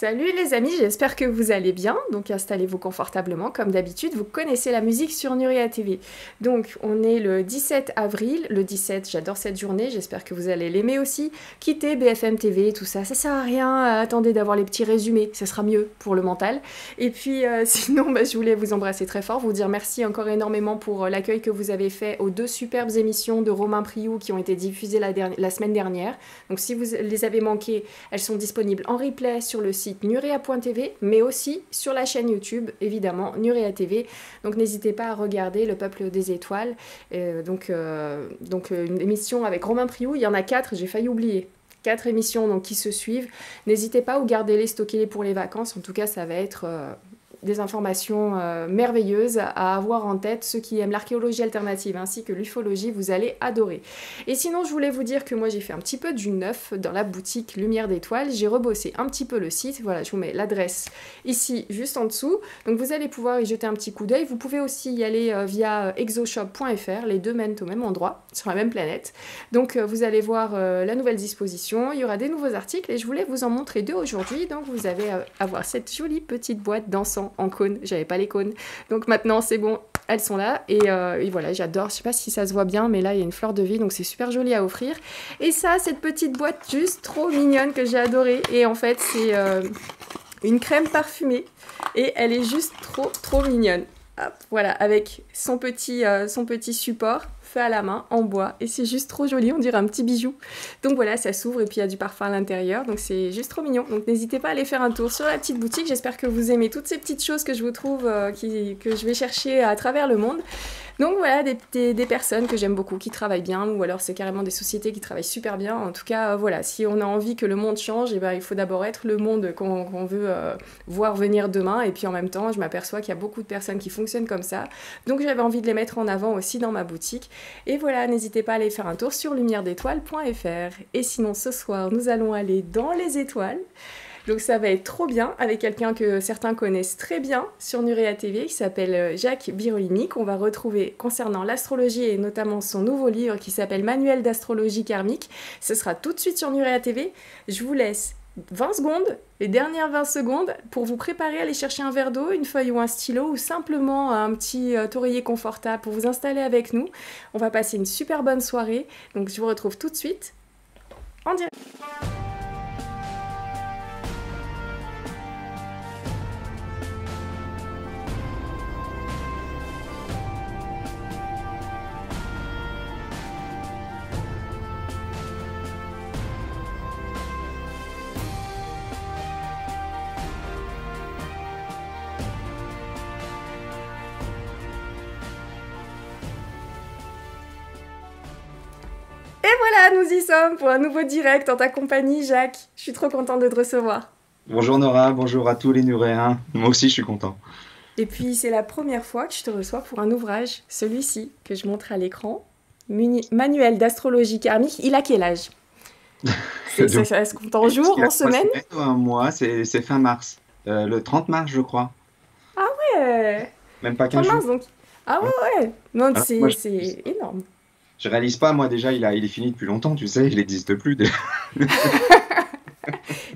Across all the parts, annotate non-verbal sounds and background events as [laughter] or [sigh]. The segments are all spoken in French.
Salut les amis, j'espère que vous allez bien. Donc installez-vous confortablement comme d'habitude. Vous connaissez la musique sur Nuria TV. Donc on est le 17 avril. Le 17, j'adore cette journée. J'espère que vous allez l'aimer aussi. Quittez BFM TV, tout ça, ça sert à rien. Attendez d'avoir les petits résumés, ça sera mieux pour le mental. Et puis euh, [laughs] sinon, bah, je voulais vous embrasser très fort, vous dire merci encore énormément pour euh, l'accueil que vous avez fait aux deux superbes émissions de Romain Priou qui ont été diffusées la semaine dernière. Donc si vous les avez manquées, elles sont disponibles en replay sur le site nurea.tv, mais aussi sur la chaîne YouTube, évidemment, Nurea TV. Donc n'hésitez pas à regarder Le Peuple des Étoiles. Euh, donc, euh, donc euh, une émission avec Romain Priou, il y en a quatre, j'ai failli oublier. Quatre émissions donc, qui se suivent. N'hésitez pas ou gardez-les, stockez-les pour les vacances. En tout cas, ça va être des informations euh, merveilleuses à avoir en tête. Ceux qui aiment l'archéologie alternative ainsi que l'ufologie, vous allez adorer. Et sinon, je voulais vous dire que moi j'ai fait un petit peu du neuf dans la boutique Lumière d'étoiles. J'ai rebossé un petit peu le site. Voilà, je vous mets l'adresse ici juste en dessous. Donc vous allez pouvoir y jeter un petit coup d'œil. Vous pouvez aussi y aller euh, via exoshop.fr. Les deux mènent au même endroit, sur la même planète. Donc euh, vous allez voir la nouvelle disposition. Il y aura des nouveaux articles et je voulais vous en montrer deux aujourd'hui. Donc vous allez avoir cette jolie petite boîte en cône. J'avais pas les cônes. Donc maintenant, c'est bon, elles sont là. Euh, et, voilà, j'adore. Je sais pas si ça se voit bien, mais là, il y a une fleur de vie, donc c'est super joli à offrir. Et ça, cette petite boîte juste trop mignonne que j'ai adorée. Et en fait, c'est euh, une crème parfumée. Et elle est juste trop, trop mignonne. voilà, avec son petit, euh, son petit support fait à la main, en bois, et c'est juste trop joli, on dirait un petit bijou. Donc voilà, ça s'ouvre et puis il y a du parfum à l'intérieur, donc c'est juste trop mignon. Donc n'hésitez pas à aller faire un tour sur la petite boutique, j'espère que vous aimez toutes ces petites choses que je vous trouve, euh, qui, que je vais chercher à travers le monde. Donc voilà, des, des, personnes que j'aime beaucoup, qui travaillent bien, ou alors c'est carrément des sociétés qui travaillent super bien. En tout cas, euh, voilà, si on a envie que le monde change, eh ben, il faut d'abord être le monde qu'on veut euh, voir venir demain. Et puis en même temps, je m'aperçois qu'il y a beaucoup de personnes qui fonctionnent comme ça. Donc j'avais envie de les mettre en avant aussi dans ma boutique. Et voilà, n'hésitez pas à aller faire un tour sur lumièredétoiles.fr. Et sinon, ce soir, nous allons aller dans les étoiles. Donc ça va être trop bien avec quelqu'un que certains connaissent très bien sur Nurea TV qui s'appelle euh, Jacques Birolimi qu'on va retrouver concernant l'astrologie et notamment son nouveau livre qui s'appelle Manuel d'astrologie karmique. Ce sera tout de suite sur Nurea TV. Je vous laisse 20 secondes, les dernières 20 secondes, pour vous préparer à aller chercher un verre d'eau, une feuille ou un stylo, ou simplement un petit euh, oreiller confortable pour vous installer avec nous. On va passer une super bonne soirée. Donc je vous retrouve tout de suite en direct. Sommes pour un nouveau direct en ta compagnie, Jacques. Je suis trop contente de te recevoir. Bonjour Nora, bonjour à tous les Nuréens. Moi aussi, je suis content. Et puis, c'est la première fois que je te reçois pour un ouvrage, celui-ci, que je montre à l'écran. Manuel d'astrologie karmique. Il a quel âge? [laughs] Ça se compte en jours, en semaine? Un mois, c'est fin mars. Euh, le 30 mars, je crois. Ah ouais Même pas 15 mars, Donc... Ah ouais, ouais. Non, c'est énorme je réalise pas, moi déjà, il, a, il est fini depuis longtemps, tu sais, il n'existe plus. [laughs]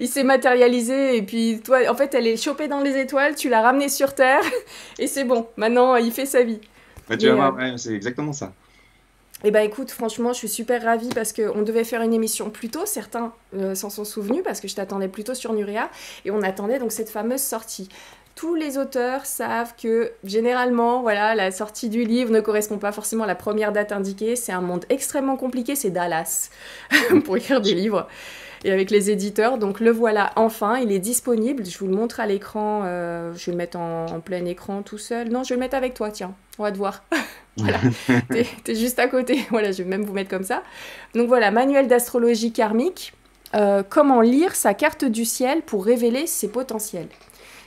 il s'est matérialisé et puis toi, en fait, elle est chopée dans les étoiles, tu l'as ramenée sur Terre [laughs] et c'est bon. Maintenant, il fait sa vie. Bah, tu vas voir, euh, c'est exactement ça. Eh ben écoute, franchement, je suis super ravie parce qu'on devait faire une émission plus tôt, certains euh, s'en sont souvenus parce que je t'attendais plutôt sur Nuria et on attendait donc cette fameuse sortie tous les auteurs savent que généralement, voilà, la sortie du livre ne correspond pas forcément à la première date indiquée. C'est un monde extrêmement compliqué, c'est Dallas [laughs] pour écrire des livres. Et avec les éditeurs, donc le voilà enfin, il est disponible. Je vous le montre à l'écran. Euh, je vais le mettre en, plein écran tout seul. Non, je vais le mettre avec toi, tiens. On va te voir. [laughs] voilà, [laughs] t'es es juste à côté. Voilà, je vais même vous mettre comme ça. Donc voilà, manuel d'astrologie karmique. Euh, comment lire sa carte du ciel pour révéler ses potentiels?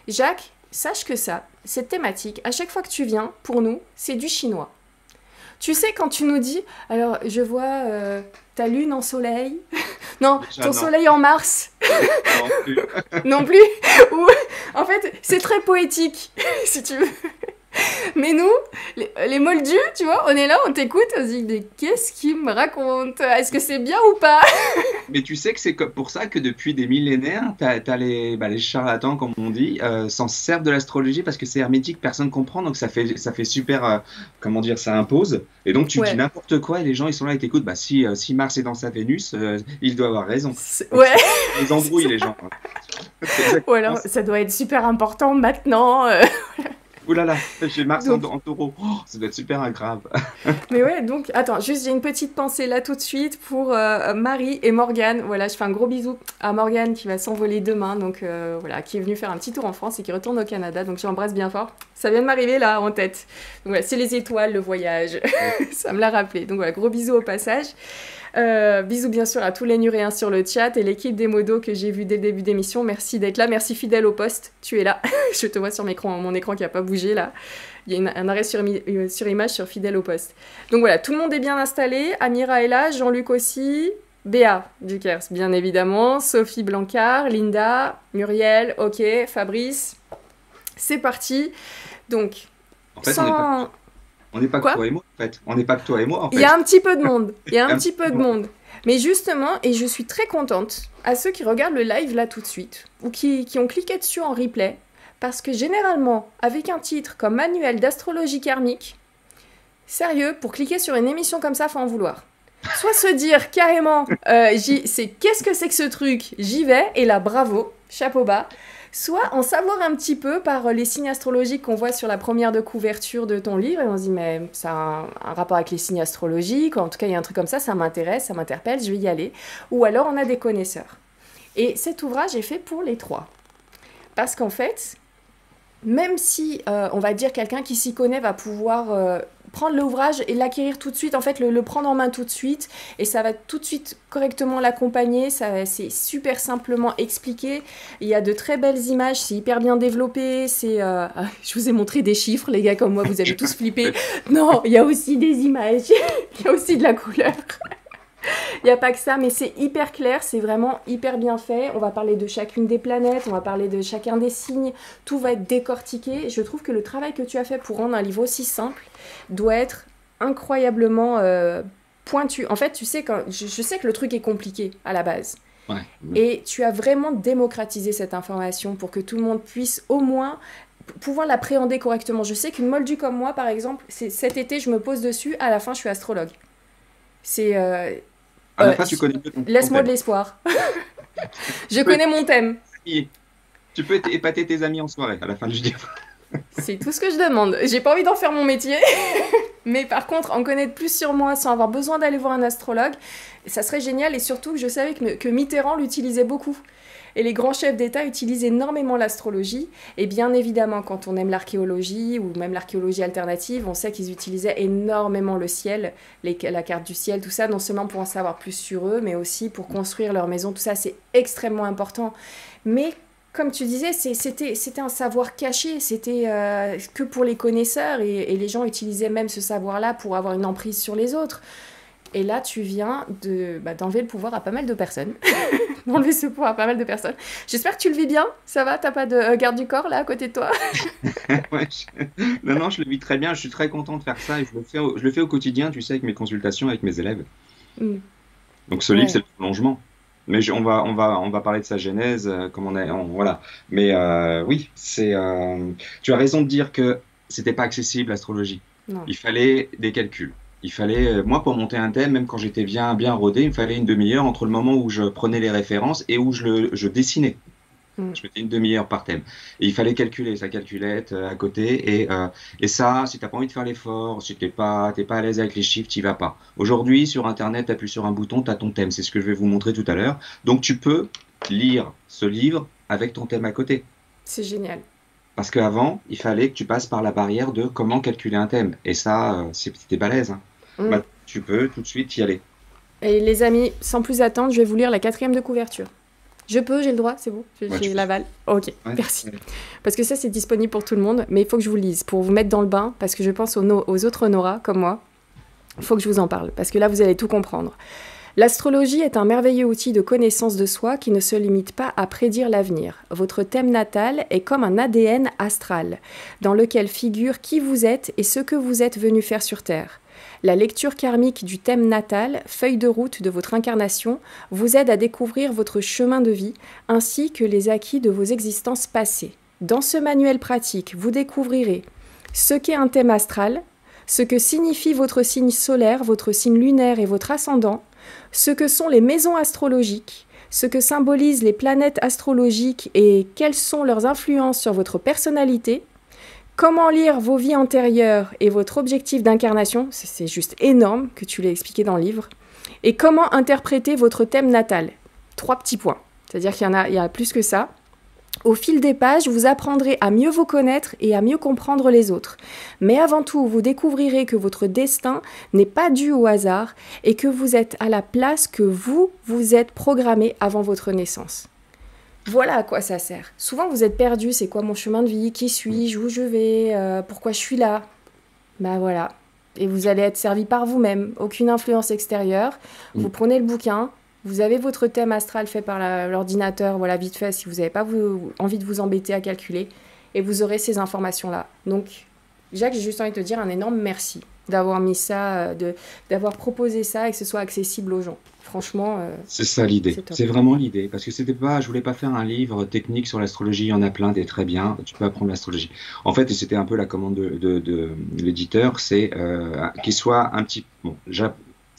Jacques, sache que ça, cette thématique, à chaque fois que tu viens, pour nous, c'est du chinois. Tu sais, quand tu nous dis, alors je vois euh, ta lune en soleil, [laughs] non, ton soleil en Mars, non plus, [laughs] non plus. Ou, en fait, c'est très poétique, [laughs] si tu veux. [laughs] Mais nous, les, moldus, tu vois, on est là, on t'écoute, on se dit, qu'est-ce qu'il me raconte Est-ce que c'est bien ou pas? [laughs] Mais tu sais que c'est pour ça que depuis des millénaires, t'as as les, bah, les charlatans, comme on dit, euh, s'en servent de l'astrologie parce que c'est hermétique, personne comprend, donc ça fait, ça fait super, euh, comment dire, ça impose. Et donc tu dis n'importe quoi et les gens ils sont là, ils t'écoutent. Bah si, euh, si Mars est dans sa Vénus, il doit avoir raison. ouais. Ils embrouillent les gens. [laughs] Ou alors ça doit être super important maintenant. Ouh là là, j'ai Mars en, taureau. Oh, ça doit être super grave. [laughs] Mais ouais, donc attends, juste j'ai une petite pensée là tout de suite pour euh, Marie et Morgane. Voilà, je fais un gros bisou à Morgane qui va s'envoler demain, donc euh, voilà, qui est venue faire un petit tour en France et qui retourne au Canada. Donc j'embrasse bien fort. Ça vient de m'arriver là en tête. Donc voilà, c'est les étoiles, le voyage. [laughs] ça me l'a rappelé. Donc voilà, gros bisous au passage. Euh, bisous bien sûr à tous les Nuréens sur le chat et l'équipe des modos que j'ai vu dès le début d'émission. Merci d'être là. Merci fidèle au poste. Tu es là. [laughs] je te vois sur mon écran, mon écran qui n'a pas bougé là. Il y a un arrêt sur, euh, sur, image sur fidèle au poste. Donc voilà, tout le monde est bien installé. Amira est là, Jean-Luc aussi. Béa Dukers, bien évidemment. Sophie Blancard, Linda, Muriel, ok, Fabrice. C'est parti. Donc, en fait, sans... On n'est pas que toi et moi, en fait. On n'est pas que toi et moi, en fait. Il y a un petit peu de monde. [laughs] Il y a un petit peu de monde. Mais justement, et je suis très contente à ceux qui regardent le live là tout de suite, ou qui, qui ont cliqué dessus en replay, parce que généralement, avec un titre comme Manuel d'astrologie karmique, sérieux, pour cliquer sur une émission comme ça, faut en vouloir. Soit se dire carrément, euh, c'est qu'est-ce que c'est que ce truc, j'y vais, et là bravo, chapeau bas soit en savoir un petit peu par les signes astrologiques qu'on voit sur la première de couverture de ton livre, et on se dit, mais ça a un, rapport avec les signes astrologiques, en tout cas, il y a un truc comme ça, ça m'intéresse, ça m'interpelle, je vais y aller. Ou alors, on a des connaisseurs. Et cet ouvrage est fait pour les trois. Parce qu'en fait, même si, euh, on va dire, quelqu'un qui s'y connaît va pouvoir euh, prendre l'ouvrage et l'acquérir tout de suite, en fait, le, prendre en main tout de suite, et ça va tout de suite correctement l'accompagner, c'est super simplement expliqué, il y a de très belles images, c'est hyper bien développé, c'est... Euh, [laughs] je vous ai montré des chiffres, les gars, comme moi, vous avez tous flippé. Non, il y a aussi des images, [laughs] il y a aussi de la couleur. [laughs] Il n'y a pas que ça, mais c'est hyper clair, c'est vraiment hyper bien fait. On va parler de chacune des planètes, on va parler de chacun des signes, tout va être décortiqué. Je trouve que le travail que tu as fait pour rendre un livre aussi simple doit être incroyablement euh, pointu. En fait, tu sais, quand, je, sais que le truc est compliqué à la base. Et tu as vraiment démocratisé cette information pour que tout le monde puisse au moins pouvoir l'appréhender correctement. Je sais qu'une moldue comme moi, par exemple, cet été, je me pose dessus, à la fin, je suis astrologue. C'est euh, à la fin, tu connais Laisse-moi de l'espoir. [laughs] je connais mon thème. Tu peux épater tes amis en soirée à la fin du livre. [laughs] C'est tout ce que je demande. J'ai pas envie d'en faire mon métier, [laughs] mais par contre, en connaître plus sur moi sans avoir besoin d'aller voir un astrologue, ça serait génial. Et surtout que je savais que, que Mitterrand l'utilisait beaucoup. Et les grands chefs d'État utilisent énormément l'astrologie. Et bien évidemment, quand on aime l'archéologie ou même l'archéologie alternative, on sait qu'ils utilisaient énormément le ciel, la carte du ciel, tout ça, non seulement pour en savoir plus sur eux, mais aussi pour construire leur maison. Tout ça, c'est extrêmement important. Mais comme tu disais, c'était un savoir caché, c'était euh, que pour les connaisseurs et, les gens utilisaient même ce savoir-là pour avoir une emprise sur les autres. Et là, tu viens de bah, d'enlever le pouvoir à pas mal de personnes. [laughs] d'enlever ce pouvoir à pas mal de personnes. J'espère que tu le vis bien. Ça va T'as pas de euh, garde du corps là à côté de toi? [laughs] Ouais, Non, non, je le vis très bien. Je suis très content de faire ça et je le fais au, je le fais au quotidien, tu sais, avec mes consultations avec mes élèves. Mm. Donc ce livre, c'est le prolongement. Mais on, va, on, va, on va parler de sa genèse, euh, comme on est. voilà. Mais euh, oui, c'est. tu as raison de dire que c'était pas accessible l'astrologie. Il fallait des calculs il fallait, euh, moi, pour monter un thème, même quand j'étais bien, bien rodé, il me fallait une demi-heure entre le moment où je prenais les références et où je, le, je dessinais. Mm. Je mettais une demi-heure par thème. Et il fallait calculer sa calculette euh, à côté. Et, euh, et ça, si tu n'as pas envie de faire l'effort, si tu n'es pas, pas à l'aise avec les chiffres, tu vas pas. Aujourd'hui, sur Internet, tu appuies sur un bouton, tu as ton thème. C'est ce que je vais vous montrer tout à l'heure. Donc tu peux lire ce livre avec ton thème à côté. C'est génial. Parce qu'avant, il fallait que tu passes par la barrière de comment calculer un thème. Et ça, c'était balèze. Hein. Mm. Bah, tu peux tout de suite y aller. Et les amis, sans plus attendre, je vais vous lire la quatrième de couverture. Je peux, j'ai le droit, c'est bon J'ai l'aval Ok, merci. Parce que ça, c'est disponible pour tout le monde, mais il faut que je vous le lise pour vous mettre dans le bain, parce que je pense aux, aux autres Nora, comme moi. Il faut que je vous en parle, parce que là, vous allez tout comprendre. L'astrologie est un merveilleux outil de connaissance de soi qui ne se limite pas à prédire l'avenir. Votre thème natal est comme un ADN astral, dans lequel figure qui vous êtes et ce que vous êtes venu faire sur Terre. La lecture karmique du thème natal, feuille de route de votre incarnation, vous aide à découvrir votre chemin de vie ainsi que les acquis de vos existences passées. Dans ce manuel pratique, vous découvrirez ce qu'est un thème astral, ce que signifie votre signe solaire, votre signe lunaire et votre ascendant, ce que sont les maisons astrologiques, ce que symbolisent les planètes astrologiques et quelles sont leurs influences sur votre personnalité, comment lire vos vies antérieures et votre objectif d'incarnation, c'est juste énorme que tu l'aies expliqué dans le livre, et comment interpréter votre thème natal? Trois petits points. C'est-à-dire qu'il y en a, a plus que ça. Au fil des pages, vous apprendrez à mieux vous connaître et à mieux comprendre les autres. Mais avant tout, vous découvrirez que votre destin n'est pas dû au hasard et que vous êtes à la place que vous vous êtes programmé avant votre naissance. Voilà à quoi ça sert. Souvent, vous êtes perdu, c'est quoi mon chemin de vie, qui suis-je, où je vais, euh, pourquoi je suis là. Ben voilà. Et vous allez être servi par vous-même, aucune influence extérieure. Vous prenez le bouquin, vous avez votre thème astral fait par l'ordinateur, voilà, vite fait, si vous n'avez pas envie de vous embêter à calculer, et vous aurez ces informations-là. Donc, Jacques, j'ai juste envie de te dire un énorme merci d'avoir mis ça, euh, d'avoir proposé ça et que ce soit accessible aux gens. Franchement. Euh, c'est ça l'idée. C'est vraiment l'idée. Parce que c'était pas, je voulais pas faire un livre technique sur l'astrologie. Il y en a plein des très bien. Tu peux apprendre l'astrologie. En fait, c'était un peu la commande de, l'éditeur, c'est euh, qu'il soit un petit. Bon,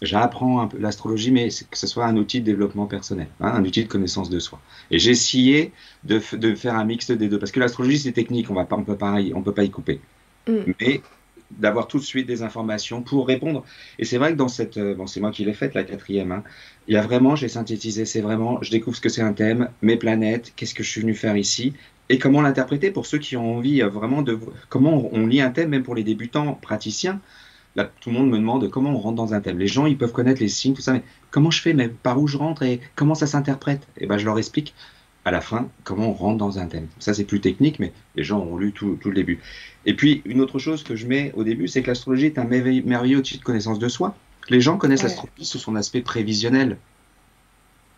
j'apprends un peu l'astrologie, mais que ce soit un outil de développement personnel, hein, un outil de connaissance de soi. Et j'ai essayé de, de, faire un mix des deux, parce que l'astrologie c'est technique, on va pas, on peut pas, on peut pas y couper. Mm. Mais d'avoir tout de suite des informations pour répondre. Et c'est vrai que dans cette, euh, bon, c'est moi qui l'ai faite la quatrième. Hein, il y a vraiment, j'ai synthétisé, c'est vraiment, je découvre ce que c'est un thème, mes planètes, qu'est-ce que je suis venu faire ici, et comment l'interpréter pour ceux qui ont envie euh, vraiment de, comment on lit un thème, même pour les débutants praticiens Là, tout le monde me demande comment on rentre dans un thème. Les gens, ils peuvent connaître les signes, tout ça, mais comment je fais, mais par où je rentre et comment ça s'interprète? Et eh ben, je leur explique à la fin comment on rentre dans un thème. Ça, c'est plus technique, mais les gens ont lu tout, le début. Et puis, une autre chose que je mets au début, c'est que l'astrologie est un merveilleux outil de connaissance de soi. Les gens connaissent l'astrologie sous son aspect prévisionnel.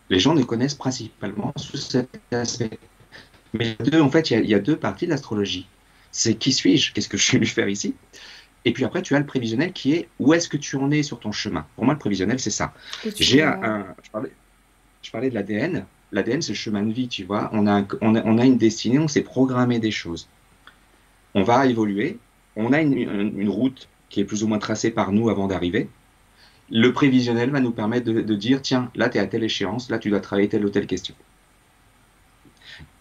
Les gens ne connaissent principalement sous cet aspect. Mais deux, en fait, il y, y, a deux parties de l'astrologie. C'est qui suis-je Qu'est-ce que je suis venu faire ici? Et puis après, tu as le prévisionnel qui est où est-ce que tu en es sur ton chemin. Pour moi, le prévisionnel, c'est ça. J'ai un, je, parlais, de l'ADN. L'ADN, c'est le chemin de vie, tu vois. On a, on a, une destinée, on s'est programmé des choses. On va évoluer. On a une, route qui est plus ou moins tracée par nous avant d'arriver. Le prévisionnel va nous permettre de, de dire tiens, là, tu es à telle échéance, là, tu dois travailler telle ou telle question.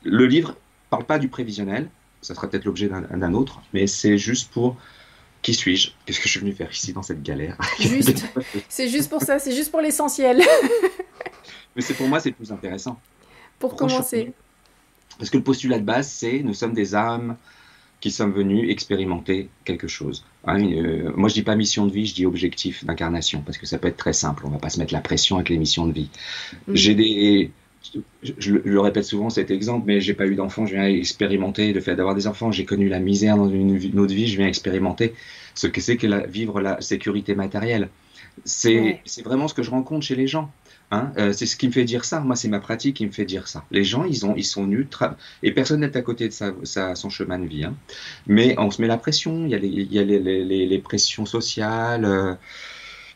Le livre parle pas du prévisionnel, ça sera peut-être l'objet d'un autre, mais c'est juste pour qui suis-je? Qu'est-ce que je suis venu faire ici dans cette galère? [laughs] C'est juste pour ça, c'est juste pour l'essentiel. [laughs] Mais c'est pour moi, c'est plus intéressant. Pour commencer. Parce que le postulat de base, c'est nous sommes des âmes qui sommes venus expérimenter quelque chose. Hein, euh, moi, je dis pas mission de vie, je dis objectif d'incarnation, parce que ça peut être très simple. On va pas se mettre la pression avec les missions de vie. Mm. J'ai des je, le répète souvent cet exemple, mais j'ai pas eu d'enfant, je viens expérimenter le fait d'avoir des enfants. J'ai connu la misère dans une, autre vie, je viens expérimenter ce que c'est que la, vivre la sécurité matérielle. C'est vraiment ce que je rencontre chez les gens. Hein. Euh, c'est ce qui me fait dire ça. Moi, c'est ma pratique qui me fait dire ça. Les gens, ils, ont, ils sont nus et personne n'est à côté de son chemin de vie. Hein. Mais on se met la pression. Il y a les, pressions sociales. Euh,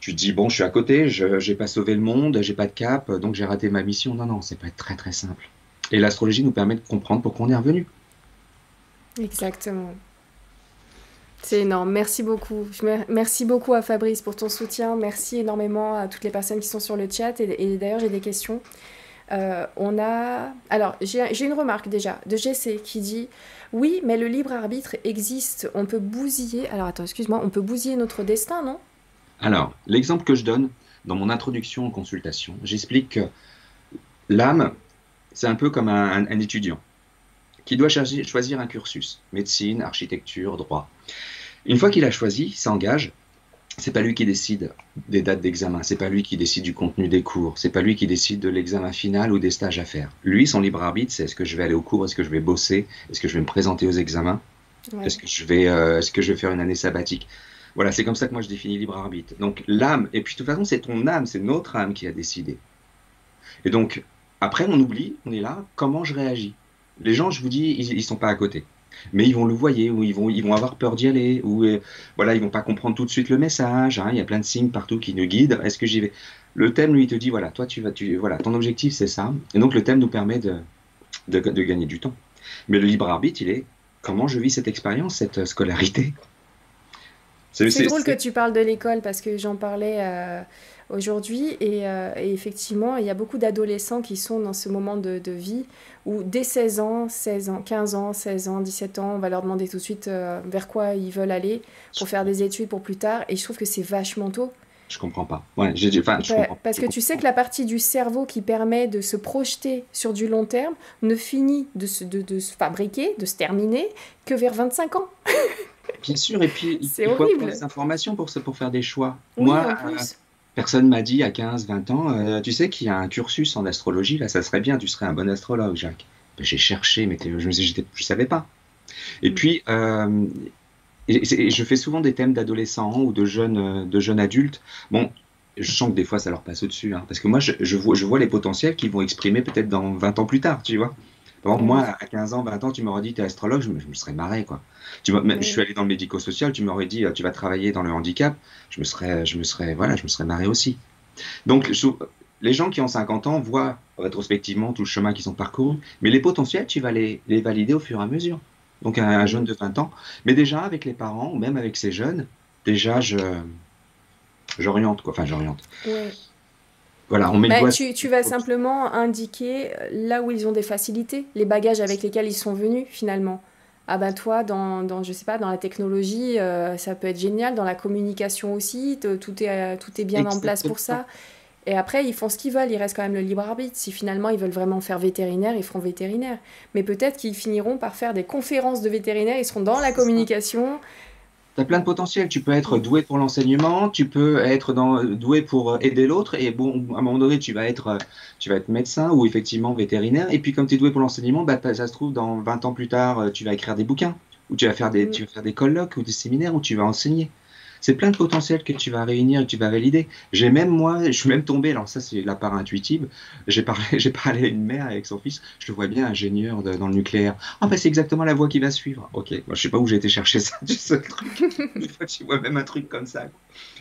tu te dis bon, je suis à côté, je n'ai pas sauvé le monde, j'ai pas de cap, donc j'ai raté ma mission. Non, non, c'est pas très très simple. Et l'astrologie nous permet de comprendre pourquoi on est revenu. Exactement. C'est énorme. Merci beaucoup. Merci beaucoup à Fabrice pour ton soutien. Merci énormément à toutes les personnes qui sont sur le chat. Et, d'ailleurs, j'ai des questions. Euh, on a. Alors, j'ai une remarque déjà de GC qui dit Oui, mais le libre arbitre existe. On peut bousiller. Alors, attends, excuse-moi. On peut bousiller notre destin, non? Alors, l'exemple que je donne dans mon introduction en consultation, j'explique que l'âme, c'est un peu comme un, étudiant qui doit choisir un cursus, médecine, architecture, droit. Une fois qu'il a choisi, il s'engage, c'est pas lui qui décide des dates d'examen, c'est pas lui qui décide du contenu des cours, c'est pas lui qui décide de l'examen final ou des stages à faire. Lui, son libre arbitre, c'est est-ce que je vais aller au cours, est-ce que je vais bosser, est-ce que je vais me présenter aux examens, est-ce que je vais, euh, est-ce que je vais faire une année sabbatique. Voilà, c'est comme ça que moi je définis libre arbitre. Donc l'âme, et puis de toute façon, c'est ton âme, c'est notre âme qui a décidé. Et donc, après, on oublie, on est là, comment je réagis Les gens, je vous dis, ils, ne sont pas à côté. Mais ils vont le voir, ou ils vont, ils vont avoir peur d'y aller, ou euh, voilà, ils vont pas comprendre tout de suite le message. Hein, il y a plein de signes partout qui nous guident. Est-ce que j'y vais? Le thème, lui, il te dit voilà, toi, tu vas, tu, voilà, ton objectif, c'est ça. Et donc, le thème nous permet de, de, de gagner du temps. Mais le libre arbitre, il est comment je vis cette expérience, cette scolarité? C'est drôle que tu parles de l'école parce que j'en parlais euh, aujourd'hui euh, et, effectivement, il y a beaucoup d'adolescents qui sont dans ce moment de, vie où dès 16 ans, 16 ans, 15 ans, 16 ans, 17 ans, on va leur demander tout de suite euh, vers quoi ils veulent aller pour faire des études pour plus tard et je trouve que c'est vachement tôt. Je comprends pas. Ouais, enfin, je comprends. Parce que tu sais que la partie du cerveau qui permet de se projeter sur du long terme ne finit de se, de, de se fabriquer, de se terminer que vers 25 ans. Bien sûr, et puis [laughs] il faut avoir des informations pour, pour faire des choix. Moi, euh, personne m'a dit à 15, 20 ans, euh, tu sais qu'il y a un cursus en astrologie, là, ça serait bien, tu serais un bon astrologue, Jacques. Ben, j'ai cherché, mais je ne savais pas. Et mm. puis, euh, je fais souvent des thèmes d'adolescents ou de jeunes, de jeunes adultes. Bon, je sens que des fois ça leur passe au-dessus, hein, parce que moi, je, je, vois, je vois les potentiels qu'ils vont exprimer peut-être dans 20 ans plus tard, tu vois. Par exemple, moi, à 15 ans, 20 ans, tu m'aurais dit, tu es astrologue, je me, serais marré, quoi. Tu Je suis allé dans le médico-social, tu m'aurais dit, tu vas travailler dans le handicap, je me serais, je me serais, voilà, je me serais marré aussi. Donc, les gens qui ont 50 ans voient rétrospectivement tout le chemin qu'ils ont parcouru, mais les potentiels, tu vas les, les valider au fur et à mesure. Donc, un, jeune de 20 ans, mais déjà avec les parents, ou même avec ces jeunes, déjà, je, j'oriente, quoi. Enfin, j'oriente. Voilà, on met bah, tu, vas simplement indiquer là où ils ont des facilités, les bagages avec lesquels ils sont venus finalement. Ah ben toi, dans, dans je sais pas, dans la technologie, euh, ça peut être génial, dans la communication aussi, tout est, euh, tout est bien en place pour ça. Et après, ils font ce qu'ils veulent, il reste quand même le libre arbitre. Si finalement ils veulent vraiment faire vétérinaire, ils feront vétérinaire. Mais peut-être qu'ils finiront par faire des conférences de vétérinaire, ils seront dans la communication, tu as plein de potentiel. Tu peux être doué pour l'enseignement, tu peux être dans, doué pour aider l'autre, et bon, à un moment donné, tu vas être, tu vas être médecin ou effectivement vétérinaire. Et puis, comme tu es doué pour l'enseignement, bah, ça se trouve, dans 20 ans plus tard, tu vas écrire des bouquins, ou tu vas faire des, mm. tu vas faire des colloques ou des séminaires où tu vas enseigner. C'est plein de potentiel que tu vas réunir et que tu vas valider. J'ai même, moi, je suis même tombé, alors ça, c'est la part intuitive. J'ai parlé, [laughs] j'ai parlé à une mère avec son fils, je le vois bien ingénieur dans le nucléaire. Ah, bah, c'est exactement la voie qui va suivre. Ok, moi, je sais pas où j'ai été chercher ça, [laughs] du seul truc. des fois, tu vois même un truc comme ça.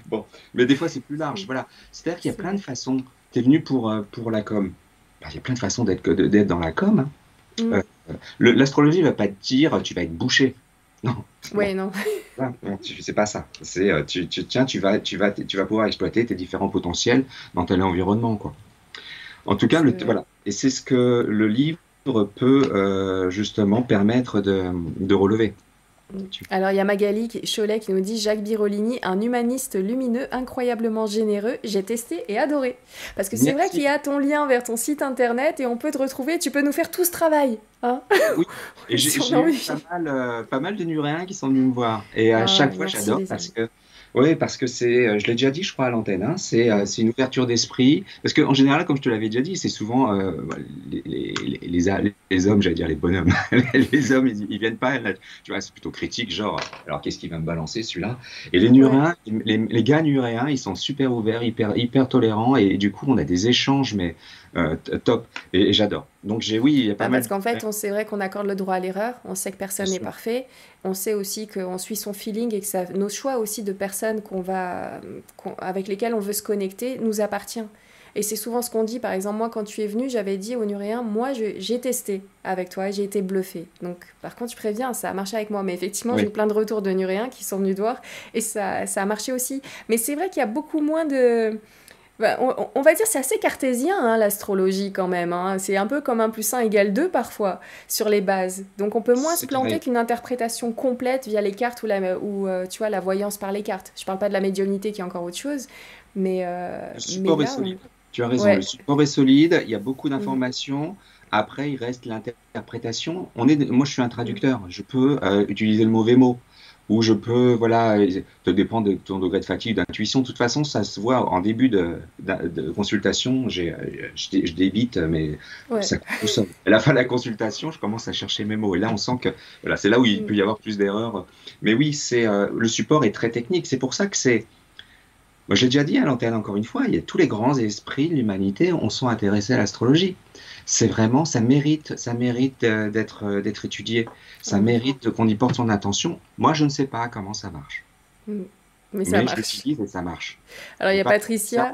Bon, mais des fois, c'est plus large. Voilà. C'est-à-dire qu'il y a plein de façons. Tu es venu pour, euh, pour la com. Bah, il y a plein de façons d'être, d'être dans la com. Hein. Mm. Euh, l'astrologie ne va pas te dire tu vas être bouché. Non. Ouais, non. non, c'est pas ça. C'est euh, tu, tu, tiens, tu vas, tu vas, tu vas pouvoir exploiter tes différents potentiels dans tel environnement, quoi. En tout cas, le, voilà. Et c'est ce que le livre peut euh, justement permettre de, de relever. Alors il y a Magali Cholet qui nous dit Jacques Birolini, un humaniste lumineux, incroyablement généreux. J'ai testé et adoré. Parce que c'est vrai qu'il y a ton lien vers ton site internet et on peut te retrouver. Tu peux nous faire tout ce travail. Hein oui, [laughs] et j'ai eu pas mal, euh, pas mal de Nuréens qui sont venus me voir. Et à ah, chaque fois, j'adore parce que oui, parce que c'est, euh, je l'ai déjà dit, je crois, à l'antenne, hein, euh, c'est une ouverture d'esprit. Parce qu'en général, comme je te l'avais déjà dit, c'est souvent euh, les, les, les, les, hommes, j'allais dire les bonhommes, [laughs] les hommes, ils, viennent pas, tu vois, c'est plutôt critique, genre, alors qu'est-ce qu'il va me balancer celui-là? Et les nuréens, les, gars nuréens, ils sont super ouverts, hyper, hyper tolérants, et, du coup, on a des échanges, mais top, et, j'adore. Donc j'ai, oui, il y a pas bah, mal. Parce qu'en fait, on c'est vrai qu'on accorde le droit à l'erreur, on sait que personne n'est parfait, on sait aussi qu'on suit son feeling et que ça, nos choix aussi de personnes qu'on va, avec lesquelles on veut se connecter nous appartient. Et c'est souvent ce qu'on dit. Par exemple, moi, quand tu es venu, j'avais dit au Nuréen, moi, j'ai testé avec toi, j'ai été bluffé. Donc, par contre, tu préviens, ça a marché avec moi. Mais effectivement, j'ai eu plein de retours de Nuréens qui sont venus voir et ça, ça a marché aussi. Mais c'est vrai qu'il y a beaucoup moins de bah, on, va dire c'est assez cartésien hein, l'astrologie quand même. Hein. C'est un peu comme un plus 1 égale 2 parfois sur les bases. Donc on peut moins se planter qu'une interprétation complète via les cartes ou, la, ou euh, tu vois, la voyance par les cartes. Je parle pas de la médiumnité qui est encore autre chose. Mais, euh, le support est solide. Tu as raison, le support est solide, il y a beaucoup mm. d'informations. Après, il reste l'interprétation. On est, moi, je suis un traducteur. Je peux euh, utiliser le mauvais mot. Où je peux, voilà, te dépend de ton degré de fatigue, d'intuition. De toute façon, ça se voit en début de, consultation. Je, je débite, mais ça tout seul. À la fin de la consultation, je commence à chercher mes mots. Et là, on sent que voilà, c'est là où il mm. peut y avoir plus d'erreurs. Mais oui, c'est euh, le support est très technique. C'est pour ça que c'est. Moi, je l'ai déjà dit à l'antenne encore une fois. Il y a tous les grands esprits de l'humanité on sont intéressés à l'astrologie c'est vraiment, ça mérite, ça mérite euh, d'être euh, d'être étudié, ça mérite qu'on y porte son attention. Moi, je ne sais pas comment ça marche. Mm. Mais ça marche. et ça marche. Alors, il y a Patricia.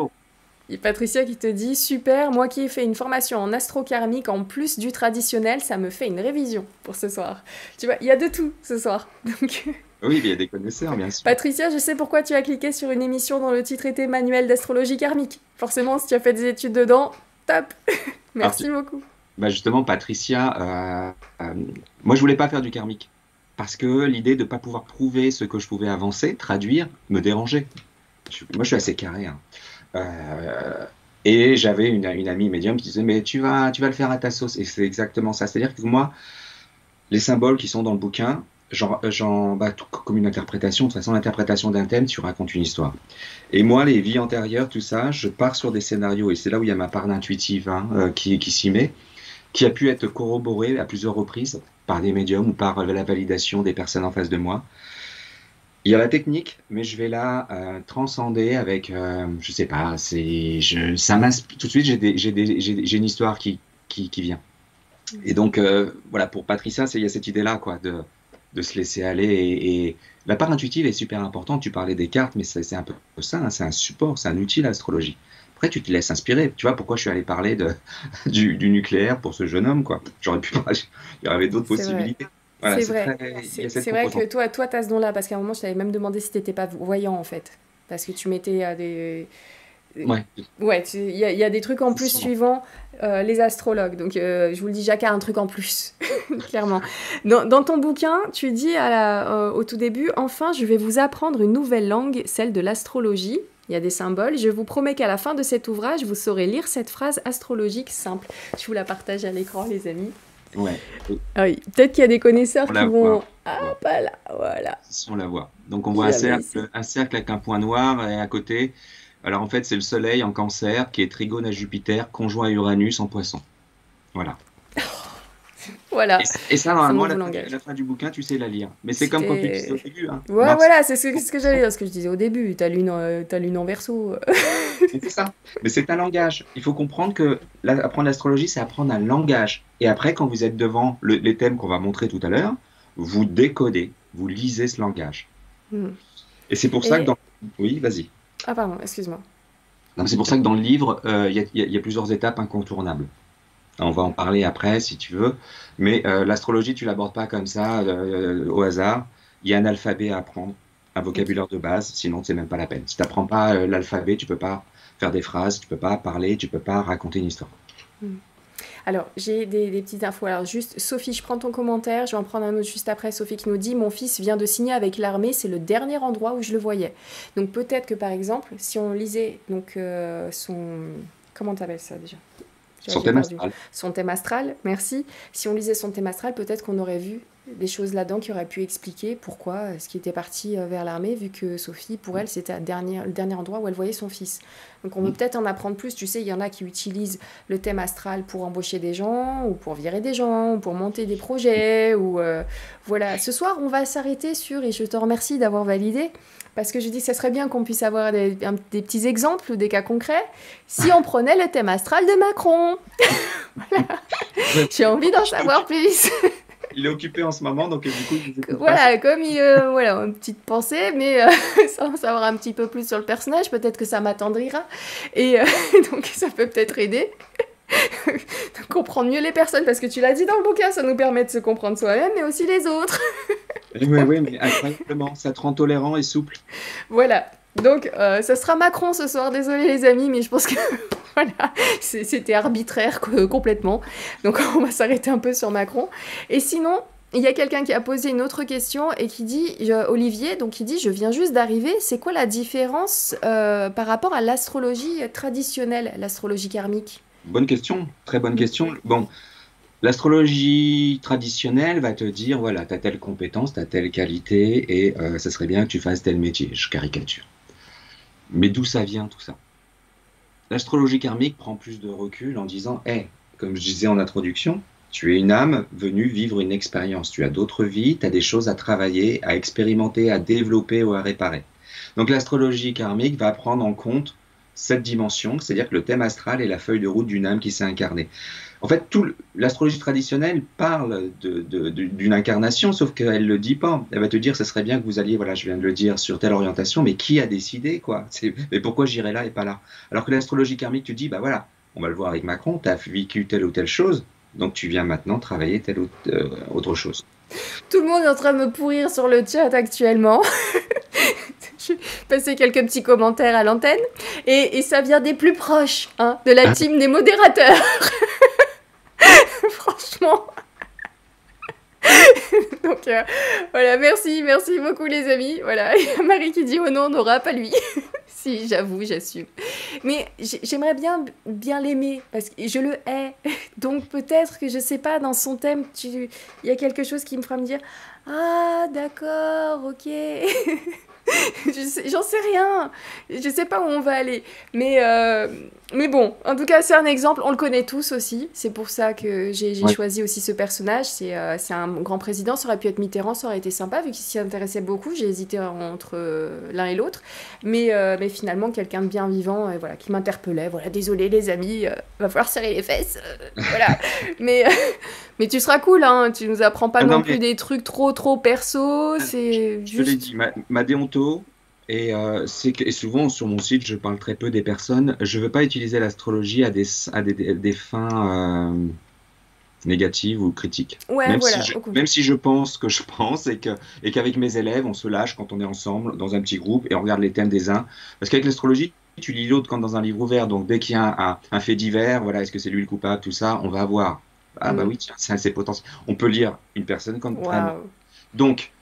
Il y a Patricia qui te dit Super, moi qui ai fait une formation en astrokarmique en plus du traditionnel, ça me fait une révision pour ce soir. Tu vois, il y a de tout ce soir. [laughs] Donc... Oui, il y a des connaisseurs, bien sûr. Patricia, je sais pourquoi tu as cliqué sur une émission dont le titre était Manuel d'astrologie karmique. Forcément, si tu as fait des études dedans, top [laughs] Merci beaucoup. Bah justement, Patricia, euh, euh, moi je voulais pas faire du karmique parce que l'idée de ne pas pouvoir prouver ce que je pouvais avancer, traduire, me dérangeait. moi je suis assez carré. Hein. Euh, et j'avais une, une, amie médium qui disait mais tu vas, tu vas le faire à ta sauce. Et c'est exactement ça. C'est-à-dire que moi, les symboles qui sont dans le bouquin, genre, genre bah, comme une interprétation, de toute façon, l'interprétation d'un thème, tu racontes une histoire. Et moi, les vies antérieures, tout ça, je pars sur des scénarios, et c'est là où il y a ma part d'intuitive hein, euh, qui, qui s'y met, qui a pu être corroborée à plusieurs reprises par des médiums ou par la validation des personnes en face de moi. Il y a la technique, mais je vais la euh, transcender avec, euh, je sais pas, je, ça. Tout de suite, j'ai, une histoire qui, qui, vient. Et donc, euh, voilà, pour Patricia, il y a cette idée-là, quoi, de, de se laisser aller. Et, la part intuitive est super importante. Tu parlais des cartes, mais c'est un peu ça. Hein. c'est un support, c'est un outil l'astrologie. Après, tu te laisses inspirer. Tu vois pourquoi je suis allé parler de, [laughs] du, nucléaire pour ce jeune homme, quoi. J'aurais pu. Il y avait d'autres possibilités. c'est vrai. C'est vrai que toi, toi, tu as ce don-là, parce qu'à un moment, je t'avais même demandé si tu n'étais pas voyant, en fait. Parce que tu mettais à des Ouais. Ouais, il y, y, a des trucs en plus suivant euh, les astrologues. Donc, euh, je vous le dis, Jacques a un truc en plus, [laughs] clairement. Dans, dans, ton bouquin, tu dis à la, euh, au tout début Enfin, je vais vous apprendre une nouvelle langue, celle de l'astrologie. Il y a des symboles. Je vous promets qu'à la fin de cet ouvrage, vous saurez lire cette phrase astrologique simple. Je vous la partage à l'écran, les amis. Ouais. Ah oui, peut-être qu'il y a des connaisseurs qui vont. Ah, pas là, voilà. Si on la voit. Donc, on voit un cercle, un cercle avec un point noir et à côté alors en fait, c'est le Soleil en cancer qui est trigone à Jupiter, conjoint à Uranus en poisson. Voilà. [laughs] voilà. Et, ça, normalement, à la, fin du bouquin, tu sais la lire. Mais c'est comme quand tu disais au début. Hein. Ouais, voilà, c'est ce, que j'allais dire, ce que je disais au début. Tu as lune, en verso. [laughs] c'est ça. Mais c'est un langage. Il faut comprendre que apprendre l'astrologie, c'est apprendre un langage. Et après, quand vous êtes devant les thèmes qu'on va montrer tout à l'heure, vous décodez, vous lisez ce langage. Hmm. Et c'est pour ça que dans... Oui, vas-y. Ah pardon, excuse-moi. C'est pour ça que dans le livre, euh, il y, a plusieurs étapes incontournables. On va en parler après si tu veux, mais euh, l'astrologie, tu l'abordes pas comme ça euh, au hasard. Il y a un alphabet à apprendre, un vocabulaire de base, sinon c'est même pas la peine. Si tu n'apprends pas l'alphabet, tu peux pas faire des phrases, tu peux pas parler, tu peux pas raconter une histoire. Hmm. Alors, j'ai des, petites infos. Alors, juste, Sophie, je prends ton commentaire. Je vais en prendre un autre juste après. Sophie qui nous dit Mon fils vient de signer avec l'armée. C'est le dernier endroit où je le voyais. Donc, peut-être que par exemple, si on lisait donc, euh, son. Comment t'appelles ça déjà? Son thème astral. Son thème astral, merci. Si on lisait son thème astral, peut-être qu'on aurait vu des choses là-dedans qui auraient pu expliquer pourquoi ce qui était parti euh, vers l'armée, vu que Sophie, pour elle, c'était le dernier endroit où elle voyait son fils. Donc on peut mm. peut-être en apprendre plus. Tu sais, il y en a qui utilisent le thème astral pour embaucher des gens, ou pour virer des gens, ou pour monter des projets, ou euh, voilà. Ce soir, on va s'arrêter sur, et je te remercie d'avoir validé, parce que je dis que ça serait bien qu'on puisse avoir des, des, petits exemples ou des cas concrets, si on prenait le thème astral de Macron. [laughs] [laughs] J'ai envie d'en savoir plus [laughs] il est occupé en ce moment, donc du coup, voilà, comme il, euh, voilà, une petite pensée, mais euh, [laughs] sans savoir un petit peu plus sur le personnage, peut-être que ça m'attendrira, et euh, [laughs] donc ça peut peut-être aider. [laughs] de comprendre mieux les personnes, parce que tu l'as dit dans le bouquin, ça nous permet de se comprendre soi-même, mais aussi les autres. oui, oui, mais incroyablement, ça te rend tolérant et souple. Voilà, donc, euh, ça sera Macron ce soir, désolé les amis, mais je pense que [laughs] voilà, c'était arbitraire complètement. Donc, [laughs] on va s'arrêter un peu sur Macron. Et sinon, il y a quelqu'un qui a posé une autre question et qui dit, Olivier, donc il dit, je viens juste d'arriver, c'est quoi la différence euh, par rapport à l'astrologie traditionnelle, l'astrologie karmique? Bonne question, très bonne question. Bon, L'astrologie traditionnelle va te dire voilà, tu as telle compétence, tu as telle qualité, et euh, ça serait bien que tu fasses tel métier. Je caricature. Mais d'où ça vient tout ça? L'astrologie karmique prend plus de recul en disant hé, comme je disais en introduction, tu es une âme venue vivre une expérience. Tu as d'autres vies, tu as des choses à travailler, à expérimenter, à développer ou à réparer. Donc l'astrologie karmique va prendre en compte cette dimension, c'est-à-dire que le thème astral est la feuille de route d'une âme qui s'est incarnée. En fait, l'astrologie traditionnelle parle d'une incarnation, sauf qu'elle ne le dit pas. Elle va te dire, ce serait bien que vous alliez, voilà, je viens de le dire, sur telle orientation, mais qui a décidé, quoi? Mais pourquoi j'irai là et pas là? Alors que l'astrologie karmique, tu dis, bah voilà, on va le voir avec Macron, tu as vécu telle ou telle chose, donc tu viens maintenant travailler telle ou euh, autre chose. Tout le monde est en train de me pourrir sur le chat actuellement. [laughs] Je passer quelques petits commentaires à l'antenne. Et, ça vient des plus proches, hein, de la team des modérateurs. [laughs] [laughs] Donc euh, voilà, merci, merci beaucoup les amis. Voilà, [laughs] Marie qui dit oh non, Nora, pas lui. [laughs] si, j'avoue, j'assume. Mais j'aimerais bien bien l'aimer parce que je le hais. Donc peut-être que je sais pas dans son thème, il y a quelque chose qui me fera me dire ah d'accord, ok. J'en sais rien. Je sais pas où on va aller. Mais, euh, mais bon, en tout cas, c'est un exemple. On le connaît tous aussi. C'est pour ça que j'ai choisi aussi ce personnage. Euh, c'est un grand président. Ça aurait pu être Mitterrand, ça aurait été sympa vu qu'il s'y intéressait beaucoup. J'ai hésité entre euh, l'un et l'autre. Mais, mais finalement, quelqu'un de bien vivant et voilà, qui m'interpellait. Voilà, désolé les amis, va falloir serrer les fesses. voilà. [laughs] mais, [laughs] mais tu seras cool. Hein. Tu nous apprends pas ah non, plus des trucs trop, trop perso. C'est juste... Je l'ai dit, ma, ma et, euh, souvent sur mon site, je parle très peu des personnes. Je ne veux pas utiliser l'astrologie à des, à des, fins euh, négatives ou critiques. même, si je, même, si je, pense que je [laughs] pense et qu'avec et qu'avec mes élèves, on se lâche quand on est ensemble dans un petit groupe et on regarde les thèmes des uns. Parce qu'avec l'astrologie, tu lis l'autre quand dans un livre ouvert. Donc dès qu'il y a un, fait divers, voilà, est-ce que c'est lui le coupable, tout ça, on va voir. Ah bah mm. oui, tiens, c'est potentiel. On peut lire une personne comme wow. Donc,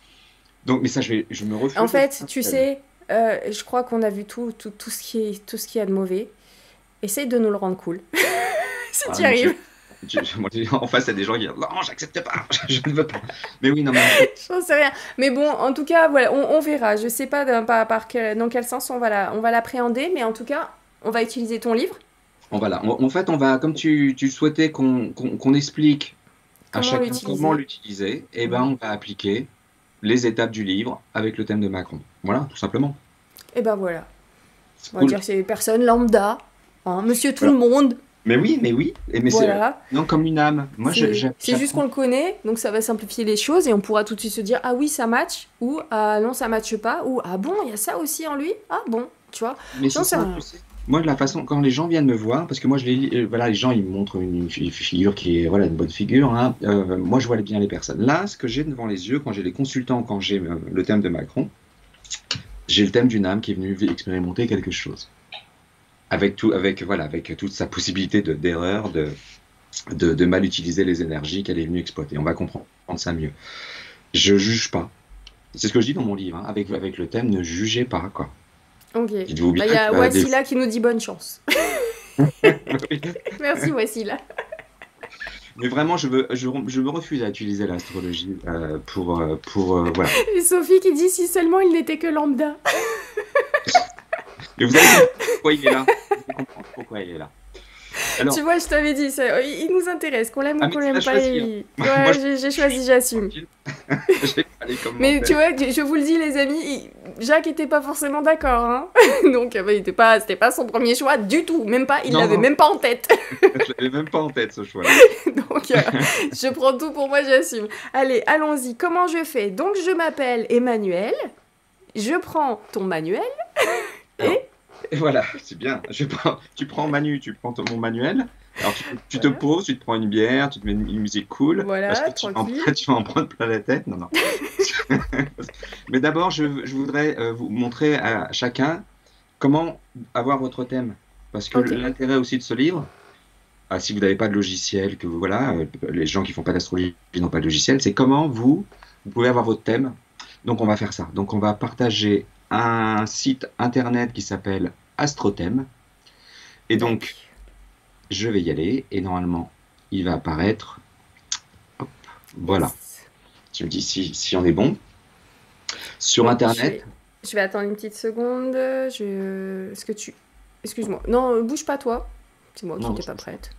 donc, mais ça, je, vais, je me refuse. En fait, tu sais, euh, je crois qu'on a vu tout, tout, tout, ce qui est, tout ce qu'il y a de mauvais. Essaye de nous le rendre cool. si tu y arrives. en face, il y a des gens qui disent Non, j'accepte pas, [laughs] je ne veux pas. Mais oui, non, mais. [laughs] J'en sais rien. Mais bon, en tout cas, voilà, on, verra. Je sais pas par, par quel, dans quel sens on va l'appréhender, mais en tout cas, on va utiliser ton livre. Voilà. En, fait, on va, comme tu, tu souhaitais qu'on explique à chacun comment l'utiliser, et eh ben, on va appliquer les étapes du livre avec le thème de Macron. Voilà, tout simplement. Et ben voilà. On va dire que c'est personne lambda, hein, monsieur tout le monde. Mais oui, mais oui. Et mais voilà. Non, comme une âme. Moi, C'est juste qu'on le connaît, donc ça va simplifier les choses et on pourra tout de suite se dire ah oui, ça match, ou ah non, ça matche pas, ou ah bon, il y a ça aussi en lui, ah bon, tu vois. Mais c'est ça, moi, de la façon, quand les gens viennent me voir, parce que moi, je les, euh, voilà, les gens, ils me montrent une, figure qui est, voilà, une bonne figure. Hein, euh, moi, je vois bien les personnes. Là, ce que j'ai devant les yeux, quand j'ai les consultants, quand j'ai euh, le thème de Macron, j'ai le thème d'une âme qui est venue expérimenter quelque chose. Avec tout, avec, voilà, avec toute sa possibilité de, d'erreur, de, de, de, mal utiliser les énergies qu'elle est venue exploiter. On va comprendre ça mieux. Je juge pas. C'est ce que je dis dans mon livre. Hein, avec, avec le thème, ne jugez pas, quoi. Ok. Bah, il y a Wassila qui nous dit bonne chance. [laughs] Merci Wassila. Mais vraiment, je, veux, je, je me refuse à utiliser l'astrologie euh, pour, euh, pour euh, voilà. [laughs] Et Sophie qui dit si seulement il n'était que lambda. [laughs] Mais vous allez comprendre pourquoi il est là. Vous allez comprendre pourquoi il est là. Tu vois, je t'avais dit, ça, il nous intéresse, qu'on l'aime ou ah, qu'on l'aime pas. Il... Hein. Ouais, j'ai choisi, j'assume. [laughs] mais tu vois, je vous le dis, les amis, Jacques était pas forcément d'accord. Hein [laughs] Donc, bah, c'était pas, pas son premier choix du tout. Même pas, il l'avait même pas en tête. [laughs] je l'avais même pas en tête, ce choix. Donc, euh, je prends tout pour moi, j'assume. Allez, allons-y. Comment je fais? Donc, je m'appelle Emmanuel. Je prends ton manuel. et et voilà, c'est bien. Je prends, tu prends Manu, tu prends ton, mon manuel. Alors tu, te poses, tu te prends une bière, tu te mets une, musique cool. Voilà, parce que tu vas, en, tu vas, en, prendre plein la tête. Non, non. [laughs] Mais d'abord, je, je, voudrais euh, vous montrer à chacun comment avoir votre thème. Parce que l'intérêt aussi de ce livre, ah, si vous n'avez pas de logiciel, que voilà, euh, les gens qui font pas d'astrologie n'ont pas de logiciel, c'est comment vous, vous pouvez avoir votre thème. Donc on va faire ça. Donc on va partager un site internet qui s'appelle Astrothème. Et donc, je vais y aller et normalement, il va apparaître Voilà. Tu me dis si, si on est bon. Sur Internet. Je vais, attendre une petite seconde. Je... Est-ce que tu. Excuse-moi. Non, bouge pas toi. C'est moi qui n'étais pas prête.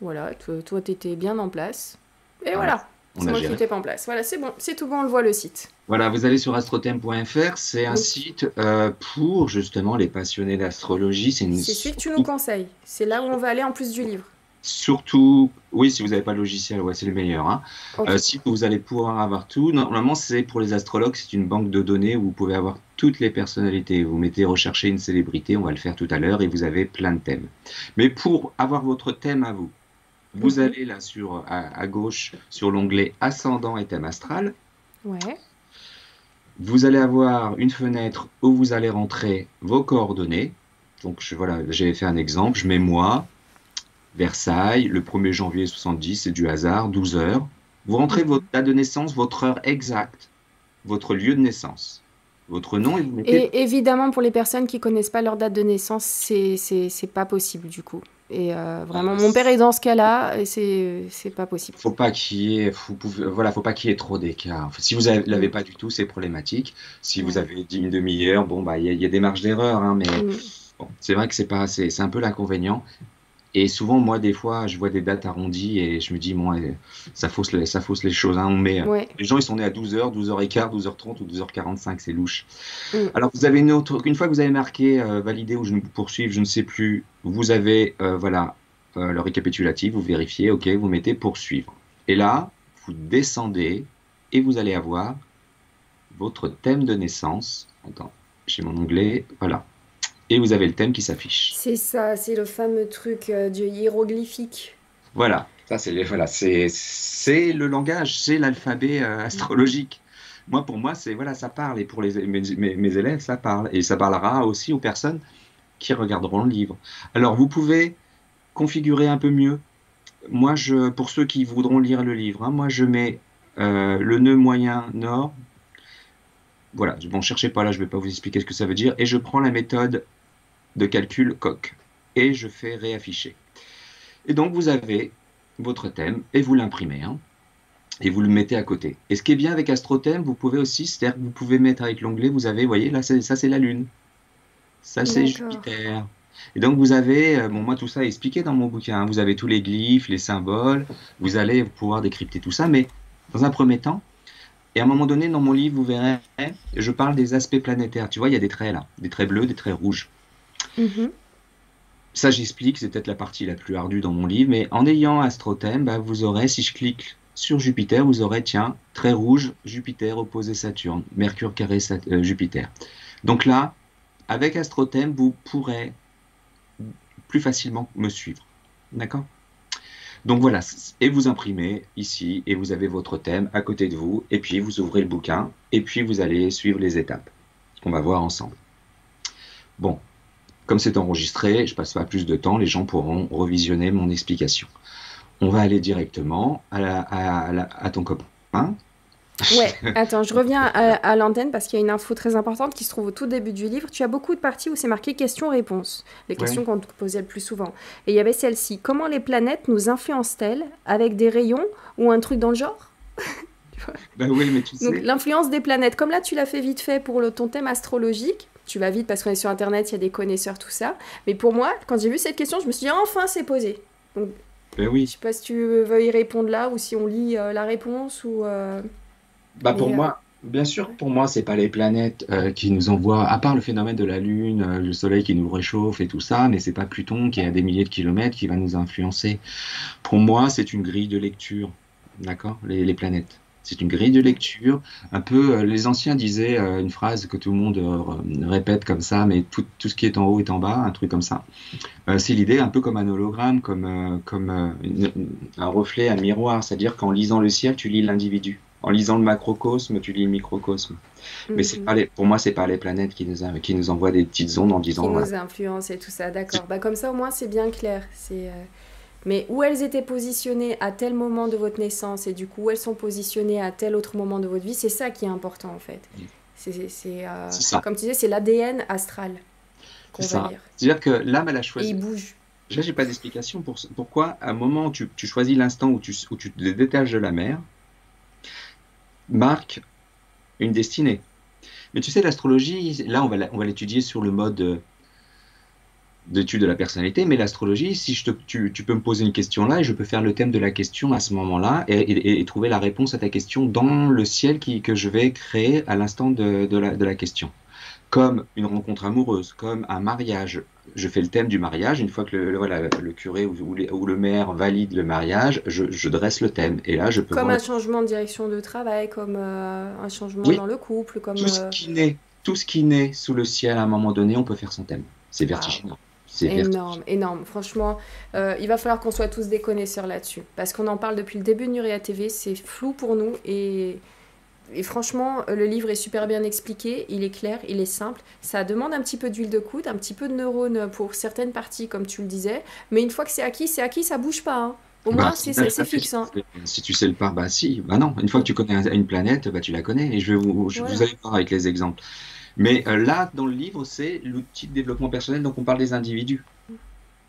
Voilà, toi, tu étais bien en place. Et voilà. C'est qui n'étais pas en place. Voilà, c'est bon, c'est tout bon, on le voit le site. Voilà, vous allez sur astrothème.fr, c'est un site euh, pour justement les passionnés d'astrologie. C'est une... celui que tu nous conseilles. C'est là où on va aller en plus du livre. Surtout, oui, si vous n'avez pas le logiciel, ouais, c'est le meilleur. Hein. Euh, si vous allez pouvoir avoir tout, normalement, c'est pour les astrologues, c'est une banque de données où vous pouvez avoir toutes les personnalités. Vous mettez rechercher une célébrité, on va le faire tout à l'heure, et vous avez plein de thèmes. Mais pour avoir votre thème à vous, vous mhm. allez là sur à, gauche sur l'onglet ascendant et thème astral. Ouais. Vous allez avoir une fenêtre où vous allez rentrer vos coordonnées. Donc je, voilà, j'ai fait un exemple. Je mets moi, Versailles, le 1er janvier 70, c'est du hasard, 12 heures. Vous rentrez mhm. votre date de naissance, votre heure exacte, votre lieu de naissance, votre nom et vous mettez... Et évidemment, pour les personnes qui connaissent pas leur date de naissance, c'est, c'est, pas possible du coup. Et euh, vraiment, ah, mon père est dans ce cas-là, et c'est, pas possible. Faut pas qu'il y ait, faut, voilà, faut pas qu'il y ait trop d'écart. Si vous l'avez pas du tout, c'est problématique. Si vous avez une demi-heure, bon bah il y, a des marges d'erreur, hein, mais mm. bon, c'est vrai que c'est pas, c'est un peu l'inconvénient. Et souvent, moi, des fois, je vois des dates arrondies et je me dis, moi, ça fausse les, ça fausse les choses. Hein. On met, Les gens, ils sont nés à 12h, 12h15, 12h30 ou 12h45, c'est louche. Mm. Alors, vous avez une autre, une fois que vous avez marqué euh, valider ou je ne poursuivre, je ne sais plus, vous avez, euh, voilà, euh, le récapitulatif, vous vérifiez, OK, vous mettez poursuivre. Et là, vous descendez et vous allez avoir votre thème de naissance. Attends, j'ai mon onglet, voilà et vous avez le thème qui s'affiche. C'est ça, c'est le fameux truc euh, du hiéroglyphique. Voilà, ça c'est voilà, c'est le langage, c'est l'alphabet euh, astrologique. Moi, pour moi, c'est voilà, ça parle et pour les, mes, mes, élèves, ça parle et ça parlera aussi aux personnes qui regarderont le livre. Alors, vous pouvez configurer un peu mieux. Moi, je, pour ceux qui voudront lire le livre, hein, moi je mets euh, le nœud moyen nord. Voilà, bon, cherchez pas là, je vais pas vous expliquer ce que ça veut dire. Et je prends la méthode de calcul coq et je fais réafficher. Et donc vous avez votre thème et vous l'imprimez hein, et vous le mettez à côté. Et ce qui est bien avec AstroThème, vous pouvez aussi, c'est-à-dire que vous pouvez mettre avec l'onglet, vous avez, vous voyez, là ça c'est la Lune, ça c'est Jupiter. Et donc vous avez, euh, bon moi tout ça est expliqué dans mon bouquin, hein. vous avez tous les glyphes, les symboles, vous allez pouvoir décrypter tout ça, mais dans un premier temps, et à un moment donné dans mon livre, vous verrez, je parle des aspects planétaires. Tu vois, il y a des traits là, des traits bleus, des traits rouges. Mhm. Ça, j'explique, c'est peut-être la partie la plus ardue dans mon livre, mais en ayant Astrothème, bah, vous aurez, si je clique sur Jupiter, vous aurez, tiens, très rouge, Jupiter opposé Saturne, Mercure carré euh, Jupiter. Donc là, avec Astrothème, vous pourrez plus facilement me suivre. D'accord? Donc voilà, et vous imprimez ici, et vous avez votre thème à côté de vous, et puis vous ouvrez le bouquin, et puis vous allez suivre les étapes qu'on va voir ensemble. Bon, comme c'est enregistré, je passe pas plus de temps, les gens pourront revisionner mon explication. On va aller directement à, ton copain. Ouais, [laughs] attends, je reviens à, l'antenne parce qu'il y a une info très importante qui se trouve au tout début du livre. Tu as beaucoup de parties où c'est marqué questions-réponses, les questions qu'on te posait le plus souvent. Et il y avait celle-ci comment les planètes nous influencent-elles avec des rayons ou un truc dans le genre? [laughs] Ben oui, mais tu sais. Donc l'influence des planètes, comme là tu l'as fait vite fait pour le, ton thème astrologique, tu vas vite parce qu'on est sur Internet, il y a des connaisseurs, tout ça. Mais pour moi, quand j'ai vu cette question, je me suis dit, enfin, c'est posé. Donc, ben oui. Je sais pas si tu veux y répondre là ou si on lit euh, la réponse ou. Euh, bah pour euh, moi, bien sûr, pour moi, c'est pas les planètes qui nous envoient, à part le phénomène de la Lune, le Soleil qui nous réchauffe et tout ça, mais c'est pas Pluton qui est à des milliers de kilomètres qui va nous influencer. Pour moi, c'est une grille de lecture, d'accord, les planètes. C'est une grille de lecture. Un peu, euh, les anciens disaient euh, une phrase que tout le monde euh, répète comme ça, mais tout, tout, ce qui est en haut est en bas, un truc comme ça. c'est l'idée un peu comme un hologramme, comme, comme un reflet, un miroir. C'est-à-dire qu'en lisant le ciel, tu lis l'individu. En lisant le macrocosme, tu lis le microcosme. Mais c'est mhm. pas les, pour moi, c'est pas les planètes qui nous, qui nous envoient des petites ondes en disant. Qui nous influencent et tout ça, d'accord. Bah, comme ça, au moins, c'est bien clair. C'est mais où elles étaient positionnées à tel moment de votre naissance et du coup où elles sont positionnées à tel autre moment de votre vie, c'est ça qui est important en fait. C'est euh, comme tu disais, c'est l'ADN astral va lire. C'est-à-dire que l'âme, elle a choisi. Et il bouge. Là, j'ai pas d'explication pour pourquoi, à un moment, tu, tu choisis l'instant où tu, où tu te détaches de la mer, marque une destinée. Mais tu sais, l'astrologie, là, on va l'étudier sur le mode euh, d'étude de la personnalité, mais l'astrologie, si je te, tu, peux me poser une question là, et je peux faire le thème de la question à ce moment-là, et, trouver la réponse à ta question dans le ciel qui, que je vais créer à l'instant de, de, la, de la question. Comme une rencontre amoureuse, comme un mariage, je fais le thème du mariage. Une fois que le, voilà, le curé ou, ou, le maire valide le mariage, je, je, dresse le thème. Et là, je peux. Comme un changement de direction de travail, comme euh, un changement dans le couple, comme. Tout ce euh, qui naît, tout ce qui naît sous le ciel à un moment donné, on peut faire son thème. C'est vertigineux. C'est énorme, énorme. Franchement, euh, il va falloir qu'on soit tous des connaisseurs là-dessus. Parce qu'on en parle depuis le début de Nuria TV, c'est flou pour nous et et franchement, le livre est super bien expliqué, il est clair, il est simple. Ça demande un petit peu d'huile de coude, un petit peu de neurones pour certaines parties, comme tu le disais. Mais une fois que c'est acquis, c'est acquis, ça bouge pas. Hein. Au bah, moins, c'est fixe. Hein. Si tu sais le pas, bah si, bah non. Une fois que tu connais une planète, bah tu la connais. Et je vais vous, vous allez voir avec les exemples. Mais euh, là, dans le livre, c'est l'outil de développement personnel, donc on parle des individus.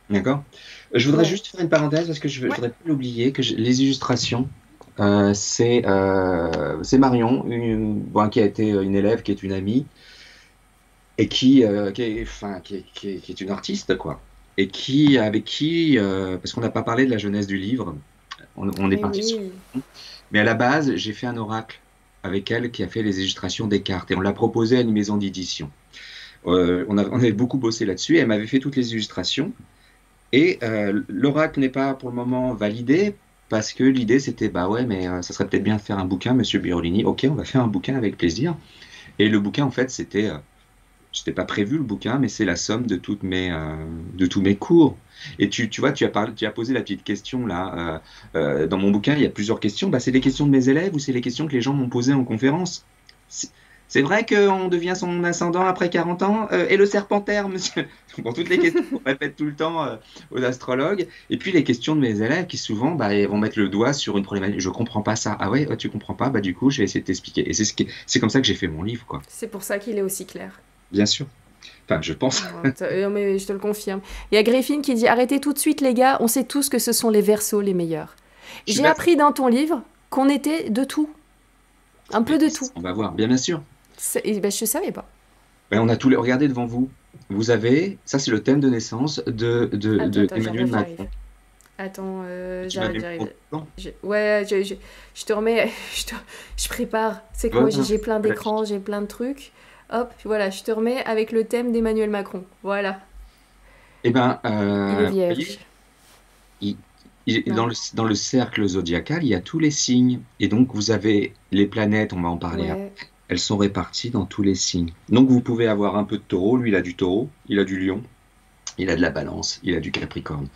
D'accord? Je voudrais juste faire une parenthèse parce que je ne voudrais pas l'oublier, que les illustrations, euh, euh, c'est Marion, qui a été une élève, qui est une amie, et qui, euh, qui, est, enfin, qui, est, une artiste, quoi. Et qui, avec qui, parce qu'on n'a pas parlé de la jeunesse du livre, on, est parti sur. Mais à la base, j'ai fait un oracle avec elle qui a fait les illustrations des cartes, et on l'a proposé à une maison d'édition. on, on, avait beaucoup bossé là-dessus, elle m'avait fait toutes les illustrations. Et l'oracle n'est pas pour le moment validé parce que l'idée c'était bah ouais mais euh, ça serait peut-être bien de faire un bouquin Monsieur Birolini ok on va faire un bouquin avec plaisir et le bouquin en fait c'était euh, c'était pas prévu le bouquin mais c'est la somme de toutes mes euh, de tous mes cours et tu, tu vois tu as parlé, tu as posé la petite question là dans mon bouquin il y a plusieurs questions bah c'est les questions de mes élèves ou c'est les questions que les gens m'ont posées en conférence? C'est vrai qu'on devient son ascendant après 40 ans? Euh, Et le serpentaire, monsieur? [laughs] Pour toutes les questions qu'on répète tout le temps euh, aux astrologues. Et puis les questions de mes élèves qui souvent bah, vont mettre le doigt sur une problématique. Je comprends pas ça. Ah ouais, tu comprends pas? Bah du coup, je vais essayer de t'expliquer. Et c'est ce comme ça que j'ai fait mon livre. quoi. C'est pour ça qu'il est aussi clair. Bien sûr. Enfin, je pense. non, mais je te le confirme. Il y a Griffin qui dit Arrêtez tout de suite, les gars. On sait tous que ce sont les versos les meilleurs. J'ai appris dans ton livre qu'on était de tout. Un peu de tout. On va voir, bien, bien sûr. Ben, je ne savais pas. Ben, on a tous les... Regardez devant vous. Vous avez, ça c'est le thème de naissance de, de, de Emmanuel Macron. Attends, euh, j'arrive, Ouais, je, je, je, te remets, [laughs] je, te, je prépare. C'est quoi? J'ai plein d'écrans, j'ai plein de trucs. Hop, voilà, je te remets avec le thème d'Emmanuel Macron. Voilà. Eh ben, euh, il est vierge. dans, le, dans le cercle zodiacal, il y a tous les signes. Et donc, vous avez les planètes, on va en parler après elles sont réparties dans tous les signes. Donc vous pouvez avoir un peu de taureau, lui il a du taureau, il a du lion, il a de la balance, il a du capricorne.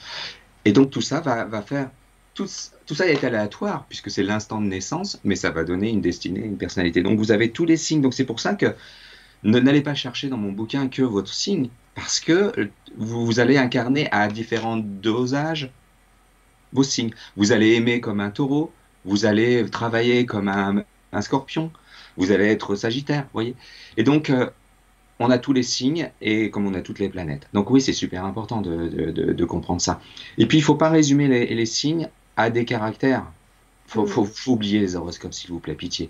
Et donc tout ça va, va faire... Tout, tout, ça est aléatoire, puisque c'est l'instant de naissance, mais ça va donner une destinée, une personnalité. Donc vous avez tous les signes. Donc c'est pour ça que n'allez pas chercher dans mon bouquin que votre signe, parce que vous, vous allez incarner à différents dosages vos signes. Vous allez aimer comme un taureau, vous allez travailler comme un, un scorpion, vous allez être Sagittaire, vous voyez. Et donc, euh, on a tous les signes et comme on a toutes les planètes. Donc oui, c'est super important de, comprendre ça. Et puis, il ne faut pas résumer les, signes à des caractères. Il faut, oublier les horoscopes, s'il vous plaît, pitié.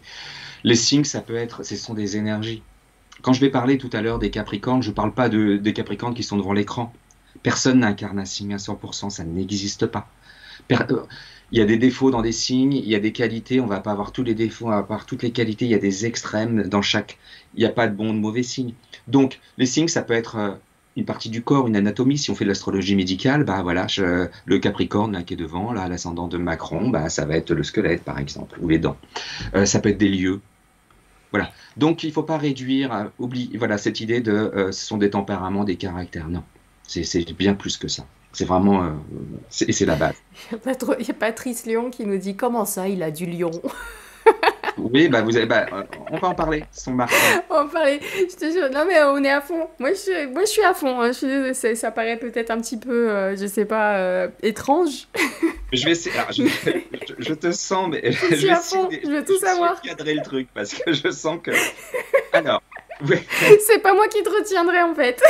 Les signes, ça peut être, ce sont des énergies. Quand je vais parler tout à l'heure des Capricornes, je ne parle pas de, des Capricornes qui sont devant l'écran. Personne n'incarne un signe à 100%, ça n'existe pas. Euh, il y a des défauts dans des signes, il y a des qualités, on va pas avoir tous les défauts, on va avoir toutes les qualités, il y a des extrêmes dans chaque, il n'y a pas de bon ou de mauvais signes. Donc les signes, ça peut être euh, une partie du corps, une anatomie. Si on fait de l'astrologie médicale, bah voilà, le Capricorne qui est devant, l'ascendant de Macron, bah ça va être le squelette par exemple, ou les dents. Euh, ça peut être des lieux. Voilà. Donc il ne faut pas réduire, euh, oublie, voilà, cette idée de ce sont des tempéraments, des caractères. Non, c'est bien plus que ça. C'est vraiment. Euh, c'est la base. [laughs] Il y a Patrice Lyon qui nous dit Comment ça, il a du lion? [laughs] Oui, bah vous avez, bah, euh, on va en parler, son marque. on va en parler. Je te jure, non mais on est à fond. Moi, je suis, moi, je suis à fond. Hein. Je suis, ça paraît peut-être un petit peu, euh, je sais pas, étrange. [laughs] je vais essayer. je, te sens, mais je, [laughs] suis à fond. je veux tout je savoir. cadrer le truc parce que je sens que. [laughs] Alors. C'est pas moi qui te retiendrai en fait.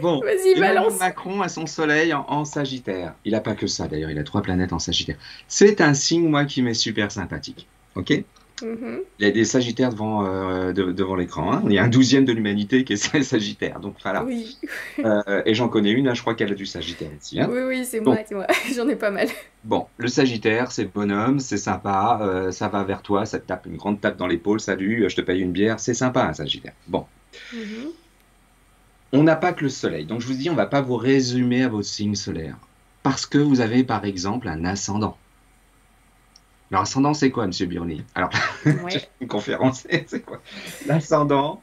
Bon, Emmanuel Macron a son soleil en, Sagittaire. Il n'a pas que ça d'ailleurs, il a trois planètes en Sagittaire. C'est un signe, moi, qui m'est super sympathique. Ok? Mhm. Il y a des Sagittaires devant, euh, devant l'écran. Hein. Il y a un douzième de l'humanité qui est Sagittaire. Donc voilà. Oui. Euh, et j'en connais une, hein, je crois qu'elle a du Sagittaire aussi. Hein. Oui, oui, c'est moi, moi. [laughs] J'en ai pas mal. Bon, le Sagittaire, c'est bonhomme, c'est sympa, euh, ça va vers toi, ça te tape une grande tape dans l'épaule, salut, je te paye une bière, c'est sympa un Sagittaire. Bon. Mhm. On n'a pas que le Soleil. Donc je vous dis, on ne va pas vous résumer à vos signes solaires. Parce que vous avez par exemple un ascendant. L'ascendant, c'est quoi, Monsieur Burny Alors, une [laughs] conférence, c'est quoi? L'ascendant,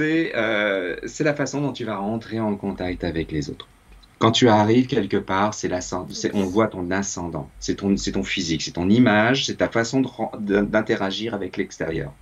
euh, c'est la façon dont tu vas rentrer en contact avec les autres. Quand tu arrives quelque part, c'est on voit ton ascendant, c'est ton, ton physique, c'est ton image, c'est ta façon d'interagir avec l'extérieur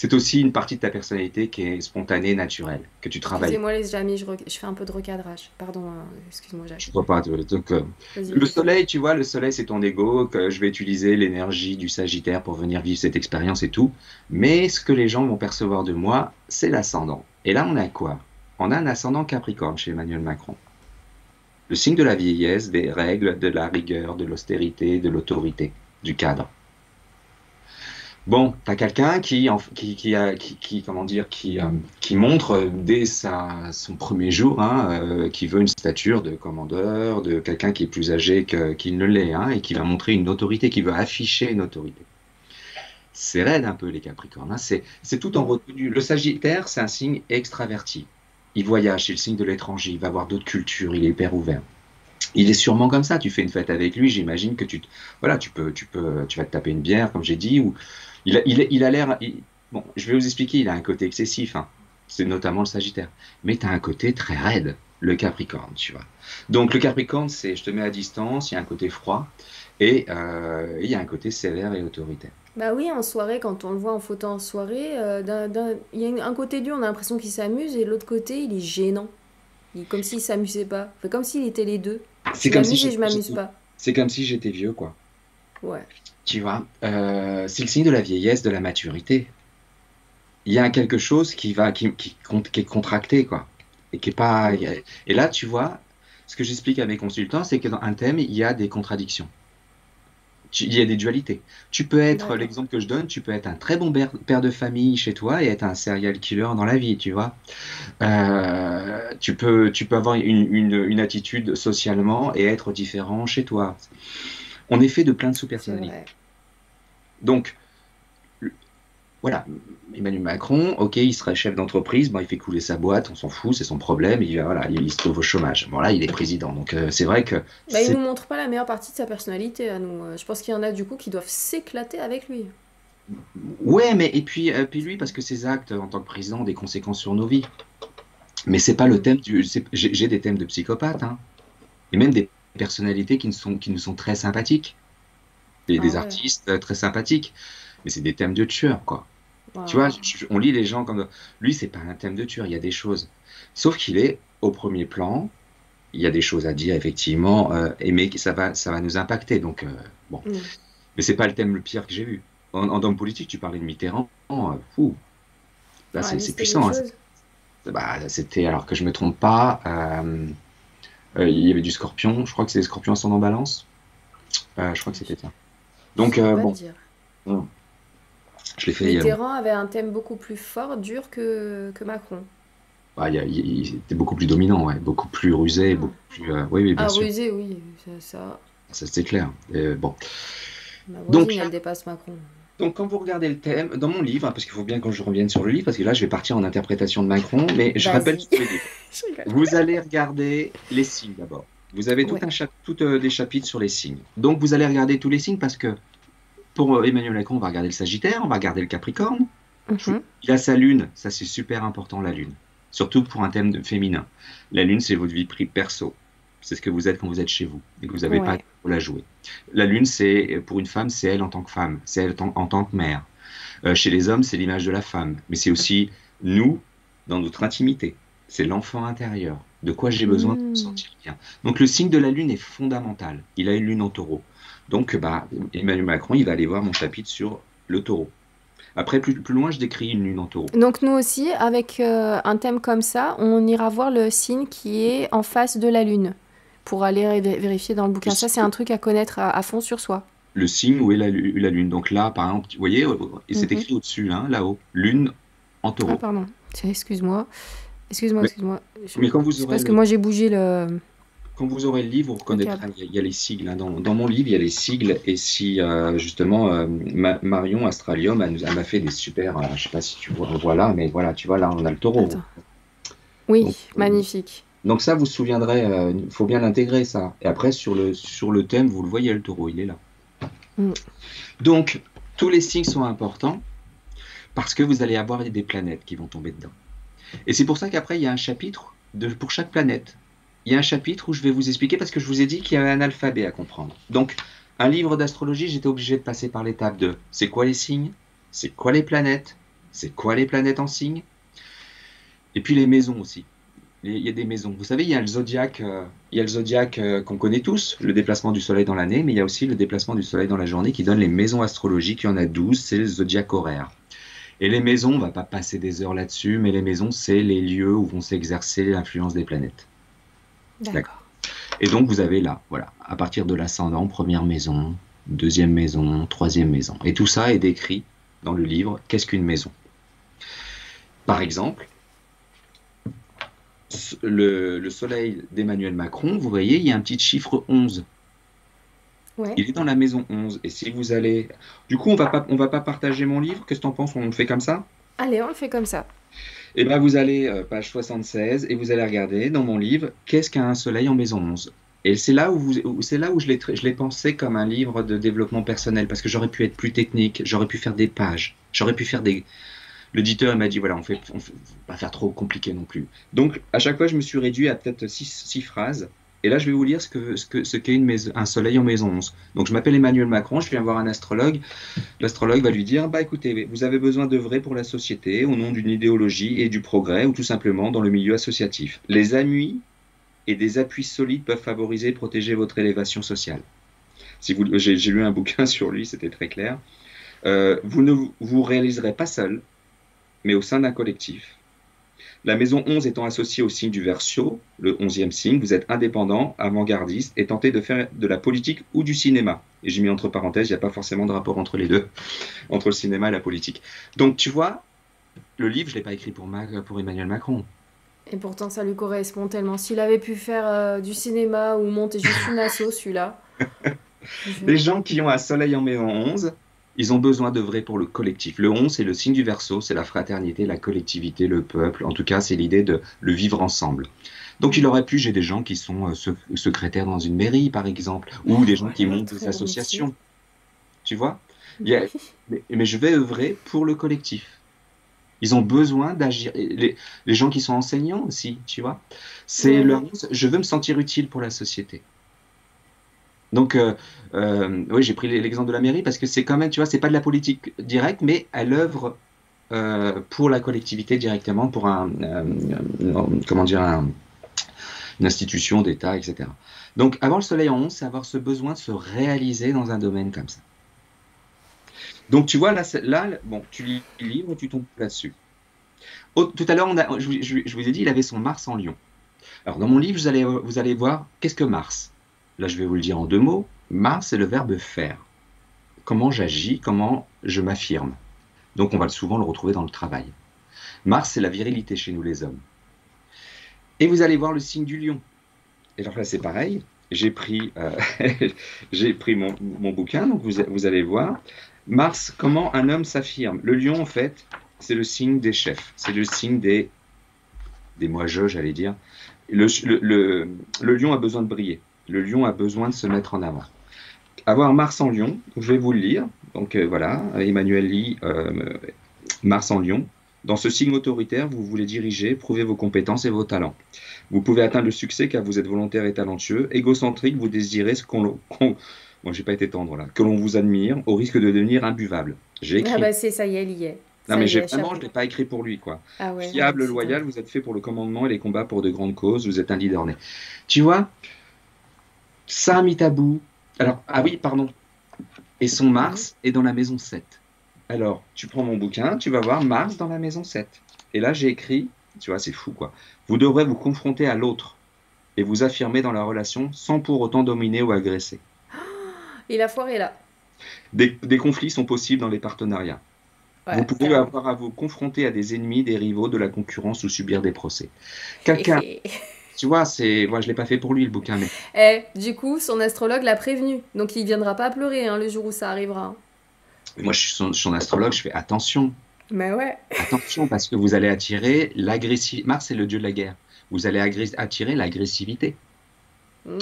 c'est aussi une partie de ta personnalité qui est spontanée, naturelle, que tu travailles. Excusez-moi les amis, je, fais un peu de recadrage. Pardon, hein, excuse-moi Jacques. Je vois pas. Donc, euh, le soleil, tu vois, le soleil c'est ton ego, que je vais utiliser l'énergie du Sagittaire pour venir vivre cette expérience et tout. Mais ce que les gens vont percevoir de moi, c'est l'ascendant. Et là, on a quoi? On a un ascendant Capricorne chez Emmanuel Macron. Le signe de la vieillesse, des règles, de la rigueur, de l'austérité, de l'autorité, du cadre. Bon, tu as quelqu'un qui, qui, qui, comment dire, qui, euh, qui montre dès sa, son premier jour hein, euh, qui veut une stature de commandeur, de quelqu'un qui est plus âgé qu'il ne l'est, hein, et qui va montrer une autorité, qui veut afficher une autorité. C'est raide un peu les Capricornes, hein, c'est tout en retenue. Le Sagittaire, c'est un signe extraverti. Il voyage, c'est le signe de l'étranger, il va voir d'autres cultures, il est hyper ouvert. Il est sûrement comme ça. Tu fais une fête avec lui, j'imagine que tu, voilà, tu peux, tu peux, tu vas te taper une bière, comme j'ai dit, ou il a, il, a l'air. Bon, je vais vous expliquer, il a un côté excessif, hein. c'est notamment le Sagittaire. Mais tu as un côté très raide, le Capricorne, tu vois. Donc le Capricorne, c'est je te mets à distance, il y a un côté froid, et euh, il y a un côté sévère et autoritaire. Bah oui, en soirée, quand on le voit en photo en soirée, euh, il y a un côté dur, on a l'impression qu'il s'amuse, et l'autre côté, il est gênant. Il, comme s'il s'amusait pas. comme s'il était les deux. C'est comme si je m'amuse pas. C'est comme si j'étais vieux, quoi. Ouais. Tu vois, euh, c'est le signe de la vieillesse, de la maturité. Il y a quelque chose qui va, qui, qui, qui est contracté, quoi. Et qui est pas. Et là, tu vois, ce que j'explique à mes consultants, c'est que dans un thème, il y a des contradictions. il y a des dualités. Tu peux être, l'exemple que je donne, tu peux être un très bon père de famille chez toi et être un serial killer dans la vie, tu vois. Euh, tu, peux, tu peux avoir une, une, une, attitude socialement et être différent chez toi. On est fait de plein de sous-personnalités. Donc, voilà, Emmanuel Macron, ok, il serait chef d'entreprise, bon, il fait couler sa boîte, on s'en fout, c'est son problème, il, voilà, il se trouve au chômage. Bon, là, il est président, donc euh, c'est vrai que. Bah, il nous montre pas la meilleure partie de sa personnalité à nous. Euh, je pense qu'il y en a du coup qui doivent s'éclater avec lui. Ouais, mais et puis, euh, puis lui, parce que ses actes en tant que président ont des conséquences sur nos vies. Mais c'est pas le thème du. J'ai des thèmes de psychopathe, hein. et même des personnalités qui nous sont, qui nous sont très sympathiques. Des, des ah artistes euh, très sympathiques. Mais c'est des thèmes de tueur, quoi. Tu vois, on lit les gens comme. Lui, c'est pas un thème de tueur, il y a des choses. Sauf qu'il est au premier plan. Il y a des choses à dire, effectivement, euh, et mais ça va, ça va nous impacter. Donc, euh, bon. Mm. Mais c'est pas le thème le pire que j'ai vu. En, en homme politique, tu parlais de Mitterrand. fou. Là, c'est puissant. Hein. Bah, C'était, alors que je me trompe pas, euh, il y avait du scorpion, je crois que c'est des scorpions ascendant balance. Euh, je crois que c'était ça. Donc, euh, bon. Je l'ai fait. Mitterrand avait un thème beaucoup plus fort, dur que, que Macron. Ah, il, était beaucoup plus dominant, ouais, beaucoup plus rusé, beaucoup plus. oui, oui, bien ah, rusé, oui, ça. Ça, c'est clair. bon. Donc, elle dépasse Macron. Donc, quand vous regardez le thème, dans mon livre, parce qu'il faut bien que je revienne sur le livre, parce que là, je vais partir en interprétation de Macron, mais je rappelle [laughs] vous allez regarder les signes d'abord. Vous avez tout un tout, euh, des chapitres sur les signes. Donc, vous allez regarder tous les signes parce que pour euh, Emmanuel Macron, on va regarder le Sagittaire, on va regarder le Capricorne. Mhm. Il a sa lune, ça c'est super important, la lune. Surtout pour un thème de féminin. La lune, c'est votre vie perso. C'est ce que vous êtes quand vous êtes chez vous et que vous n'avez pas la jouer. La lune, c'est pour une femme, c'est elle en tant que femme, c'est elle en, tant que mère. Euh, chez les hommes, c'est l'image de la femme, mais c'est aussi nous dans notre intimité. C'est l'enfant intérieur. De quoi j'ai besoin pour me hmm. sentir bien. Donc le signe de la lune est fondamental. Il a une lune en taureau. Donc bah, Emmanuel Macron, il va aller voir mon chapitre sur le taureau. Après, plus, plus loin, je décris une lune en taureau. Donc nous aussi, avec euh, un thème comme ça, on ira voir le signe qui est en face de la lune pour aller vérifier dans le bouquin. Ça, c'est un truc à connaître à, fond sur soi. le signe où est la, lune? Donc là, par exemple, vous voyez, et c'est mhm. écrit au-dessus, hein, là-haut, lune en taureau. Ah, pardon, excuse-moi. Excuse-moi, excuse-moi. Mais quand vous aurez. Parce que moi, j'ai bougé le. Quand vous aurez le livre, vous reconnaîtrez, il y, a les sigles. Hein. Dans, dans, mon livre, il y a les sigles. Et si, euh, justement, euh, Marion Astralium, elle, m'a fait des super. Euh, je sais pas si tu vois, voilà, mais voilà, tu vois, là, on a le taureau. Oui, magnifique. Donc ça, vous vous souviendrez, il faut bien l'intégrer, ça. Et après, sur le, sur le thème, vous le voyez, le taureau, il est là. Mm. Donc, tous les signes sont importants parce que vous allez avoir des planètes qui vont tomber dedans. Et c'est pour ça qu'après, il y a un chapitre de, pour chaque planète. Il y a un chapitre où je vais vous expliquer parce que je vous ai dit qu'il y avait un alphabet à comprendre. Donc, un livre d'astrologie, j'étais obligé de passer par l'étape de c'est quoi les signes, c'est quoi les planètes, c'est quoi les planètes en signes, et puis les maisons aussi il y a des maisons. Vous savez, il y a le zodiaque, euh, il y a le zodiaque euh, qu'on connaît tous, le déplacement du soleil dans l'année, mais il y a aussi le déplacement du soleil dans la journée qui donne les maisons astrologiques. Il y en a 12, c'est le zodiaque horaire. Et les maisons, on va pas passer des heures là-dessus, mais les maisons, c'est les lieux où vont s'exercer l'influence des planètes. D'accord. Et donc, vous avez là, voilà, à partir de l'ascendant, première maison, deuxième maison, troisième maison. Et tout ça est décrit dans le livre Qu'est-ce qu'une maison? Par exemple, le, soleil d'Emmanuel Macron, vous voyez, il y a un petit chiffre 11. Il est dans la maison 11. Et si vous allez. Du coup, on va pas, on va pas partager mon livre. Qu'est-ce que tu en penses? On le fait comme ça? Allez, on le fait comme ça. Et eh bien, vous allez, euh, page 76, et vous allez regarder dans mon livre Qu'est-ce qu'un soleil en maison 11 Et c'est là où, c'est là où je l'ai pensé comme un livre de développement personnel, parce que j'aurais pu être plus technique, j'aurais pu faire des pages, j'aurais pu faire des, l'éditeur m'a dit voilà, on fait, on pas faire trop compliqué non plus. Donc à chaque fois, je me suis réduit à peut-être six, phrases. Et là, je vais vous lire ce que ce que ce qu'est maison, un soleil en maison 11. Donc je m'appelle Emmanuel Macron, je viens voir un astrologue. L'astrologue va lui dire bah écoutez, vous avez besoin d'œuvrer pour la société au nom d'une idéologie et du progrès ou tout simplement dans le milieu associatif. Les amis et des appuis solides peuvent favoriser et protéger votre élévation sociale. Si j'ai, lu un [laughs] bouquin sur lui, c'était très clair. Euh, vous ne vous réaliserez pas seul, mais au sein d'un collectif. La maison 11 étant associée au signe du Verseau, le 11e signe, vous êtes indépendant, avant-gardiste et tentez de faire de la politique ou du cinéma. Et j'ai mis entre parenthèses, il n'y a pas forcément de rapport entre les deux, [laughs] entre le cinéma et la politique. Donc tu vois, le livre, je ne l'ai pas écrit pour, pour Emmanuel Macron. Et pourtant, ça lui correspond tellement. S'il avait pu faire euh, du cinéma ou monter juste une asso, celui-là. [laughs] Les gens qui ont un soleil en maison 11, ils ont besoin d'œuvrer pour le collectif. Le 11, c'est le signe du verso, c'est la fraternité, la collectivité, le peuple. En tout cas, c'est l'idée de le vivre ensemble. Donc il aurait pu, j'ai des gens qui sont euh, secrétaires dans une mairie, par exemple, ou des gens qui montent des associations. Tu vois? Mais, je vais œuvrer pour le collectif. Ils ont besoin d'agir. Les, gens qui sont enseignants aussi, tu vois? C'est leur, je veux me sentir utile pour la société. Donc, euh, euh, oui, j'ai pris l'exemple de la mairie parce que c'est quand même, tu vois, c'est pas de la politique directe, mais elle œuvre euh, pour la collectivité directement, pour un, comment dire, une institution d'État, etc. Donc, avoir le soleil en 11, c'est avoir ce besoin de se réaliser dans un domaine comme ça. Donc, tu vois, là, bon, tu lis le livre, tu tombes là-dessus. Tout à l'heure, je, je, vous ai dit, il avait son Mars en Lion. Alors, dans mon livre, vous allez voir, qu'est-ce que Mars? Là, je vais vous le dire en deux mots. Mars, c'est le verbe faire. Comment j'agis, comment je m'affirme. Donc, on va souvent le retrouver dans le travail. Mars, c'est la virilité chez nous, les hommes. Et vous allez voir le signe du lion. Et alors là, c'est pareil. J'ai pris, euh, [laughs] pris mon, bouquin, donc vous, allez voir. Mars, comment un homme s'affirme. Le lion, en fait, c'est le signe des chefs. C'est le signe des, des moi-je, j'allais dire. le lion a besoin de briller le lion a besoin de se mettre en avant. Avoir Mars en lion, je vais vous le lire. Donc euh, voilà, Emmanuel lit euh, Mars en lion. Dans ce signe autoritaire, vous voulez diriger, prouver vos compétences et vos talents. Vous pouvez atteindre le succès car vous êtes volontaire et talentueux. Égocentrique, vous désirez ce qu'on. Qu j'ai pas été tendre là. Que l'on vous admire au risque de devenir imbuvable. J'ai écrit. Ah bah c'est ça y est, il y est. Non, mais j'ai vraiment, je ne l'ai pas écrit pour lui, quoi. Ah Fiable, loyal, vous êtes fait pour le commandement et les combats pour de grandes causes, vous êtes un leader né. Tu vois, ça mis tabou. Alors, ah oui, pardon. Et son Mars est dans la maison 7. Alors, tu prends mon bouquin, tu vas voir Mars dans la maison 7. Et là, j'ai écrit, tu vois, c'est fou quoi. Vous devrez vous confronter à l'autre et vous affirmer dans la relation sans pour autant dominer ou agresser. Et la foire est là. Des, conflits sont possibles dans les partenariats. vous pouvez avoir à vous confronter à des ennemis, des rivaux, de la concurrence ou subir des procès. Quelqu'un. [laughs] tu vois, c'est, moi je l'ai pas fait pour lui le bouquin, mais. Eh, du coup, son astrologue l'a prévenu, donc il viendra pas pleurer hein, le jour où ça arrivera. Moi, je suis son, astrologue, je fais attention. Mais ouais. Attention, parce que vous allez attirer l'agressivité. Mars est le dieu de la guerre. Vous allez attirer l'agressivité. Mmh.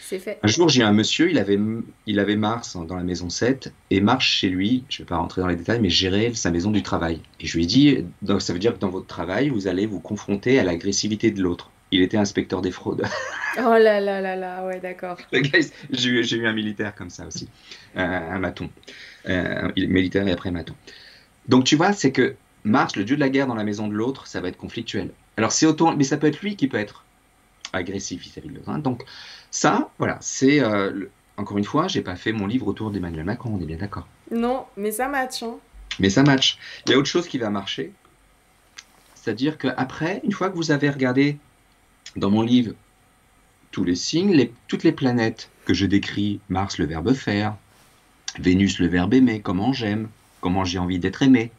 C'est fait. Un jour, j'ai un monsieur, il avait, il avait Mars dans la maison 7, et Mars chez lui, je ne vais pas rentrer dans les détails, mais gérait sa maison du travail. Et je lui ai dit, donc ça veut dire que dans votre travail, vous allez vous confronter à l'agressivité de l'autre. Il était inspecteur des fraudes. [laughs] Oh là là là là, ouais, d'accord. J'ai eu un militaire comme ça aussi, un maton. Euh, militaire et après maton. Donc tu vois, c'est que Mars, le dieu de la guerre dans la maison de l'autre, ça va être conflictuel. Alors c'est autant, mais ça peut être lui qui peut être agressif vis-à-vis de l'autre. Hein. Donc ça, voilà, c'est euh, encore une fois, j'ai pas fait mon livre autour d'Emmanuel Macron, on est bien d'accord. Non, mais ça match. Hein. Mais ça match. Il y a autre chose qui va marcher, c'est-à-dire qu'après, une fois que vous avez regardé dans mon livre tous les signes, les, toutes les planètes que je décris, Mars, le verbe faire, Vénus, le verbe aimer, comment j'aime, comment j'ai envie d'être aimé.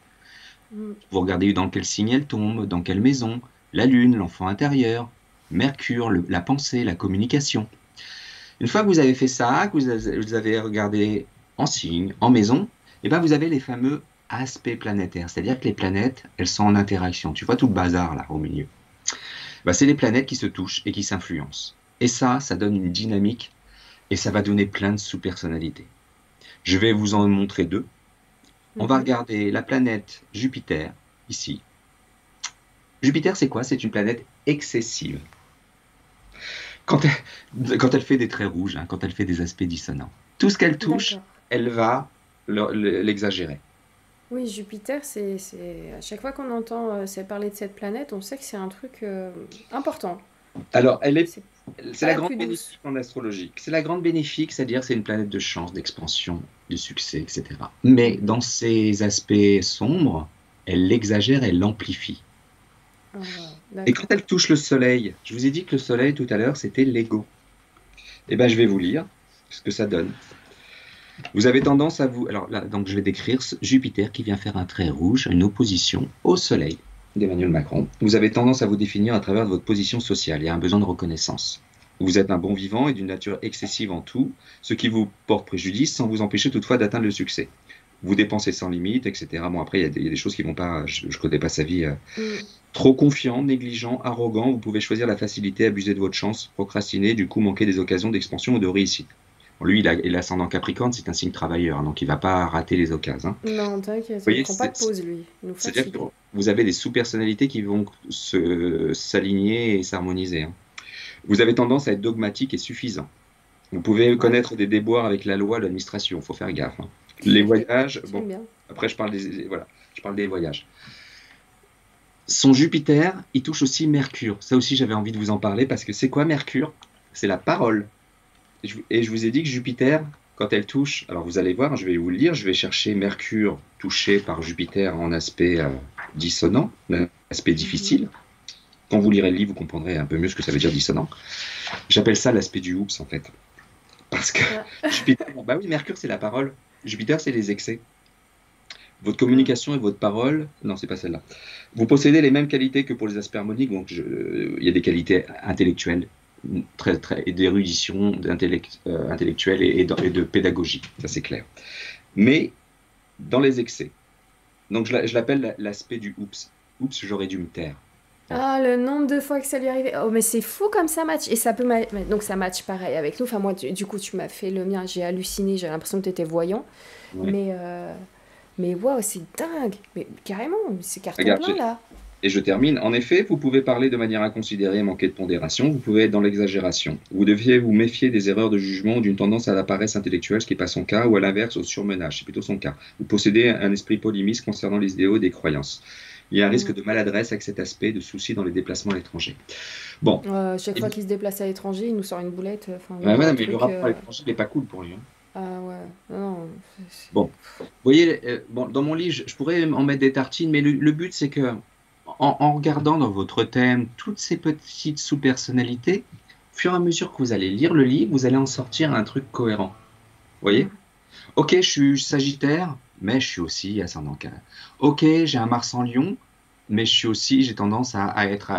Mm. Vous regardez dans quel signe elle tombe, dans quelle maison, la Lune, l'enfant intérieur, Mercure, la pensée, la communication. Une fois que vous avez fait ça, que vous avez regardé en signe, en maison, et eh ben vous avez les fameux aspects planétaires. C'est-à-dire que les planètes, elles sont en interaction. Tu vois tout le bazar là au milieu. Ben, c'est les planètes qui se touchent et qui s'influencent. Et ça, ça donne une dynamique et ça va donner plein de sous-personnalités. Je vais vous en montrer deux. On va mhm. regarder la planète Jupiter, ici. Jupiter, c'est quoi? C'est une planète excessive. Quand elle, quand elle, fait des traits rouges, hein, quand elle fait des aspects dissonants. Tout ce qu'elle touche, elle va l'exagérer. Oui, Jupiter, c'est à chaque fois qu'on entend euh, parler de cette planète, on sait que c'est un truc euh, important. Alors, elle est c'est la grande bénéfique en astrologie. C'est la grande bénéfique, c'est-à-dire c'est une planète de chance, d'expansion, de succès, etc. Mais dans ses aspects sombres, elle l'exagère, elle l'amplifie. Ah, et quand elle touche le soleil, je vous ai dit que le soleil tout à l'heure, c'était l'ego. Eh bien, je vais vous lire ce que ça donne. Vous avez tendance à vous. Alors là, donc je vais décrire Jupiter qui vient faire un trait rouge, une opposition au soleil d'Emmanuel Macron, vous avez tendance à vous définir à travers votre position sociale et un besoin de reconnaissance. Vous êtes un bon vivant et d'une nature excessive en tout, ce qui vous porte préjudice sans vous empêcher toutefois d'atteindre le succès. Vous dépensez sans limite, etc. Bon, après, il y, a des choses qui vont pas, je ne connais pas sa vie. Euh, mm. Trop confiant, négligent, arrogant, vous pouvez choisir la facilité, abuser de votre chance, procrastiner, du coup manquer des occasions d'expansion ou de réussite lui, il a l'ascendant Capricorne, c'est un signe travailleur, donc il va pas rater les occasions. Hein. Non, t'inquiète, il ne prend pas de pause, lui. C'est-à-dire que vous avez des sous-personnalités qui vont s'aligner et s'harmoniser. Hein. Vous avez tendance à être dogmatique et suffisant. Vous pouvez connaître des déboires avec la loi, l'administration, il faut faire gaffe. Hein. [laughs] Les voyages, bon, après je parle des, voilà, je parle des voyages. Son Jupiter, il touche aussi Mercure. Ça aussi, j'avais envie de vous en parler parce que c'est quoi Mercure? C'est la parole. Et je vous ai dit que Jupiter, quand elle touche, alors vous allez voir, je vais vous le lire, je vais chercher Mercure touché par Jupiter en aspect euh, dissonant, aspect difficile. Quand vous lirez le livre, vous comprendrez un peu mieux ce que ça veut dire dissonant. J'appelle ça l'aspect du oups en fait. Parce que [laughs] Jupiter, bah oui, Mercure c'est la parole, Jupiter c'est les excès. Votre communication et votre parole, non, c'est pas celle-là. Vous possédez les mêmes qualités que pour les aspects harmoniques, donc il y a des qualités intellectuelles, très, très, et d'érudition euh, intellectuelle et, de, pédagogie, ça c'est clair. Mais dans les excès, donc je l'appelle l'aspect du oups. Oups, j'aurais dû me taire. Ah, le nombre de fois que ça lui arrivait. Oh, mais c'est fou comme ça match. Et ça peut Donc ça match pareil avec nous. Enfin, moi, du, coup, tu m'as fait le mien. J'ai halluciné. J'ai l'impression que tu étais voyant. Mais, euh... mais waouh, c'est dingue. Mais carrément, c'est carton plein là. Et je termine. En effet, vous pouvez parler de manière inconsidérée, manquer de pondération, vous pouvez être dans l'exagération. Vous deviez vous méfier des erreurs de jugement ou d'une tendance à la paresse intellectuelle, ce qui n'est pas son cas, ou à l'inverse, au surmenage, c'est plutôt son cas. Vous possédez un esprit polémiste concernant les idéaux et des croyances. Il y a un risque de maladresse avec cet aspect de souci dans les déplacements à l'étranger. Bon. chaque fois qu'il se déplace à l'étranger, il nous sort une boulette. ouais, mais le rapport à euh, l'étranger n'est pas cool pour lui. Hein. Ah ouais, non. Bon, vous voyez, euh, bon, dans mon livre, je pourrais en mettre des tartines, mais le but, c'est que en, regardant dans votre thème toutes ces petites sous-personnalités, au fur et à mesure que vous allez lire le livre, vous allez en sortir un truc cohérent. Vous voyez? Ok, je suis Sagittaire, mais je suis aussi ascendant Cancer. Ok, j'ai un Mars en Lion, mais je suis aussi, j'ai tendance à, être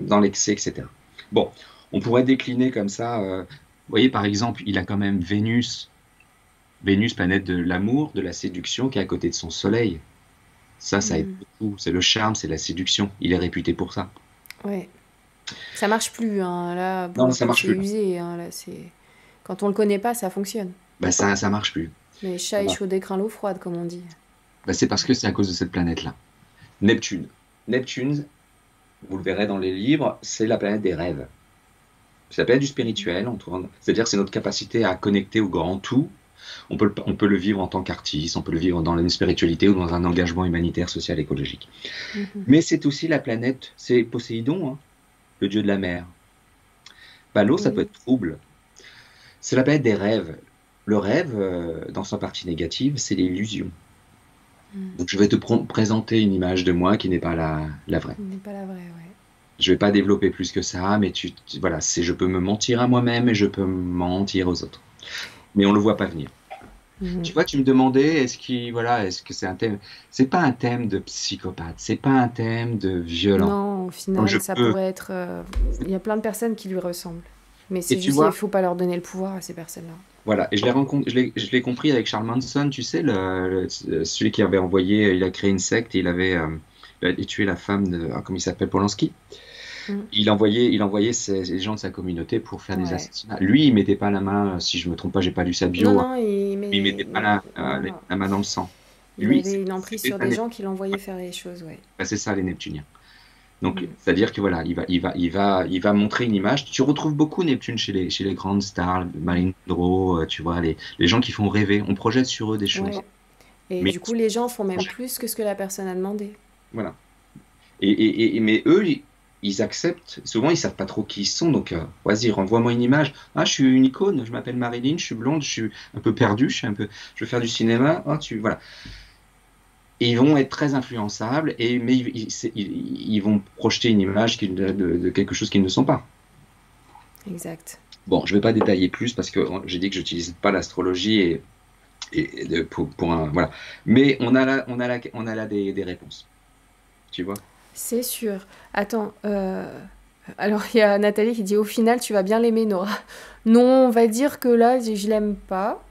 dans l'excès, etc. Bon, on pourrait décliner comme ça. Euh, vous voyez, par exemple, il a quand même Vénus, Vénus, planète de l'amour, de la séduction, qui est à côté de son Soleil. Ça, ça aide mm. beaucoup. C'est le charme, c'est la séduction. Il est réputé pour ça. Ouais. Ça marche plus, hein. là. non, ça marche plus. Usé, hein. là, c'est... Quand on le connaît pas, ça fonctionne. Bah, ça, ça marche plus. Mais chat est chaud d'écrin l'eau froide, comme on dit. Bah, c'est parce que c'est à cause de cette planète-là. Neptune. Neptune, vous le verrez dans les livres, c'est la planète des rêves. Ça peut être du spirituel, c'est-à-dire c'est notre capacité à connecter au grand tout. On peut, on peut le vivre en tant qu'artiste, on peut le vivre dans une spiritualité ou dans un engagement humanitaire, social, écologique. Mhm. Mais c'est aussi la planète, c'est Poséidon, hein, le dieu de la mer. Bah, L'eau, ça peut être trouble. C'est la planète des rêves. Le rêve, euh, dans sa partie négative, c'est l'illusion. Hmm. Donc je vais te présenter une image de moi qui n'est pas la, la vraie. N'est pas la vraie, ouais. Je vais pas développer plus que ça, mais tu, voilà, c'est je peux me mentir à moi-même et je peux mentir aux autres. Mais on le voit pas venir. Hmm. Tu vois, tu me demandais, est-ce voilà, est-ce que c'est un thème? C'est pas un thème de psychopathe, c'est pas un thème de violent. Non, au final, ça pourrait être. euh, Il y a plein de personnes qui lui ressemblent. Mais c'est juste qu'il ne faut pas leur donner le pouvoir à ces personnes-là. Voilà, et je l'ai, je l'ai, compris avec Charles Manson, tu sais, le, celui qui avait envoyé, il a créé une secte, et il avait, euh, tué la femme de, ah, comment il s'appelle, Polanski. Mm. Il envoyait, il envoyait les gens de sa communauté pour faire des assassinats. Lui, il mettait pas la main, si je me trompe pas, j'ai pas lu sa bio. Non, non, il, met... il mettait pas la, euh, la, main dans le sang. Il Lui, avait une emprise sur des gens qui l'envoyaient faire les choses, ouais. Bah, c'est ça, les Neptuniens. Donc, mm. c'est-à-dire que voilà, il va, il, va, il, va, il va montrer une image. Tu retrouves beaucoup Neptune chez les, chez les grandes stars, Monroe, euh, tu vois, les, les, gens qui font rêver. On projette sur eux des choses. Et du coup, les gens font même plus que ce que la personne a demandé. Voilà. Et, et, mais eux, ils acceptent. Souvent, ils savent pas trop qui ils sont. Donc, euh, vas-y, renvoie-moi une image. Ah, je suis une icône. Je m'appelle Marilyn. Je suis blonde. Je suis un peu perdu. Je suis un peu. Je veux faire du cinéma. Ah, tu voilà ils vont être très influençables, et, mais ils, vont projeter une image de, quelque chose qu'ils ne sont pas. Exact. Bon, je ne vais pas détailler plus parce que j'ai dit que je n'utilise pas l'astrologie et, et pour, un voilà. Mais on a là, on a là, on a là des, réponses. Tu vois? C'est sûr. Attends. Euh, alors il y a Nathalie qui dit au final tu vas bien l'aimer Nora. Non, on va dire que là je l'aime pas.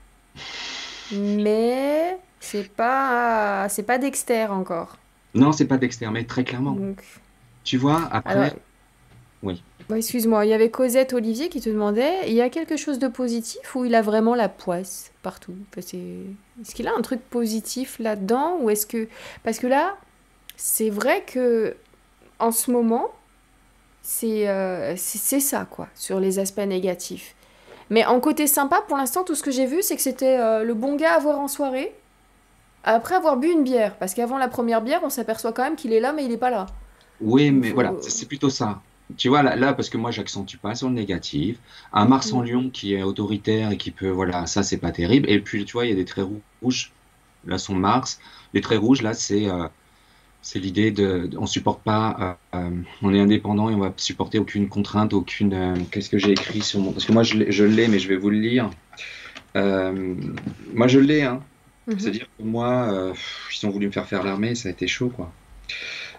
Mais c'est pas, c'est pas Dexter encore. Non, c'est pas Dexter, mais très clairement. Tu vois, après. oui. Excuse-moi, il y avait Cosette Olivier qui te demandait il y a quelque chose de positif ou il a vraiment la poisse partout? Est-ce qu'il a un truc positif là-dedans ou est-ce que. Parce que là, c'est vrai que en ce moment, c'est euh, c'est ça, quoi, sur les aspects négatifs. Mais en côté sympa, pour l'instant, tout ce que j'ai vu, c'est que c'était euh, le bon gars à voir en soirée après avoir bu une bière. Parce qu'avant la première bière, on s'aperçoit quand même qu'il est là, mais il n'est pas là. Oui, mais voilà, c'est plutôt ça. Tu vois, là, parce que moi, j'accentue pas sur le négatif. Un Mars en mm. Lion qui est autoritaire et qui peut, voilà, ça, c'est pas terrible. Et puis, tu vois, il y a des traits rouges. Là, son Mars. Les traits rouges, là, c'est euh, c'est l'idée de, on supporte pas, euh, euh, on est indépendant et on va supporter aucune contrainte, aucune. Qu'est-ce que j'ai écrit sur mon. Parce que moi, je l'ai, mais je vais vous le lire. moi, je l'ai, hein. Mhm. C'est-à-dire que moi, euh, ils ont voulu me faire faire l'armée, ça a été chaud, quoi.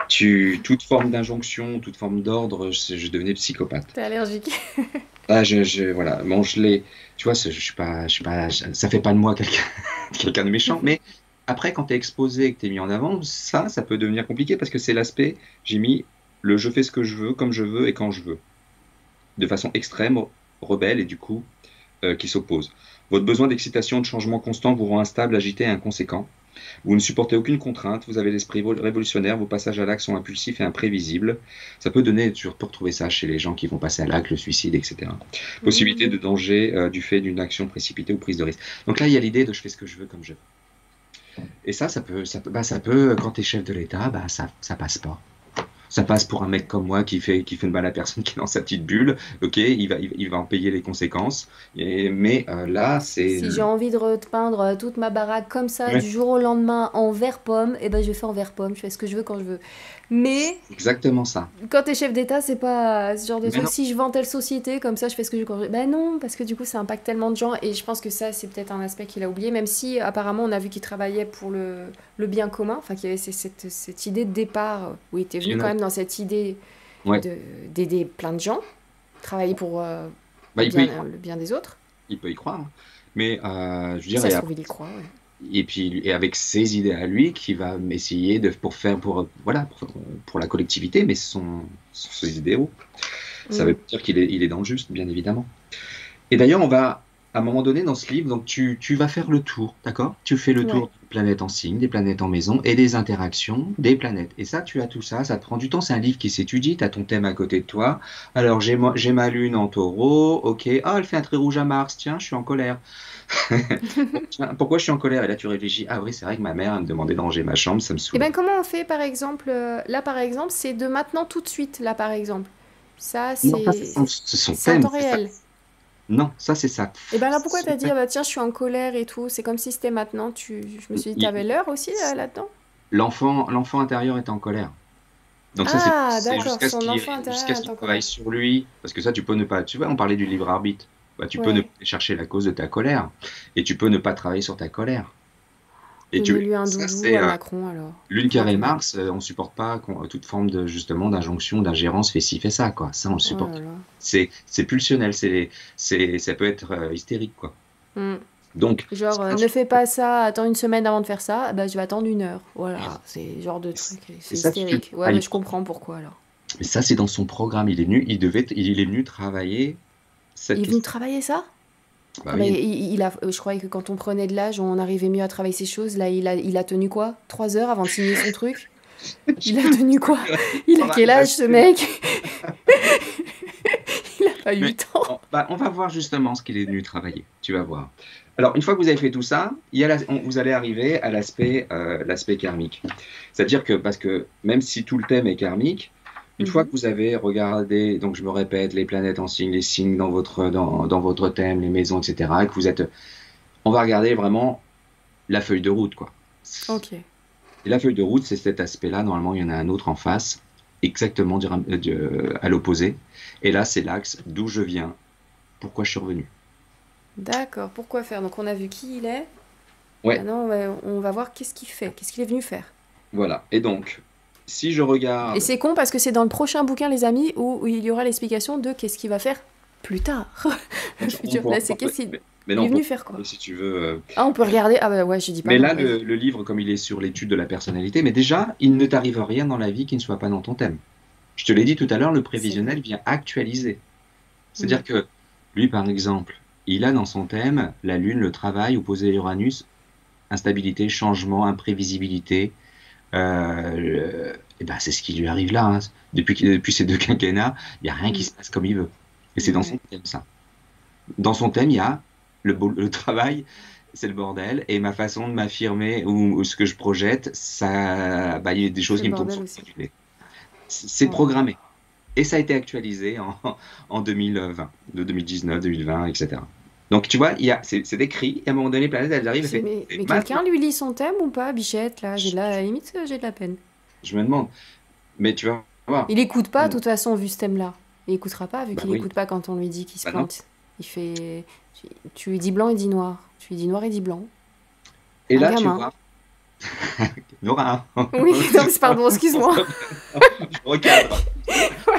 Tu, toute forme d'injonction, toute forme d'ordre, je, devenais psychopathe. T'es allergique. [laughs] ah, je, je, voilà, bon, je l'ai. Tu vois, je, suis pas, je suis pas, ça fait pas de moi quelqu'un, [laughs] quelqu'un de méchant, mais après, quand tu es exposé et que tu es mis en avant, ça, ça peut devenir compliqué parce que c'est l'aspect, j'ai mis le je fais ce que je veux, comme je veux et quand je veux. De façon extrême, rebelle et du coup, euh, qui s'oppose. Votre besoin d'excitation, de changement constant vous rend instable, agité et inconséquent. Vous ne supportez aucune contrainte, vous avez l'esprit révolutionnaire, vos passages à l'acte sont impulsifs et imprévisibles. Ça peut donner, tu peux retrouver ça chez les gens qui vont passer à l'acte, le suicide, etc. Possibilité de danger euh, du fait d'une action précipitée ou prise de risque. Donc là, il y a l'idée de je fais ce que je veux comme je veux. Et ça, ça peut, ça bah, ça peut quand tu es chef de l'État, bah, ça, ça passe pas. Ça passe pour un mec comme moi qui fait, qui fait de mal à personne, [laughs] qui est dans sa petite bulle. Ok, il va, il, va en payer les conséquences. Et, mais euh, là, c'est. Si j'ai envie de repeindre toute ma baraque comme ça, du jour au lendemain, en vert pomme, et eh ben je fais en vert pomme. Je fais ce que je veux quand je veux. Mais. Exactement ça. Quand tu es chef d'État, c'est pas ce genre de truc. Si je vends telle société, comme ça, je fais ce que je veux. Ben non, parce que du coup, ça impacte tellement de gens. Et je pense que ça, c'est peut-être un aspect qu'il a oublié, même si apparemment, on a vu qu'il travaillait pour le, le, bien commun. Enfin, qu'il y avait cette, cette, idée de départ où il était venu quand même dans cette idée d'aider plein de gens, travailler pour euh, bah, le, bien, des autres. Il peut y croire. Mais euh, je dirais. Ça se trouve, il y croit, et puis et avec ses idées à lui qui va essayer de pour faire pour voilà pour, la collectivité mais ce sont, ses idéaux ça mm. veut dire qu'il est, il est dans le juste bien évidemment et d'ailleurs on va à un moment donné dans ce livre donc tu, tu vas faire le tour d'accord? Tu fais le tour des planètes en signe des planètes en maison et des interactions des planètes. Et ça tu as tout ça ça te prend du temps. C'est un livre qui s'étudie tu as ton thème à côté de toi. Alors j'ai j'ai ma lune en taureau ok. Ah elle fait un trait rouge à Mars. Tiens je suis en colère. [laughs] [laughs] Pourquoi je suis en colère? Et là, tu réfléchis, ah oui, c'est vrai que ma mère me demandait de ma chambre, ça me saoule. Et eh ben comment on fait, par exemple euh, Là, par exemple, c'est de maintenant tout de suite, là, par exemple. Ça, c'est. C'est temps réel. Non, ça, c'est ça. Et ben là, pourquoi t'as dit, ah bah, tiens, je suis en colère et tout C'est comme si c'était maintenant. Tu... Je me suis dit, t'avais l'heure aussi là-dedans? L'enfant l'enfant intérieur est en colère. Donc ça, ah, c'est jusqu'à ce qu'il travaille sur lui. Parce que ça, tu peux ne pas... Tu vois, on parlait du libre arbitre. Bah, tu peux ne pas chercher la cause de ta colère et tu peux ne pas travailler sur ta colère. Et tu lui un doudou à euh, Macron alors. Lune carré Marx, euh, on supporte pas toute forme de justement d'injonction, d'ingérence, fais ci, fais ça quoi. Ça on le oh supporte. c'est c'est pulsionnel, c'est c'est ça peut être euh, hystérique quoi. Hmm. Donc genre ne fais pas ça, attends une semaine avant de faire ça, bah je vais attendre une heure. Voilà, c'est genre de truc, c'est hystérique. Ouais, mais je comprends pourquoi alors. Mais ça c'est dans son programme, il est venu, il devait, il est venu travailler il est venu travailler ça? Bah mais il, a, je croyais que quand on prenait de l'âge, on arrivait mieux à travailler ces choses. Là, il a, il a tenu quoi? Trois heures avant de signer son truc? [laughs] Il a tenu quoi? Il a quel âge ce mec? [laughs] Il a pas eu le temps. Bah, on va voir justement ce qu'il est venu travailler. Tu vas voir. Alors, une fois que vous avez fait tout ça, il y a vous allez arriver à l'aspect euh, l'aspect karmique. C'est-à-dire que, parce que même si tout le thème est karmique, une fois mhm. que vous avez regardé, donc je me répète, les planètes en signe, les signes dans votre, dans, dans votre thème, les maisons, etc., et que vous êtes. On va regarder vraiment la feuille de route, quoi. Ok. Et la feuille de route, c'est cet aspect-là. Normalement, il y en a un autre en face, exactement euh, à l'opposé. Et là, c'est l'axe d'où je viens, pourquoi je suis revenu. D'accord, pourquoi faire? Donc, on a vu qui il est? Ouais. Maintenant, on va, on va voir qu'est-ce qu'il fait, qu'est-ce qu'il est venu faire? Voilà. Et donc, si je regarde. Et c'est con parce que c'est dans le prochain bouquin, les amis, où, il y aura l'explication de qu'est-ce qu'il va faire plus tard. le futur. Là, c'est qu'est-ce qu'il mais non, il est venu faire quoi Si tu veux. Euh, ah, on peut regarder. Ah, bah ouais, j'ai dit pas. Mais là, le, livre, comme il est sur l'étude de la personnalité, mais déjà, il ne t'arrive rien dans la vie qui ne soit pas dans ton thème. Je te l'ai dit tout à l'heure, le prévisionnel vient actualiser. C'est-à-dire que lui, par exemple, il a dans son thème la Lune, le travail, opposé à Uranus, instabilité, changement, imprévisibilité, euh, et ben c'est ce qui lui arrive là. Hein. Depuis, depuis ces deux [laughs] quinquennats, il n'y a rien qui se passe comme il veut. Et c'est dans son thème ça. Dans son thème, il y a le, le travail, c'est le bordel, et ma façon de m'affirmer ou, ce que je projette, ça, bah, il y a des choses qui me tombent sur le C'est programmé. Et ça a été actualisé en, [laughs] en 2020, de 2019, 2020, etc. Donc tu vois, il y a, c'est, décrit, et à un moment donné, Planète, elle arrive et Mais, mais quelqu'un lui lit son thème ou pas, Bichette Là, j'ai la limite, j'ai de la peine. Je me demande. Mais tu vas voir. Il écoute pas, de toute façon, vu ce thème-là. Il écoutera pas, vu bah qu'il écoute pas quand on lui dit qu'il se bah plante. Il fait. Tu, lui dis blanc, il dit noir. Tu lui dis noir, il dit blanc. Et là, tu vois. [laughs] Nora. oui, [laughs] non, pardon, excuse-moi. [laughs] je recadre.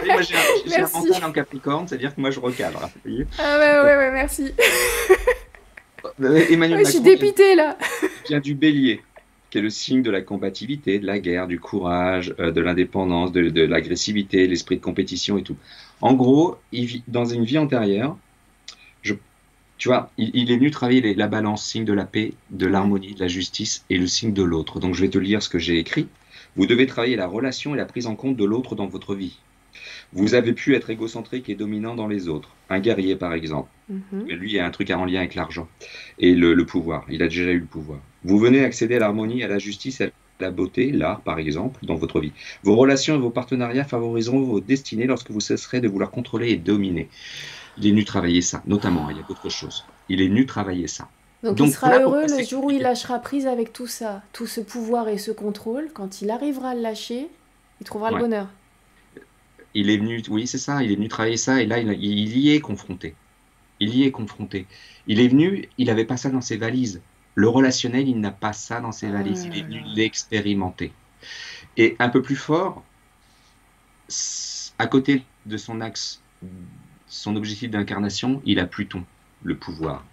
moi, j'ai un, mental en Capricorne, c'est-à-dire que moi, je recadre. Ah ouais, ouais, ouais, merci. Euh, Emmanuel je suis dépité, là. vient du bélier, qui est le signe de la combativité, de la guerre, du courage, euh, de l'indépendance, de, de l'agressivité, l'esprit de compétition et tout. En gros, il vit, dans une vie antérieure, tu vois, il, est venu travailler la balance, signe de la paix, de l'harmonie, de la justice et le signe de l'autre. Donc je vais te lire ce que j'ai écrit. Vous devez travailler la relation et la prise en compte de l'autre dans votre vie. Vous avez pu être égocentrique et dominant dans les autres. Un guerrier, par exemple. Mhm. Lui, il a un truc en lien avec l'argent et le, pouvoir. Il a déjà eu le pouvoir. Vous venez accéder à l'harmonie, à la justice et la beauté, l'art par exemple, dans votre vie. Vos relations et vos partenariats favoriseront vos destinées lorsque vous cesserez de vouloir contrôler et dominer. Il est venu travailler ça, notamment, il y a d'autres choses. Il est venu travailler ça. Donc, il sera heureux le jour où il lâchera prise avec tout ça, tout ce pouvoir et ce contrôle. Quand il arrivera à le lâcher, il trouvera le bonheur. Il est venu, oui, c'est ça, il est venu travailler ça et là, il, y est confronté. Il y est confronté. Il est venu, il n'avait pas ça dans ses valises. Le relationnel, il n'a pas ça dans ses valises. il est venu l'expérimenter. Et un peu plus fort, à côté de son axe, son objectif d'incarnation, il a Pluton, le pouvoir.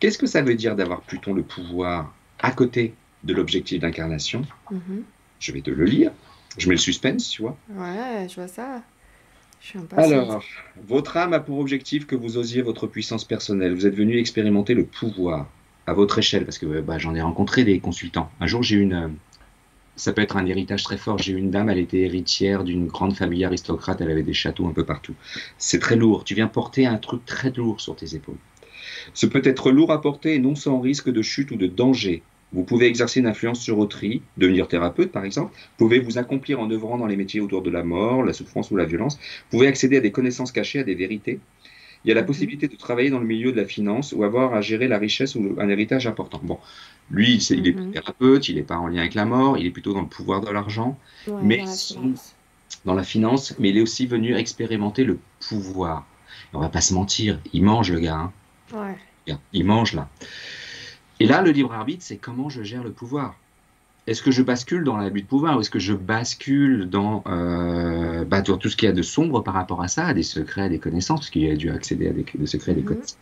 Qu'est-ce que ça veut dire d'avoir Pluton, le pouvoir, à côté de l'objectif d'incarnation? Mhm. Je vais te le lire. Je mets le suspense, tu vois. Ouais, je vois ça. Je Alors, votre âme a pour objectif que vous osiez votre puissance personnelle. Vous êtes venu expérimenter le pouvoir à votre échelle, parce que bah, j'en ai rencontré des consultants. Un jour, j'ai une. Ça peut être un héritage très fort. J'ai une dame, elle était héritière d'une grande famille aristocrate, elle avait des châteaux un peu partout. C'est très lourd. Tu viens porter un truc très lourd sur tes épaules. Ce peut être lourd à porter et non sans risque de chute ou de danger. Vous pouvez exercer une influence sur autrui, devenir thérapeute par exemple. Vous pouvez vous accomplir en œuvrant dans les métiers autour de la mort, la souffrance ou la violence. Vous pouvez accéder à des connaissances cachées, à des vérités. Il y a la mhm. possibilité de travailler dans le milieu de la finance ou avoir à gérer la richesse ou un héritage important. Bon, lui, il est mhm. thérapeute, il n'est pas en lien avec la mort, il est plutôt dans le pouvoir de l'argent, mais dans la, dans la, finance, mais il est aussi venu expérimenter le pouvoir. on va pas se mentir, il mange le gars. Hein. Il mange là. Et là, le libre arbitre, c'est comment je gère le pouvoir. Est-ce que je bascule dans l'abus de pouvoir ou est-ce que je bascule dans euh, bah, tout ce qu'il y a de sombre par rapport à ça, à des secrets, à des connaissances, parce qu'il a dû accéder à des, secrets, à des mhm. connaissances.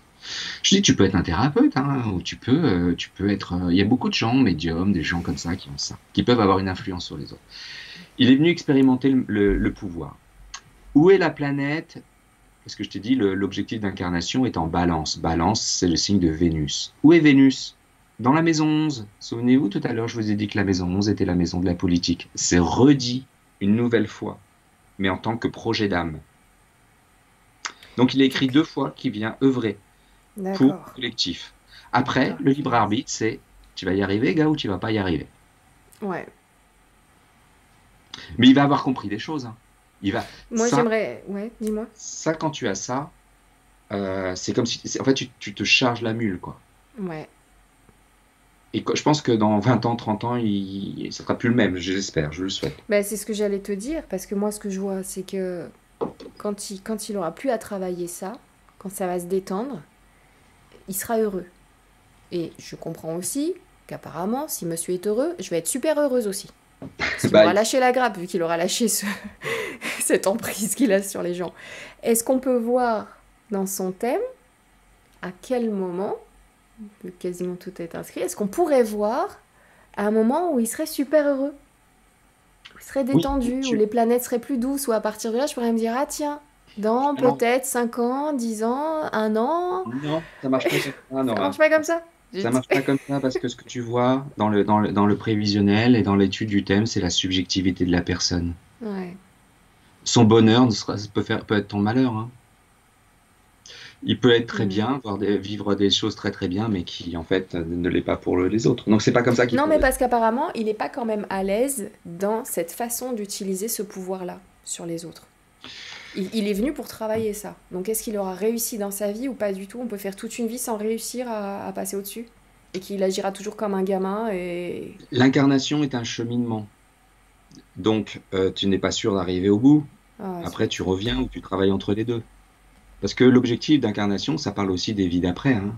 Je dis, tu peux être un thérapeute, hein, ou tu peux, euh, tu peux être. Euh, il y a beaucoup de gens, médiums, des gens comme ça qui ont ça, qui peuvent avoir une influence sur les autres. Il est venu expérimenter le pouvoir. Où est la planète? Parce que je t'ai dit, l'objectif d'incarnation est en balance. Balance, c'est le signe de Vénus. Où est Vénus? Dans la maison 11, souvenez-vous, tout à l'heure, je vous ai dit que la maison 11 était la maison de la politique. C'est redit une nouvelle fois, mais en tant que projet d'âme. Donc il est écrit deux fois qu'il vient œuvrer pour le collectif. Après, le libre arbitre, c'est tu vas y arriver, gars, ou tu vas pas y arriver. Ouais. Mais il va avoir compris des choses. Hein. Il va. Moi, j'aimerais. Ouais, dis-moi. Ça, quand tu as ça, euh, c'est comme si. En fait, tu, tu, te charges la mule, quoi. Ouais. Et je pense que dans 20 ans, 30 ans, il ne sera plus le même, j'espère, je le souhaite. Ben, c'est ce que j'allais te dire, parce que moi, ce que je vois, c'est que quand il, quand il aura plus à travailler ça, quand ça va se détendre, il sera heureux. Et je comprends aussi qu'apparemment, si monsieur est heureux, je vais être super heureuse aussi. Il bah, aura lâché la grappe, vu qu'il aura lâché ce... [laughs] cette emprise qu'il a sur les gens. Est-ce qu'on peut voir dans son thème à quel moment quasiment tout est inscrit, est-ce qu'on pourrait voir à un moment où il serait super heureux? Où il serait détendu, où les planètes seraient plus douces, ou à partir de là, je pourrais me dire, ah tiens, dans peut-être 5 ans, 10 ans, 1 an. Non, ça marche pas, ça marche pas comme ça? Ça marche pas comme ça parce que ce que tu vois dans le, dans le, dans le prévisionnel et dans l'étude du thème, c'est la subjectivité de la personne. Ouais. Son bonheur peut, faire, peut être ton malheur. Hein il peut être très mm. bien, vivre des choses très très bien, mais qui en fait ne l'est pas pour les autres. Donc c'est pas comme ça qu'il Non, mais parce qu'apparemment, il n'est pas quand même à l'aise dans cette façon d'utiliser ce pouvoir-là sur les autres. Il, est venu pour travailler ça. Donc est-ce qu'il aura réussi dans sa vie ou pas du tout? On peut faire toute une vie sans réussir à, passer au-dessus? Et qu'il agira toujours comme un gamin et... L'incarnation est un cheminement. Donc euh, tu n'es pas sûr d'arriver au bout. Ah, Après tu reviens ou tu travailles entre les deux. Parce que l'objectif d'incarnation, ça parle aussi des vies d'après. Hein.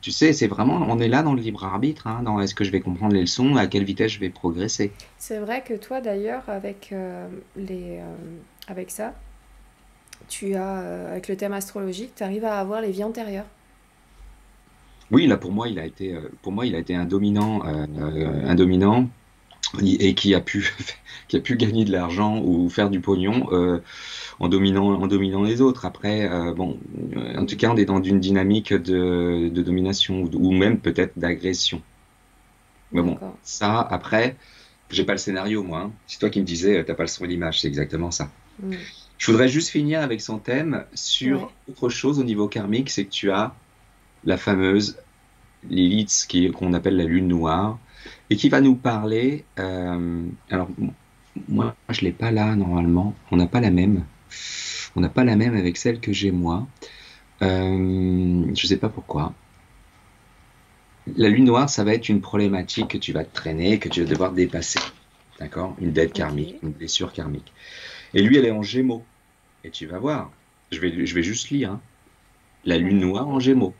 Tu sais, c'est vraiment, on est là dans le libre arbitre, hein, dans est-ce que je vais comprendre les leçons, à quelle vitesse je vais progresser. C'est vrai que toi, d'ailleurs, avec, euh, les, euh, avec ça, tu as, euh, avec le thème astrologique, tu arrives à avoir les vies antérieures. Oui, là pour moi, il a été, pour moi, il a été un dominant, un dominant et qui a pu, [laughs] qui a pu gagner de l'argent ou faire du pognon en dominant, en dominant les autres. Après, euh, bon, euh, en tout cas, on est dans une dynamique de, domination ou, même peut-être d'agression. Mais bon, ça, après, j'ai pas le scénario, moi. Hein. C'est toi qui me disais, euh, t'as pas le son et l'image, c'est exactement ça. Mm. Je voudrais juste finir avec son thème sur autre chose au niveau karmique, c'est que tu as la fameuse Lilith, qu'on appelle la lune noire, et qui va nous parler. Euh, alors, moi, je ne l'ai pas là normalement. On n'a pas la même. On n'a pas la même avec celle que j'ai moi. Euh, je ne sais pas pourquoi. La lune noire, ça va être une problématique que tu vas te traîner, que tu vas devoir dépasser. D'accord? Une dette karmique, une blessure karmique. Et lui, elle est en gémeaux. Et tu vas voir. Je vais, je vais juste lire. Hein. La lune noire en gémeaux.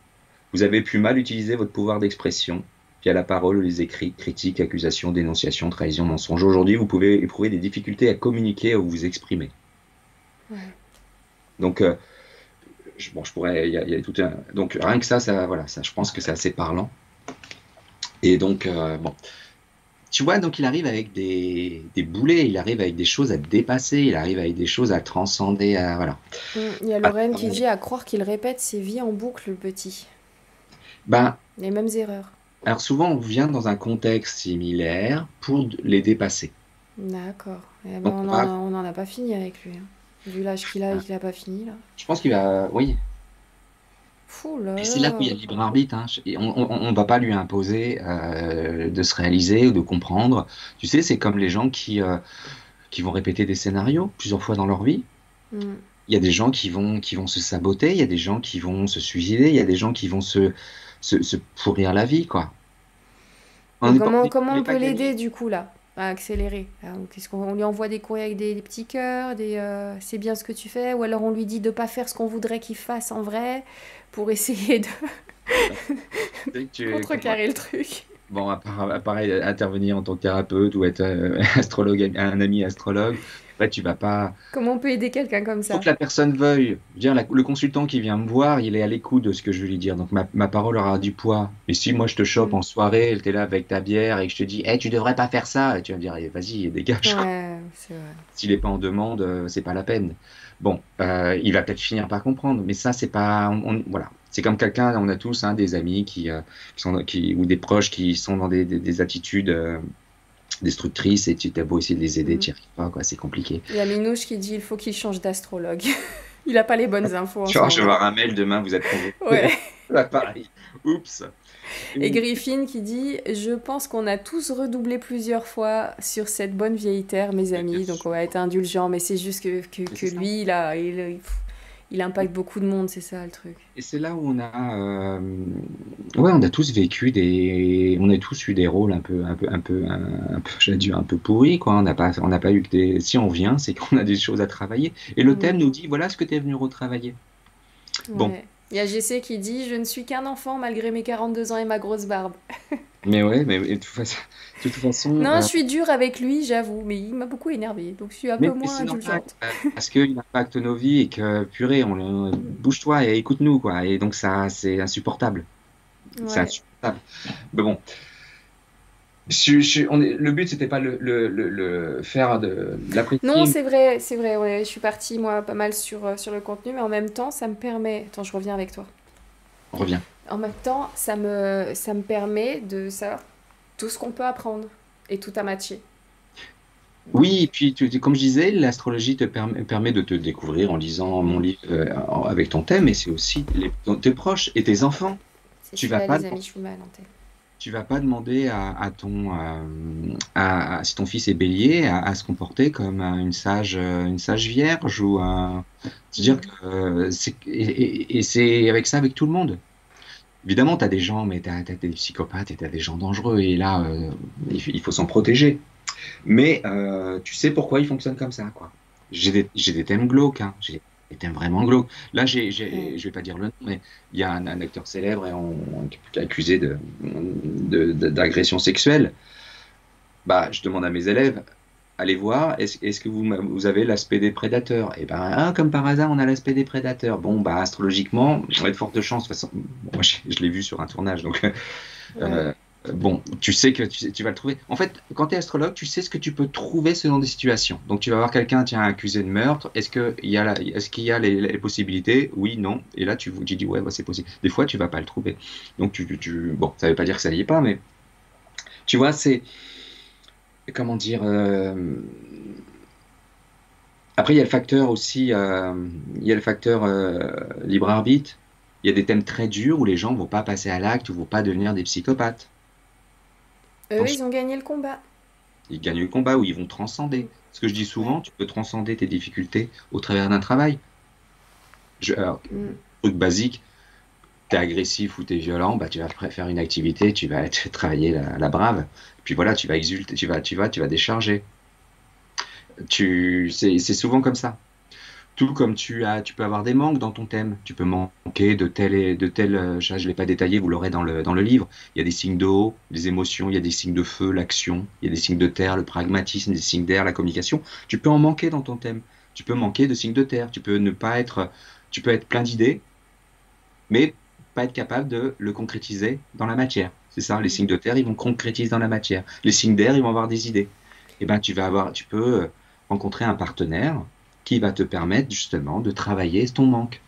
Vous avez pu mal utiliser votre pouvoir d'expression via la parole, les écrits, critiques, accusations, dénonciations, trahisons, mensonges. Aujourd'hui, vous pouvez éprouver des difficultés à communiquer ou vous exprimer. Donc, euh, je, bon, je pourrais, il y, a tout un, donc rien que ça, ça, voilà, ça, je pense que c'est assez parlant. Et donc, euh, bon, tu vois, donc il arrive avec des, des, boulets, il arrive avec des choses à dépasser, il arrive avec des choses à transcender, à, voilà. Mm, il y a Lorraine qui dit à croire qu'il répète ses vies en boucle, le petit. Ben, les mêmes erreurs. Alors souvent, on vient dans un contexte similaire pour les dépasser. D'accord. Eh ben, on n'en a pas fini avec lui. Hein. Vu l'âge qu'il a et qu'il n'a pas fini, là. Je pense qu'il va... Oui. Et c'est là où il y a libre arbitre. Hein. On ne va pas lui imposer euh, de se réaliser ou de comprendre. Tu sais, c'est comme les gens qui, euh, qui vont répéter des scénarios plusieurs fois dans leur vie. Mm. Il y a des gens qui vont, qui vont se saboter, il y a des gens qui vont se suicider, il y a des gens qui vont se, se, pourrir la vie, quoi. comment, comment on peut l'aider du coup là? À accélérer Qu'est-ce qu'on lui envoie des courriers avec des, petits cœurs, des euh, c'est bien ce que tu fais, ou alors on lui dit de pas faire ce qu'on voudrait qu'il fasse en vrai pour [laughs] essayer de contrecarrer le truc. Bon, à part, intervenir en tant que thérapeute ou être euh, [laughs] astrologue, un ami astrologue, tu vas pas. Comment on peut aider quelqu'un comme ça Faut que la personne veuille. Dire, le consultant qui vient me voir, il est à l'écoute de ce que je veux lui dire. Donc ma, ma parole aura du poids. Et si moi je te chope en soirée, tu es là avec ta bière et que je te dis, hey, tu devrais pas faire ça, et tu vas me dire, eh, vas-y, dégage. Ouais, [laughs] S'il n'est pas en demande, euh, c'est pas la peine. Bon, euh, il va peut-être finir par comprendre, mais ça, c'est pas. voilà. C'est comme quelqu'un, on a tous hein, des amis qui, euh, qui sont, qui, ou des proches qui sont dans des, des, attitudes destructrices et tu t'as beau essayer de les aider, mm. tu n'y arrives pas, quoi, c'est compliqué. Il y a Minouche qui dit il faut qu'il change d'astrologue. [laughs] il n'a pas les bonnes infos. Je vais recevoir un mail demain, vous êtes Ouais. [laughs] pareil. Oups. Et Griffin qui dit Je pense qu'on a tous redoublé plusieurs fois sur cette bonne vieille terre, mes amis, donc on va être indulgent, mais c'est juste que, que, que lui, il, a, il, il impacte beaucoup de monde, c'est ça le truc. Et c'est là où on a, euh, ouais, on a tous vécu des, on a tous eu des rôles un peu, un peu, un peu, un, peu, j'ai dit un peu pourris, quoi. On n'a pas, on n'a pas eu que des. Si on vient, c'est qu'on a des choses à travailler. Et le thème nous dit, voilà ce que tu es venu retravailler. Bon. Il y a GC qui dit, je ne suis qu'un enfant malgré mes 42 ans et ma grosse barbe. [laughs] Mais ouais, mais de toute façon. De toute façon non, euh, je suis dure avec lui, j'avoue, mais il m'a beaucoup énervé, donc je suis un peu moins indulgente. Euh, parce qu'il impacte nos vies et que, purée, on, bouge-toi et écoute-nous, quoi. Et donc, ça, c'est insupportable. C'est insupportable. Mais bon. Je, on est, le but, c'était pas le, le, le, faire de, la Non, c'est vrai, c'est vrai. Ouais, je suis partie, moi, pas mal sur, euh, sur le contenu, mais en même temps, ça me permet. Attends, je reviens avec toi. Reviens. En même temps, ça me, ça me permet de savoir tout ce qu'on peut apprendre et tout à matcher. Oui, et puis comme je disais, l'astrologie te permet, permet, de te découvrir en lisant mon livre euh, avec ton thème, et c'est aussi les, tes proches et tes enfants. Tu vas pas. tu vas pas demander à, ton euh, à, si ton fils est bélier à, se comporter comme une sage une sage vierge ou c'est-à-dire que c'est et c'est avec ça avec tout le monde Évidemment, tu as des gens, mais tu as, des psychopathes et tu as des gens dangereux. Et là, euh, il, faut s'en protéger. Mais euh, tu sais pourquoi ils fonctionnent comme ça. quoi. J'ai des, thèmes glauques. Hein. J'ai des thèmes vraiment glauques. Là, je vais pas dire le nom, mais il y a un, acteur célèbre et on, est accusé d'agression de, sexuelle. Bah, je demande à mes élèves, allez voir, est-ce que vous, avez l'aspect des prédateurs? Et eh ben, ah, comme par hasard, on a l'aspect des prédateurs. Bon, bah, astrologiquement, on a de fortes chances. De toute façon, moi, je, l'ai vu sur un tournage, donc. Euh, bon, tu sais que tu, vas le trouver. En fait, quand tu es astrologue, tu sais ce que tu peux trouver selon des situations. Donc, tu vas voir quelqu'un, tiens, accusé de meurtre. Est-ce qu'il y a, qu'il y a les, possibilités? Oui, non. Et là, tu, tu dis, ouais, bah, c'est possible. Des fois, tu vas pas le trouver. Donc, tu, tu, bon, ça veut pas dire que ça n'y est pas, mais tu vois, c'est comment dire euh, après il y a le facteur aussi euh, il y a le facteur euh, libre arbitre Il y a des thèmes très durs où les gens ne vont pas passer à l'acte ou ne vont pas devenir des psychopathes. Eux, ils ont gagné le combat. Ils gagnent le combat ou ils vont transcender. Ce que je dis souvent, tu peux transcender tes difficultés au travers d'un travail. Je, mm. Truc basique, tu es agressif ou tu es violent, bah, tu vas faire une activité, tu vas [laughs] travailler la, la, brave. Puis voilà, tu vas exulter, tu vas, tu vas, tu vas décharger. Tu, c'est souvent comme ça. Tout comme tu as, tu peux avoir des manques dans ton thème. Tu peux manquer de tel et de tel. Euh, je l'ai pas détaillé, vous l'aurez dans le, dans le livre. Il y a des signes d'eau, des émotions, il y a des signes de feu, l'action, il y a des signes de terre, le pragmatisme, des signes d'air, la communication. Tu peux en manquer dans ton thème. Tu peux manquer de signes de terre. Tu peux ne pas être, tu peux être plein d'idées, mais pas être capable de le concrétiser dans la matière. C'est ça. Les signes de terre, ils vont concrétiser dans la matière. Les signes d'air, ils vont avoir des idées. Et eh ben, tu vas avoir, tu peux euh, rencontrer un partenaire qui va te permettre justement de travailler ton manque.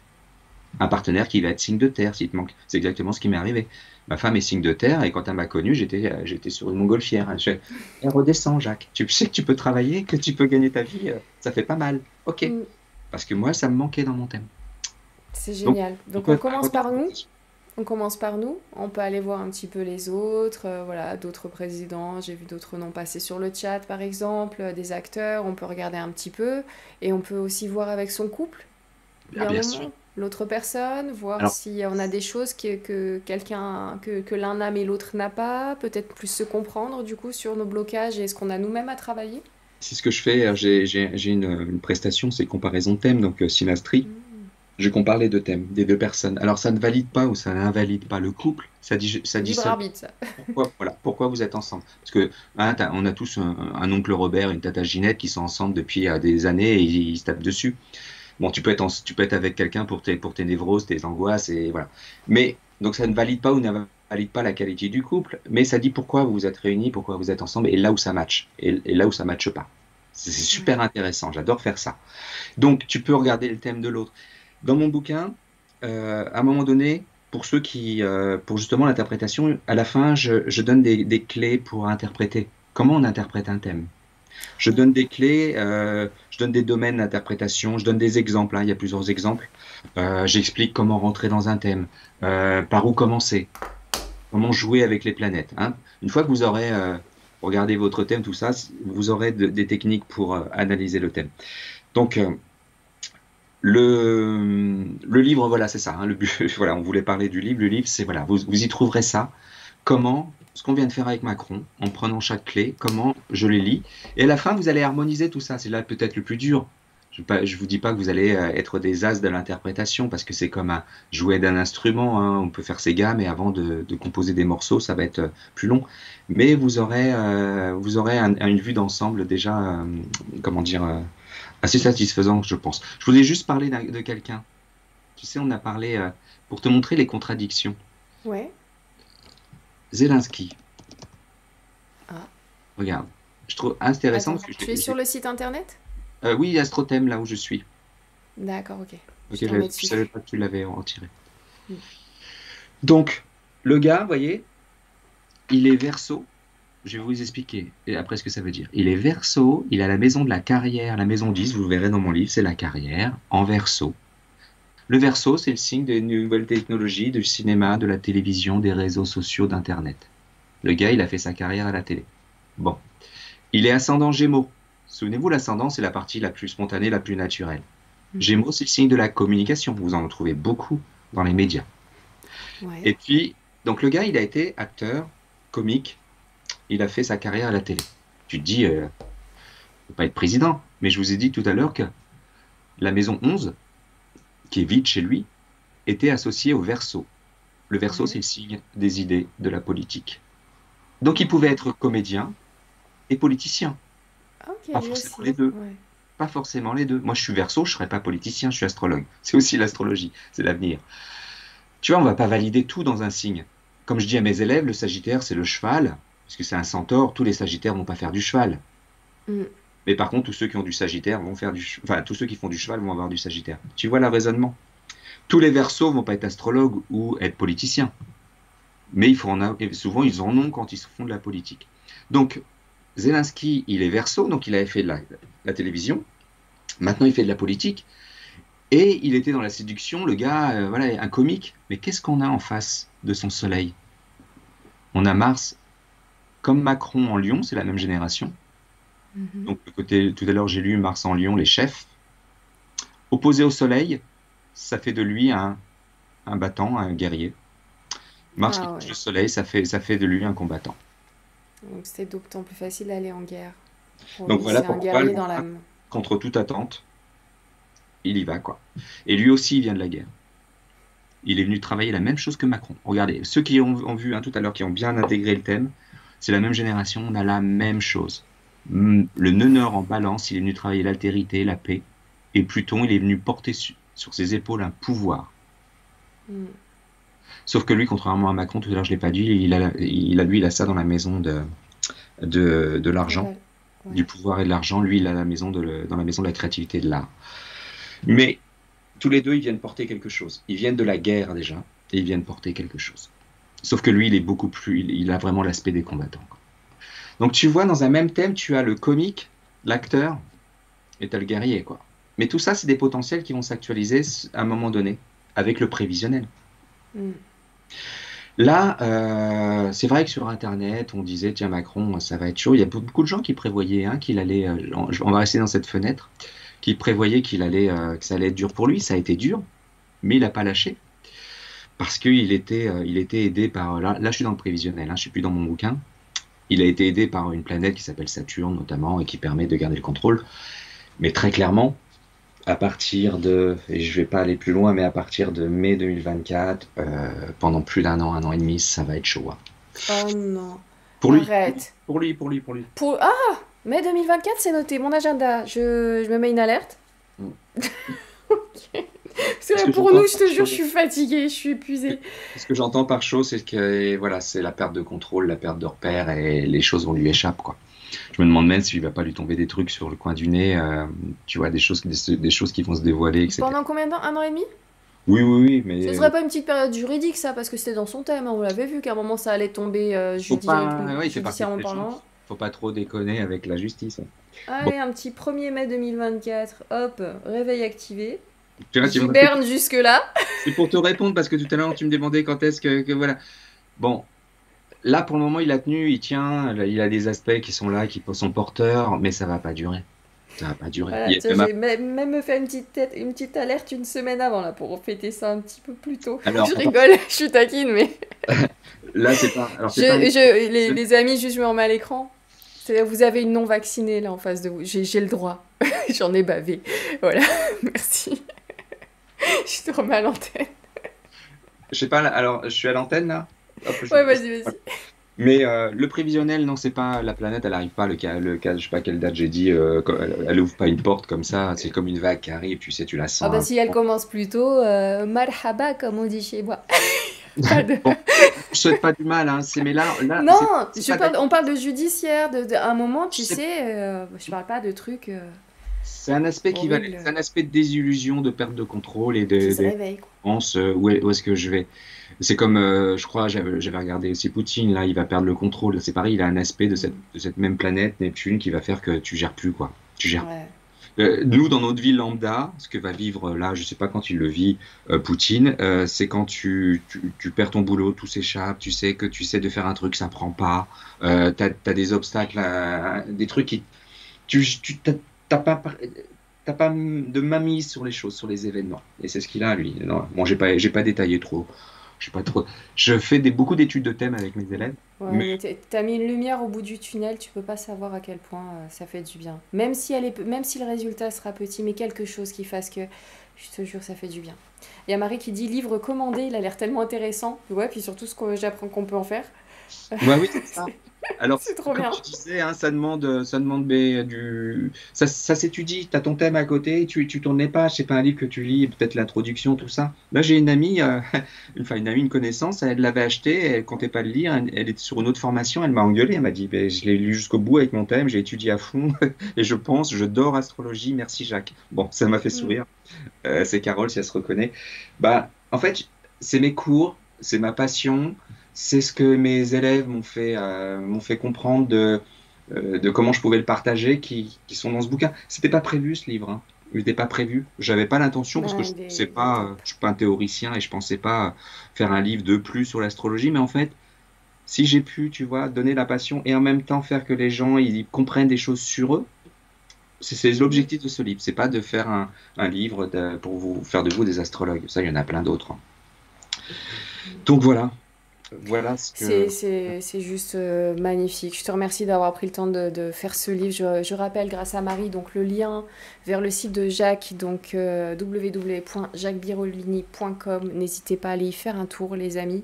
Un partenaire qui va être signe de terre s'il te manque. C'est exactement ce qui m'est arrivé. Ma femme est signe de terre et quand elle m'a connu, j'étais, euh, j'étais sur une montgolfière. Elle, elle redescend, Jacques. Tu sais que tu peux travailler, que tu peux gagner ta vie. Euh, ça fait pas mal. Ok. Mm. Parce que moi, ça me manquait dans mon thème. C'est génial. Donc, on commence par nous. On commence par nous. On peut aller voir un petit peu les autres. Euh, voilà, d'autres présidents. J'ai vu d'autres noms passer sur le chat, par exemple, euh, des acteurs. On peut regarder un petit peu. Et on peut aussi voir avec son couple. Ah, l'autre personne, voir si on a des choses que, que quelqu'un, que, que l'un a mais l'autre n'a pas, peut-être plus se comprendre du coup sur nos blocages et ce qu'on a nous-mêmes à travailler. C'est ce que je fais. J'ai une, une, prestation, c'est comparaison de thème, donc euh, synastrie. Mmh je compare les deux thèmes des deux personnes. Alors ça ne valide pas ou ça n'invalide pas le couple. Ça dit, ça dit ça. Pourquoi, voilà, pourquoi vous êtes ensemble? Parce que hein, on a tous un, oncle Robert, une tata Ginette qui sont ensemble depuis euh, des années et ils, se tapent dessus. Bon, tu peux être, tu peux être avec quelqu'un pour tes, pour tes névroses, tes angoisses et voilà. Mais donc ça ne valide pas ou ne valide pas la qualité du couple, mais ça dit pourquoi vous vous êtes réunis, pourquoi vous êtes ensemble et là où ça match et, et là où ça matche pas. C'est super intéressant. J'adore faire ça. Donc tu peux regarder le thème de l'autre. Dans mon bouquin, euh, à un moment donné, pour ceux qui, euh, pour justement l'interprétation, à la fin, je, donne des, clés pour interpréter. Comment on interprète un thème? Je donne des clés, euh, je donne des domaines d'interprétation, je donne des exemples. Hein, il y a plusieurs exemples. J'explique comment rentrer dans un thème, par où commencer, comment jouer avec les planètes. Hein. Une fois que vous aurez regardé votre thème, tout ça, vous aurez des techniques pour analyser le thème. Donc, le, livre, voilà, c'est ça. Hein, le, [laughs] voilà, on voulait parler du livre. Le livre, c'est voilà, vous, vous y trouverez ça. Comment, ce qu'on vient de faire avec Macron, en prenant chaque clé, comment je les lis. Et à la fin, vous allez harmoniser tout ça. C'est là peut-être le plus dur. Je ne vous dis pas que vous allez euh, être des as de l'interprétation, parce que c'est comme un jouer d'un instrument. Hein. On peut faire ses gammes, et avant de, composer des morceaux, ça va être euh, plus long. Mais vous aurez, euh, vous aurez une vue d'ensemble déjà, comment dire, assez satisfaisant, je pense. Je voulais juste parler de quelqu'un. Tu sais, on a parlé euh, pour te montrer les contradictions. Ouais. Zelensky. Ah. Regarde. Je trouve intéressant. que tu es sur le site internet? Euh, Oui, Astrothème, là où je suis. D'accord, ok. Ok, je ne savais pas que tu l'avais retiré. Hmm. Donc, le gars, vous voyez, il est verso, je vais vous expliquer et après ce que ça veut dire. Il est verso, il a la maison de la carrière, la maison 10, vous le verrez dans mon livre, c'est la carrière en verso. Le verso, c'est le signe des nouvelles technologies, du cinéma, de la télévision, des réseaux sociaux, d'Internet. Le gars, il a fait sa carrière à la télé. Bon. Il est ascendant Gémeaux. Souvenez-vous, l'ascendant, c'est la partie la plus spontanée, la plus naturelle. Mm. Gémeaux, c'est le signe de la communication. Vous en trouvez beaucoup dans les médias. Et puis, donc le gars, il a été acteur, comique, il a fait sa carrière à la télé. Tu te dis, euh, ne peut pas être président. Mais je vous ai dit tout à l'heure que la maison 11, qui est vide chez lui, était associée au verso. Le verso, c'est le signe des idées de la politique. Donc il pouvait être comédien et politicien. pas forcément les deux. Pas forcément les deux. Moi, je suis verso, je ne serais pas politicien, je suis astrologue. [laughs] C'est aussi l'astrologie, c'est l'avenir. Tu vois, on ne va pas valider tout dans un signe. Comme je dis à mes élèves, le Sagittaire, c'est le cheval parce que c'est un centaure, tous les sagittaires vont pas faire du cheval. Mm. Mais par contre, tous ceux qui ont du sagittaire vont faire du enfin tous ceux qui font du cheval vont avoir du sagittaire. Tu vois le raisonnement Tous les versos vont pas être astrologues ou être politiciens. Mais il faut en souvent ils en ont quand ils font de la politique. Donc Zelensky, il est verso, donc il avait fait de la, télévision. Maintenant, il fait de la politique. Et il était dans la séduction, le gars, euh, voilà, un comique. Mais qu'est-ce qu'on a en face de son soleil? On a Mars, comme Macron en Lion, c'est la même génération. Mhm. Donc, le côté, tout à l'heure, j'ai lu Mars en Lion, les chefs. Opposé au soleil, ça fait de lui un, un battant, un guerrier. Mars ah, le soleil, ça fait, ça fait de lui un combattant. Donc c'est d'autant plus facile d'aller en guerre. Donc voilà pourquoi, contre toute attente, il y va quoi. Et lui aussi, il vient de la guerre. Il est venu travailler la même chose que Macron. Regardez, ceux qui ont, vu hein, tout à l'heure, qui ont bien intégré le thème, c'est la même génération, on a la même chose. Hmm, le neuneur en balance, il est venu travailler l'altérité, la paix. Et Pluton, il est venu porter sur ses épaules un pouvoir. Hmm. Sauf que lui, contrairement à Macron, tout à l'heure je l'ai pas dit, il a, il a, lui, il a ça dans la maison de, de, de l'argent, du pouvoir et de l'argent. Lui, il a la maison de dans la maison de la créativité et de l'art. Mais tous les deux, ils viennent porter quelque chose. Ils viennent de la guerre déjà, et ils viennent porter quelque chose. Sauf que lui, il est beaucoup plus, il, a vraiment l'aspect des combattants. Donc tu vois, dans un même thème, tu as le comique, l'acteur, et tu as le guerrier, quoi. Mais tout ça, c'est des potentiels qui vont s'actualiser à un moment donné, avec le prévisionnel. Mm. Là, euh, c'est vrai que sur Internet, on disait, tiens, Macron, ça va être chaud. Il y a beaucoup de gens qui prévoyaient hein, qu'il allait, euh, on va rester dans cette fenêtre, qui prévoyaient qu'il allait, euh, que ça allait être dur pour lui. Ça a été dur, mais il n'a pas lâché. Parce qu'il était, il était aidé par, là, là je suis dans le prévisionnel, hein, je ne suis plus dans mon bouquin. Il a été aidé par une planète qui s'appelle Saturne notamment et qui permet de garder le contrôle. Mais très clairement, à partir de, et je vais pas aller plus loin, mais à partir de mai 2024, euh, pendant plus d'un an, un an et demi, ça va être chaud. Hein. Oh non. Pour lui. Arrête. Pour lui, pour lui, pour lui. Pour... Ah Mai 2024, c'est noté, mon agenda. Je, je me mets une alerte. Mm. [laughs] ok. C'est pour nous, je te jure, je suis fatiguée, je suis épuisée. Ce que j'entends par chaud, c'est que voilà, c'est la perte de contrôle, la perte de repère et les choses vont lui échapper. Quoi je me demande même s'il va pas lui tomber des trucs sur le coin du nez, euh, tu vois, des choses, des, choses qui vont se dévoiler, etc. Pendant combien de temps? Un an et demi? Oui, oui, oui, mais... Ce serait pas une petite période juridique, ça, parce que c'était dans son thème, hein, on l'avait vu qu'à un moment ça allait tomber euh, judiciairement parlant. Faut pas trop déconner avec la justice. Allez, un petit 1er mai 2024, hop, réveil activé. Tu vois, jusque-là. [laughs] C'est pour te répondre, parce que tout à l'heure tu me demandais quand est-ce que, que, Voilà. Bon, Là, pour le moment, il a tenu, il tient, il a des aspects qui sont là, qui sont porteurs, mais ça va pas durer. Ça va pas durer. J'ai même fait une petite, tête, une petite alerte une semaine avant là pour fêter ça un petit peu plus tôt. je rigole, [laughs] je suis taquine, mais. [laughs] là, c'est pas. les, amis, juste je me remets à l'écran. Vous avez une non vaccinée là en face de vous. J'ai le droit. J'en ai bavé. Voilà, merci. [laughs] je te remets à l'antenne. Je sais pas, alors je suis à l'antenne là? Ouais, vas-y, vas-y. Mais euh, le prévisionnel, non, c'est pas la planète, elle arrive pas. Le cas, le cas, je sais pas quelle date j'ai dit, euh, elle, ouvre pas une porte comme ça. C'est comme une vague qui arrive, tu sais, tu la sens. Ah bah si elle commence plus tôt, euh, marhaba comme on dit chez moi. [laughs] de... je souhaite pas du mal, hein. C'est mais là, là non, on parle de judiciaire, de, un moment, tu sais, je parle pas de trucs. C'est un aspect qui va, c'est un aspect de désillusion, de perte de contrôle et de. de, réveille, où est-ce que je vais c'est comme, euh, je crois, j'avais regardé aussi Poutine, là, il va perdre le contrôle. C'est pareil, il a un aspect de cette, de cette, même planète, Neptune, qui va faire que tu gères plus, quoi. Tu gères. Euh, nous, dans notre vie lambda, ce que va vivre là, je sais pas quand il le vit, euh, Poutine, c'est quand tu, tu, tu, perds ton boulot, tout s'échappe, tu sais que tu sais de faire un truc, ça prend pas, euh, tu as, des obstacles, des trucs qui. Tu n'as pas t'as pas de mamise sur les choses, sur les événements. Et c'est ce qu'il a, lui. Non, bon, j'ai pas, j'ai pas détaillé trop je pas trop. Je fais des, beaucoup d'études de thèmes avec mes élèves. mais tu as mis une lumière au bout du tunnel, tu peux pas savoir à quel point euh, ça fait du bien. Même si, elle est, même si le résultat sera petit, mais quelque chose qui fasse que, je te jure, ça fait du bien. Il y a Marie qui dit livre commandé, il a l'air tellement intéressant. Ouais, puis surtout ce que j'apprends qu'on peut en faire. Ouais, oui, [laughs] c'est ça. Alors, [laughs] trop bien. tu disais, hein, ça demande, ça demande du, ça, ça s'étudie. as ton thème à côté, tu, tu tournes les pages. C'est pas un livre que tu lis, peut-être l'introduction, tout ça. Là, j'ai une amie, euh, [laughs] enfin une amie, une connaissance, elle l'avait acheté, elle comptait pas le lire. Elle, était sur une autre formation, elle m'a engueulé, elle m'a dit, je l'ai lu jusqu'au bout avec mon thème, j'ai étudié à fond [laughs] et je pense, je dors astrologie. Merci Jacques. Bon, ça m'a fait mm. sourire. Euh, c'est Carole, si elle se reconnaît. Bah, en fait, c'est mes cours, c'est ma passion c'est ce que mes élèves m'ont fait, euh, m'ont fait comprendre de, euh, de comment je pouvais le partager, qui, qui, sont dans ce bouquin. C'était pas prévu ce livre. Hein. n'était pas prévu. J'avais pas l'intention parce que je ne pas, je suis pas un théoricien et je pensais pas faire un livre de plus sur l'astrologie, mais en fait, si j'ai pu, tu vois, donner la passion et en même temps faire que les gens ils comprennent des choses sur eux, c'est l'objectif de ce livre. C'est pas de faire un, un livre pour vous faire de vous des astrologues. Ça, il y en a plein d'autres. Donc voilà, voilà ce que... C'est juste euh, magnifique. Je te remercie d'avoir pris le temps de, faire ce livre. Je, rappelle, grâce à Marie, donc le lien vers le site de Jacques, donc euh, www.jacquesbirolini.com. N'hésitez pas à aller y faire un tour, les amis.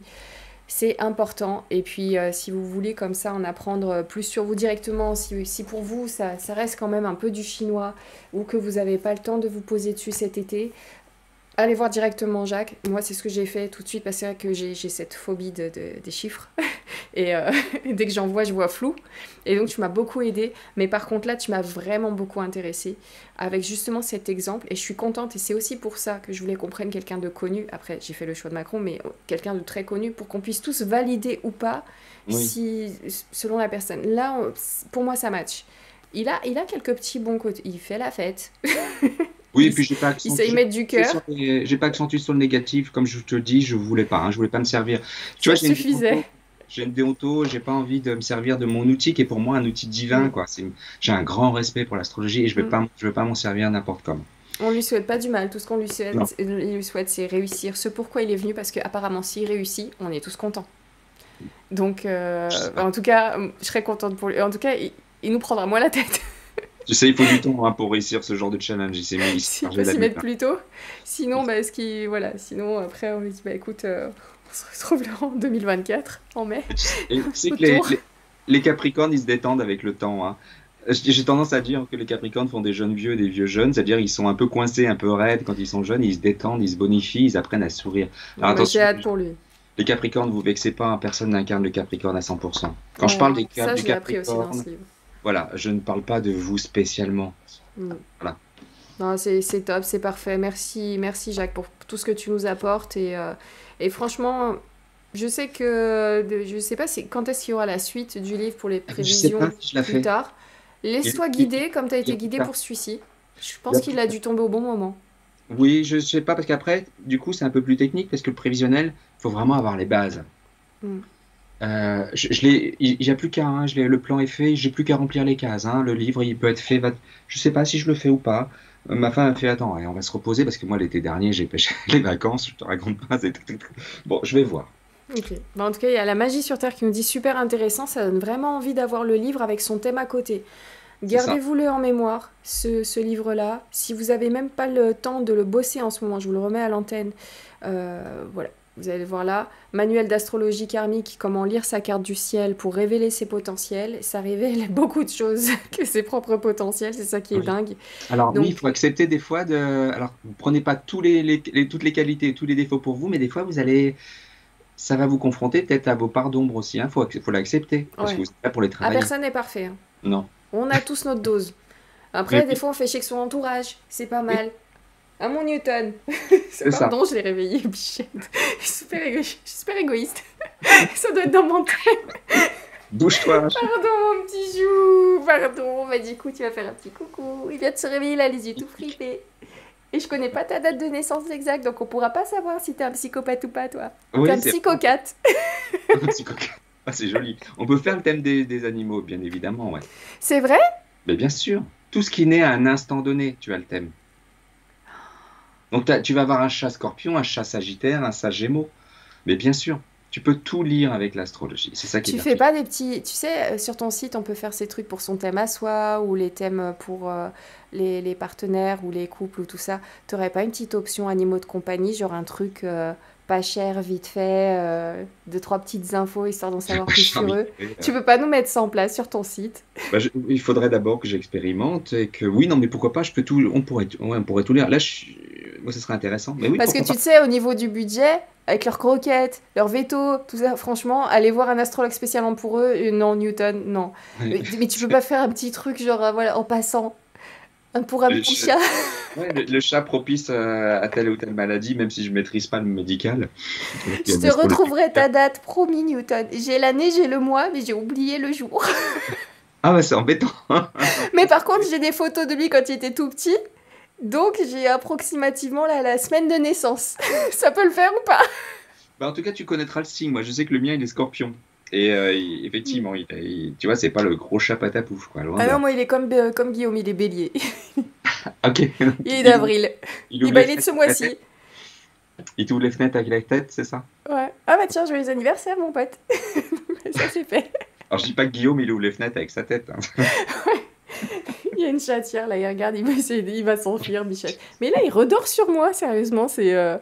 C'est important. Et puis, euh, si vous voulez comme ça en apprendre plus sur vous directement, si, si pour vous ça, ça, reste quand même un peu du chinois ou que vous n'avez pas le temps de vous poser dessus cet été, Allez voir directement Jacques. Moi, c'est ce que j'ai fait tout de suite parce que j'ai cette phobie de, des chiffres. [laughs] Et euh, [laughs] dès que j'en vois, je vois flou. Et donc, tu m'as beaucoup aidé. Mais par contre, là, tu m'as vraiment beaucoup intéressé avec justement cet exemple. Et je suis contente. Et c'est aussi pour ça que je voulais qu'on prenne quelqu'un de connu. Après, j'ai fait le choix de Macron, mais quelqu'un de très connu pour qu'on puisse tous valider ou pas si, selon la personne. Là, pour moi, ça match. Il a, il a quelques petits bons côtés. Il fait la fête. [laughs] Oui, et puis j'ai pas accentué. Il mettre du cœur. J'ai pas accentué sur le négatif, comme je te dis, je voulais pas, hein, je voulais pas me servir. Tu vois, suffisait. J'ai une déonto, j'ai pas envie de me servir de mon outil qui est pour moi un outil divin, mm. quoi. J'ai un grand respect pour l'astrologie et je vais mm. je veux pas m'en servir n'importe comment. On lui souhaite pas du mal. Tout ce qu'on lui souhaite, lui souhaite, c'est réussir. Ce pourquoi il est venu, parce qu'apparemment, s'il réussit, on est tous contents. Donc, euh, en tout cas, je serais contente pour lui. En tout cas, il, il nous prendra moins la tête. [laughs] Tu sais, il faut du temps hein, pour réussir ce genre de challenge. Il s'est mis, [laughs] s'y mettre plus tôt. Sinon, bah, ce voilà, sinon après on lui dit bah écoute, euh, on se retrouve là en 2024, en mai. Et [laughs] que les, les, Capricornes, ils se détendent avec le temps. Hein. J'ai tendance à dire que les Capricornes font des jeunes vieux, des vieux jeunes, c'est-à-dire ils sont un peu coincés, un peu raides quand ils sont jeunes, ils se détendent, ils se bonifient, ils apprennent à sourire. Alors, J'ai hâte pour lui. Les Capricornes, vous vexez pas, hein, personne n'incarne le Capricorne à 100%. Quand je parle des, ça, des Capricornes, voilà, je ne parle pas de vous spécialement. Mm. Voilà. C'est top, c'est parfait. Merci, merci Jacques pour tout ce que tu nous apportes. Et, euh, et franchement, je sais que je sais pas si, quand est-ce qu'il y aura la suite du livre pour les prévisions plus tard. Laisse-toi guider comme tu as été guidé pour celui-ci. Je pense qu'il a dû tomber au bon moment. Oui, je sais pas parce qu'après, du coup, c'est un peu plus technique parce que le prévisionnel, il faut vraiment avoir les bases. Mm. Euh, je, il n'y a plus qu'à, hein, le plan est fait, j'ai plus qu'à remplir les cases. Hein. le livre, il peut être fait. Va, je sais pas si je le fais ou pas. Euh, ma femme a fait attends, on va se reposer parce que moi l'été dernier j'ai pêché [laughs] les vacances, je te raconte pas. Bon, je vais voir. Ok. en tout cas, il y a la magie sur Terre qui nous dit super intéressant. Ça donne vraiment envie d'avoir le livre avec son thème à côté. Gardez-vous-le en mémoire, ce, ce livre-là. Si vous avez même pas le temps de le bosser en ce moment, je vous le remets à l'antenne. Euh, voilà, vous allez voir là, manuel d'astrologie karmique, comment lire sa carte du ciel pour révéler ses potentiels. Ça révèle [laughs] beaucoup de choses que ses propres potentiels, c'est ça qui est dingue. Alors oui, il faut accepter des fois de... Alors, vous prenez pas tous les, toutes les qualités, tous les défauts pour vous, mais des fois, vous allez... Ça va vous confronter peut-être à vos parts d'ombre aussi, il hein. faut, faut l'accepter, parce que vous êtes là pour les ah, travailler. Ah, personne n'est parfait. Hein. Non. On a tous notre dose. [laughs] Après, des fois, on fait chier son entourage, c'est pas mal à mon Newton. [laughs] Pardon, je l'ai réveillé, [laughs] bichette. Je suis super, super égoïste. [laughs] Ça doit être dans mon thème. Bouge-toi. Pardon, mon petit jou. Pardon. Bah, du coup, tu vas faire un petit coucou. Il vient de se réveiller, il a les yeux tout fripés. Et je connais pas ta date de naissance exacte, donc on pourra pas savoir si t'es un psychopathe ou pas, toi. Oui, t'es un psychocate. un psychocate. Ah, c'est joli. On peut faire le thème des, des animaux, bien évidemment, ouais. C'est vrai? Mais bien sûr. Tout ce qui naît à un instant donné, tu as le thème. Donc tu vas avoir un chat scorpion, un chat sagittaire, un chat gémeaux. Mais bien sûr, tu peux tout lire avec l'astrologie. C'est ça qui Tu fais pas des petits. Tu sais, euh, sur ton site, on peut faire ces trucs pour son thème à soi ou les thèmes pour euh, les, partenaires ou les couples ou tout ça. Tu n'aurais pas une petite option animaux de compagnie, genre un truc euh, pas cher, vite fait, deux, trois petites infos histoire d'en savoir plus sur eux. Tu peux pas nous mettre ça en place sur ton site? Bah, Il faudrait d'abord que j'expérimente et que. Oui, non, mais pourquoi pas, je peux tout. On pourrait, on pourrait tout lire. Là, je moi, ce serait intéressant. Mais oui, Parce que tu sais, au niveau du budget, avec leurs croquettes, leurs veto, tout ça, franchement, aller voir un astrologue spécialement pour eux, euh, non, Newton, non. Mais, tu peux pas faire un petit truc, genre, euh, voilà, en passant. Pour un petit chat. [laughs] Ouais, le, chat propice à, telle ou telle maladie, même si je maîtrise pas le médical. je te [laughs] retrouverai ta date, promis, Newton. J'ai l'année, j'ai le mois, mais j'ai oublié le jour. [laughs] ah, bah c'est embêtant. mais par contre, j'ai des photos de lui quand il était tout petit Donc j'ai approximativement la semaine de naissance. ça peut le faire ou pas? Bah, En tout cas, tu connaîtras le signe. Moi, je sais que le mien, il est scorpion. Et euh, effectivement, il, tu vois, c'est pas le gros chat patapouf. Quoi, ah non, moi, il est comme, euh, comme Guillaume, il est bélier. [laughs] ok. Il est d'avril. Il, il, est de ce mois-ci. Il t'ouvre les fenêtres avec la tête, c'est ça? Ouais. Ah bah tiens, joyeux anniversaire, mon pote. [laughs] ça, c'est fait. Alors, je dis pas que Guillaume, il ouvre les fenêtres avec sa tête. Hein. [laughs] il y a une chatière, là, il regarde, il va, il va s'enfuir, Michel. Mais là, il redort sur moi, sérieusement, c'est... Euh...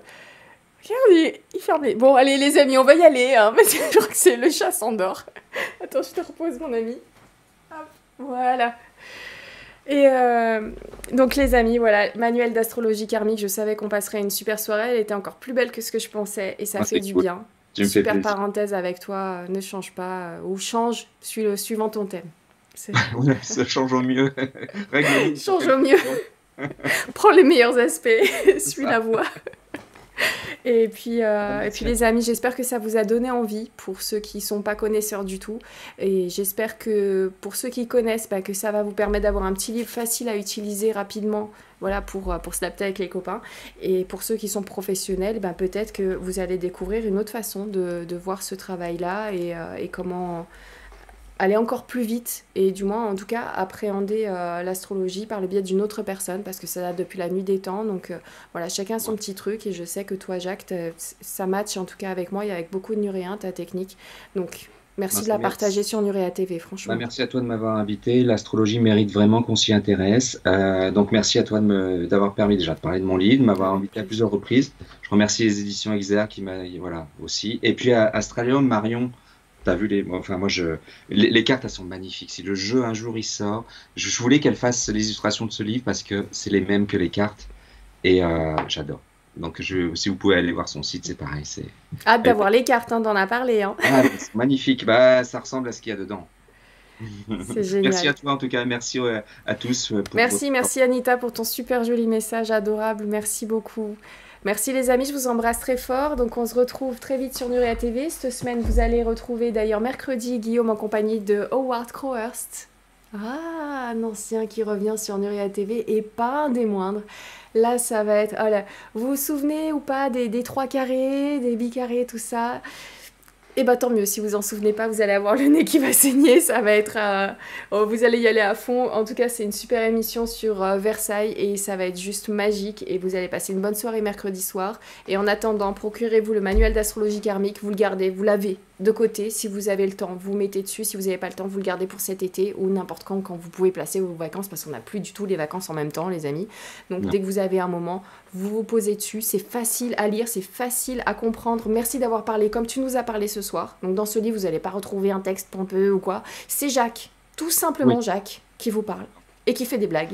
Regarde, il, ferme les... Bon, allez, les amis, on va y aller, hein, [laughs] parce que je crois que c'est le chat s'endort. [laughs] Attends, je te repose, mon ami. voilà. Et euh, donc les amis, voilà, manuel d'astrologie karmique, je savais qu'on passerait une super soirée, elle était encore plus belle que ce que je pensais et ça ah, fait du bien. super parenthèse avec toi, ne change pas, ou change suivant ton thème. [laughs] ça change au mieux. change au mieux. Prends les meilleurs aspects, suis la voie. [laughs] Et puis, euh, et puis les amis, j'espère que ça vous a donné envie pour ceux qui ne sont pas connaisseurs du tout. Et j'espère que pour ceux qui connaissent, bah, que ça va vous permettre d'avoir un petit livre facile à utiliser rapidement voilà, pour, euh, pour s'adapter avec les copains. Et pour ceux qui sont professionnels, bah, peut-être que vous allez découvrir une autre façon de, de voir ce travail-là et, euh, et comment aller encore plus vite et du moins en tout cas appréhender euh, l'astrologie par le biais d'une autre personne parce que ça date depuis la nuit des temps donc euh, voilà chacun son petit truc et je sais que toi Jacques ça match en tout cas avec moi et avec beaucoup de nuréens ta technique donc Merci de la partager sur Nurea TV, franchement. Bah, merci à toi de m'avoir invité. L'astrologie mérite vraiment qu'on s'y intéresse. Euh, donc merci à toi d'avoir permis déjà de parler de mon livre, de m'avoir invité à plusieurs reprises. Je remercie les éditions Exer qui m'a voilà aussi. Et puis à Astralium, Marion, T'as vu les, enfin moi je, les, cartes elles sont magnifiques. Si le jeu un jour il sort, je, voulais qu'elle fasse les illustrations de ce livre parce que c'est les mêmes que les cartes et euh, j'adore. Donc je, si vous pouvez aller voir son site, c'est pareil. C'est hâte d'avoir les cartes, hein, d'en a parlé. Hein. Ah, magnifique. Bah ça ressemble à ce qu'il y a dedans. C'est [laughs] génial. Merci à toi en tout cas, merci à tous. merci, merci Anita pour ton super joli message, adorable. Merci beaucoup. Merci les amis, je vous embrasse très fort. Donc on se retrouve très vite sur Nuria TV. Cette semaine, vous allez retrouver d'ailleurs mercredi Guillaume en compagnie de Howard Crowhurst. Ah, un ancien qui revient sur Nuria TV et pas un des moindres. Là, ça va être... Oh vous vous souvenez ou pas des, des trois carrés, des bicarrés, tout ça? Et eh bah tant mieux, si vous en souvenez pas, vous allez avoir le nez qui va saigner, ça va être... Oh, vous allez y aller à fond. En tout cas, c'est une super émission sur euh, Versailles et ça va être juste magique et vous allez passer une bonne soirée mercredi soir. Et en attendant, procurez-vous le manuel d'astrologie karmique, vous le gardez, vous l'avez de côté si vous avez le temps. Vous mettez dessus, si vous n'avez pas le temps, vous le gardez pour cet été ou n'importe quand quand vous pouvez placer vos vacances parce qu'on n'a plus du tout les vacances en même temps, les amis. Donc dès que vous avez un moment, vous vous posez dessus. C'est facile à lire, c'est facile à comprendre. Merci d'avoir parlé comme tu nous as parlé ce soir. Donc dans ce livre, vous n'allez pas retrouver un texte pompeux ou quoi. C'est Jacques, tout simplement Jacques, qui vous parle et qui fait des blagues.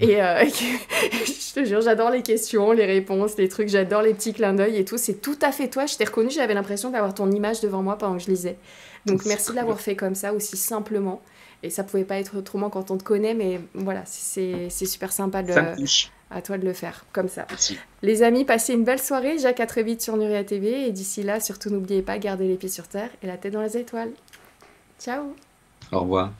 Et euh, [laughs] je te jure, j'adore les questions, les réponses, les trucs, j'adore les petits clins d'œil et tout. C'est tout à fait toi. Je t'ai reconnu, j'avais l'impression d'avoir ton image devant moi pendant que je lisais. Donc merci de l'avoir fait comme ça, aussi simplement. Et ça pouvait pas être autrement quand on te connaît, mais voilà, c'est super sympa de, à toi de le faire, comme ça. Les amis, passez une belle soirée. Jacques à très vite sur Nuria TV. Et d'ici là, surtout n'oubliez pas, gardez les pieds sur terre et la tête dans les étoiles. Ciao Au revoir.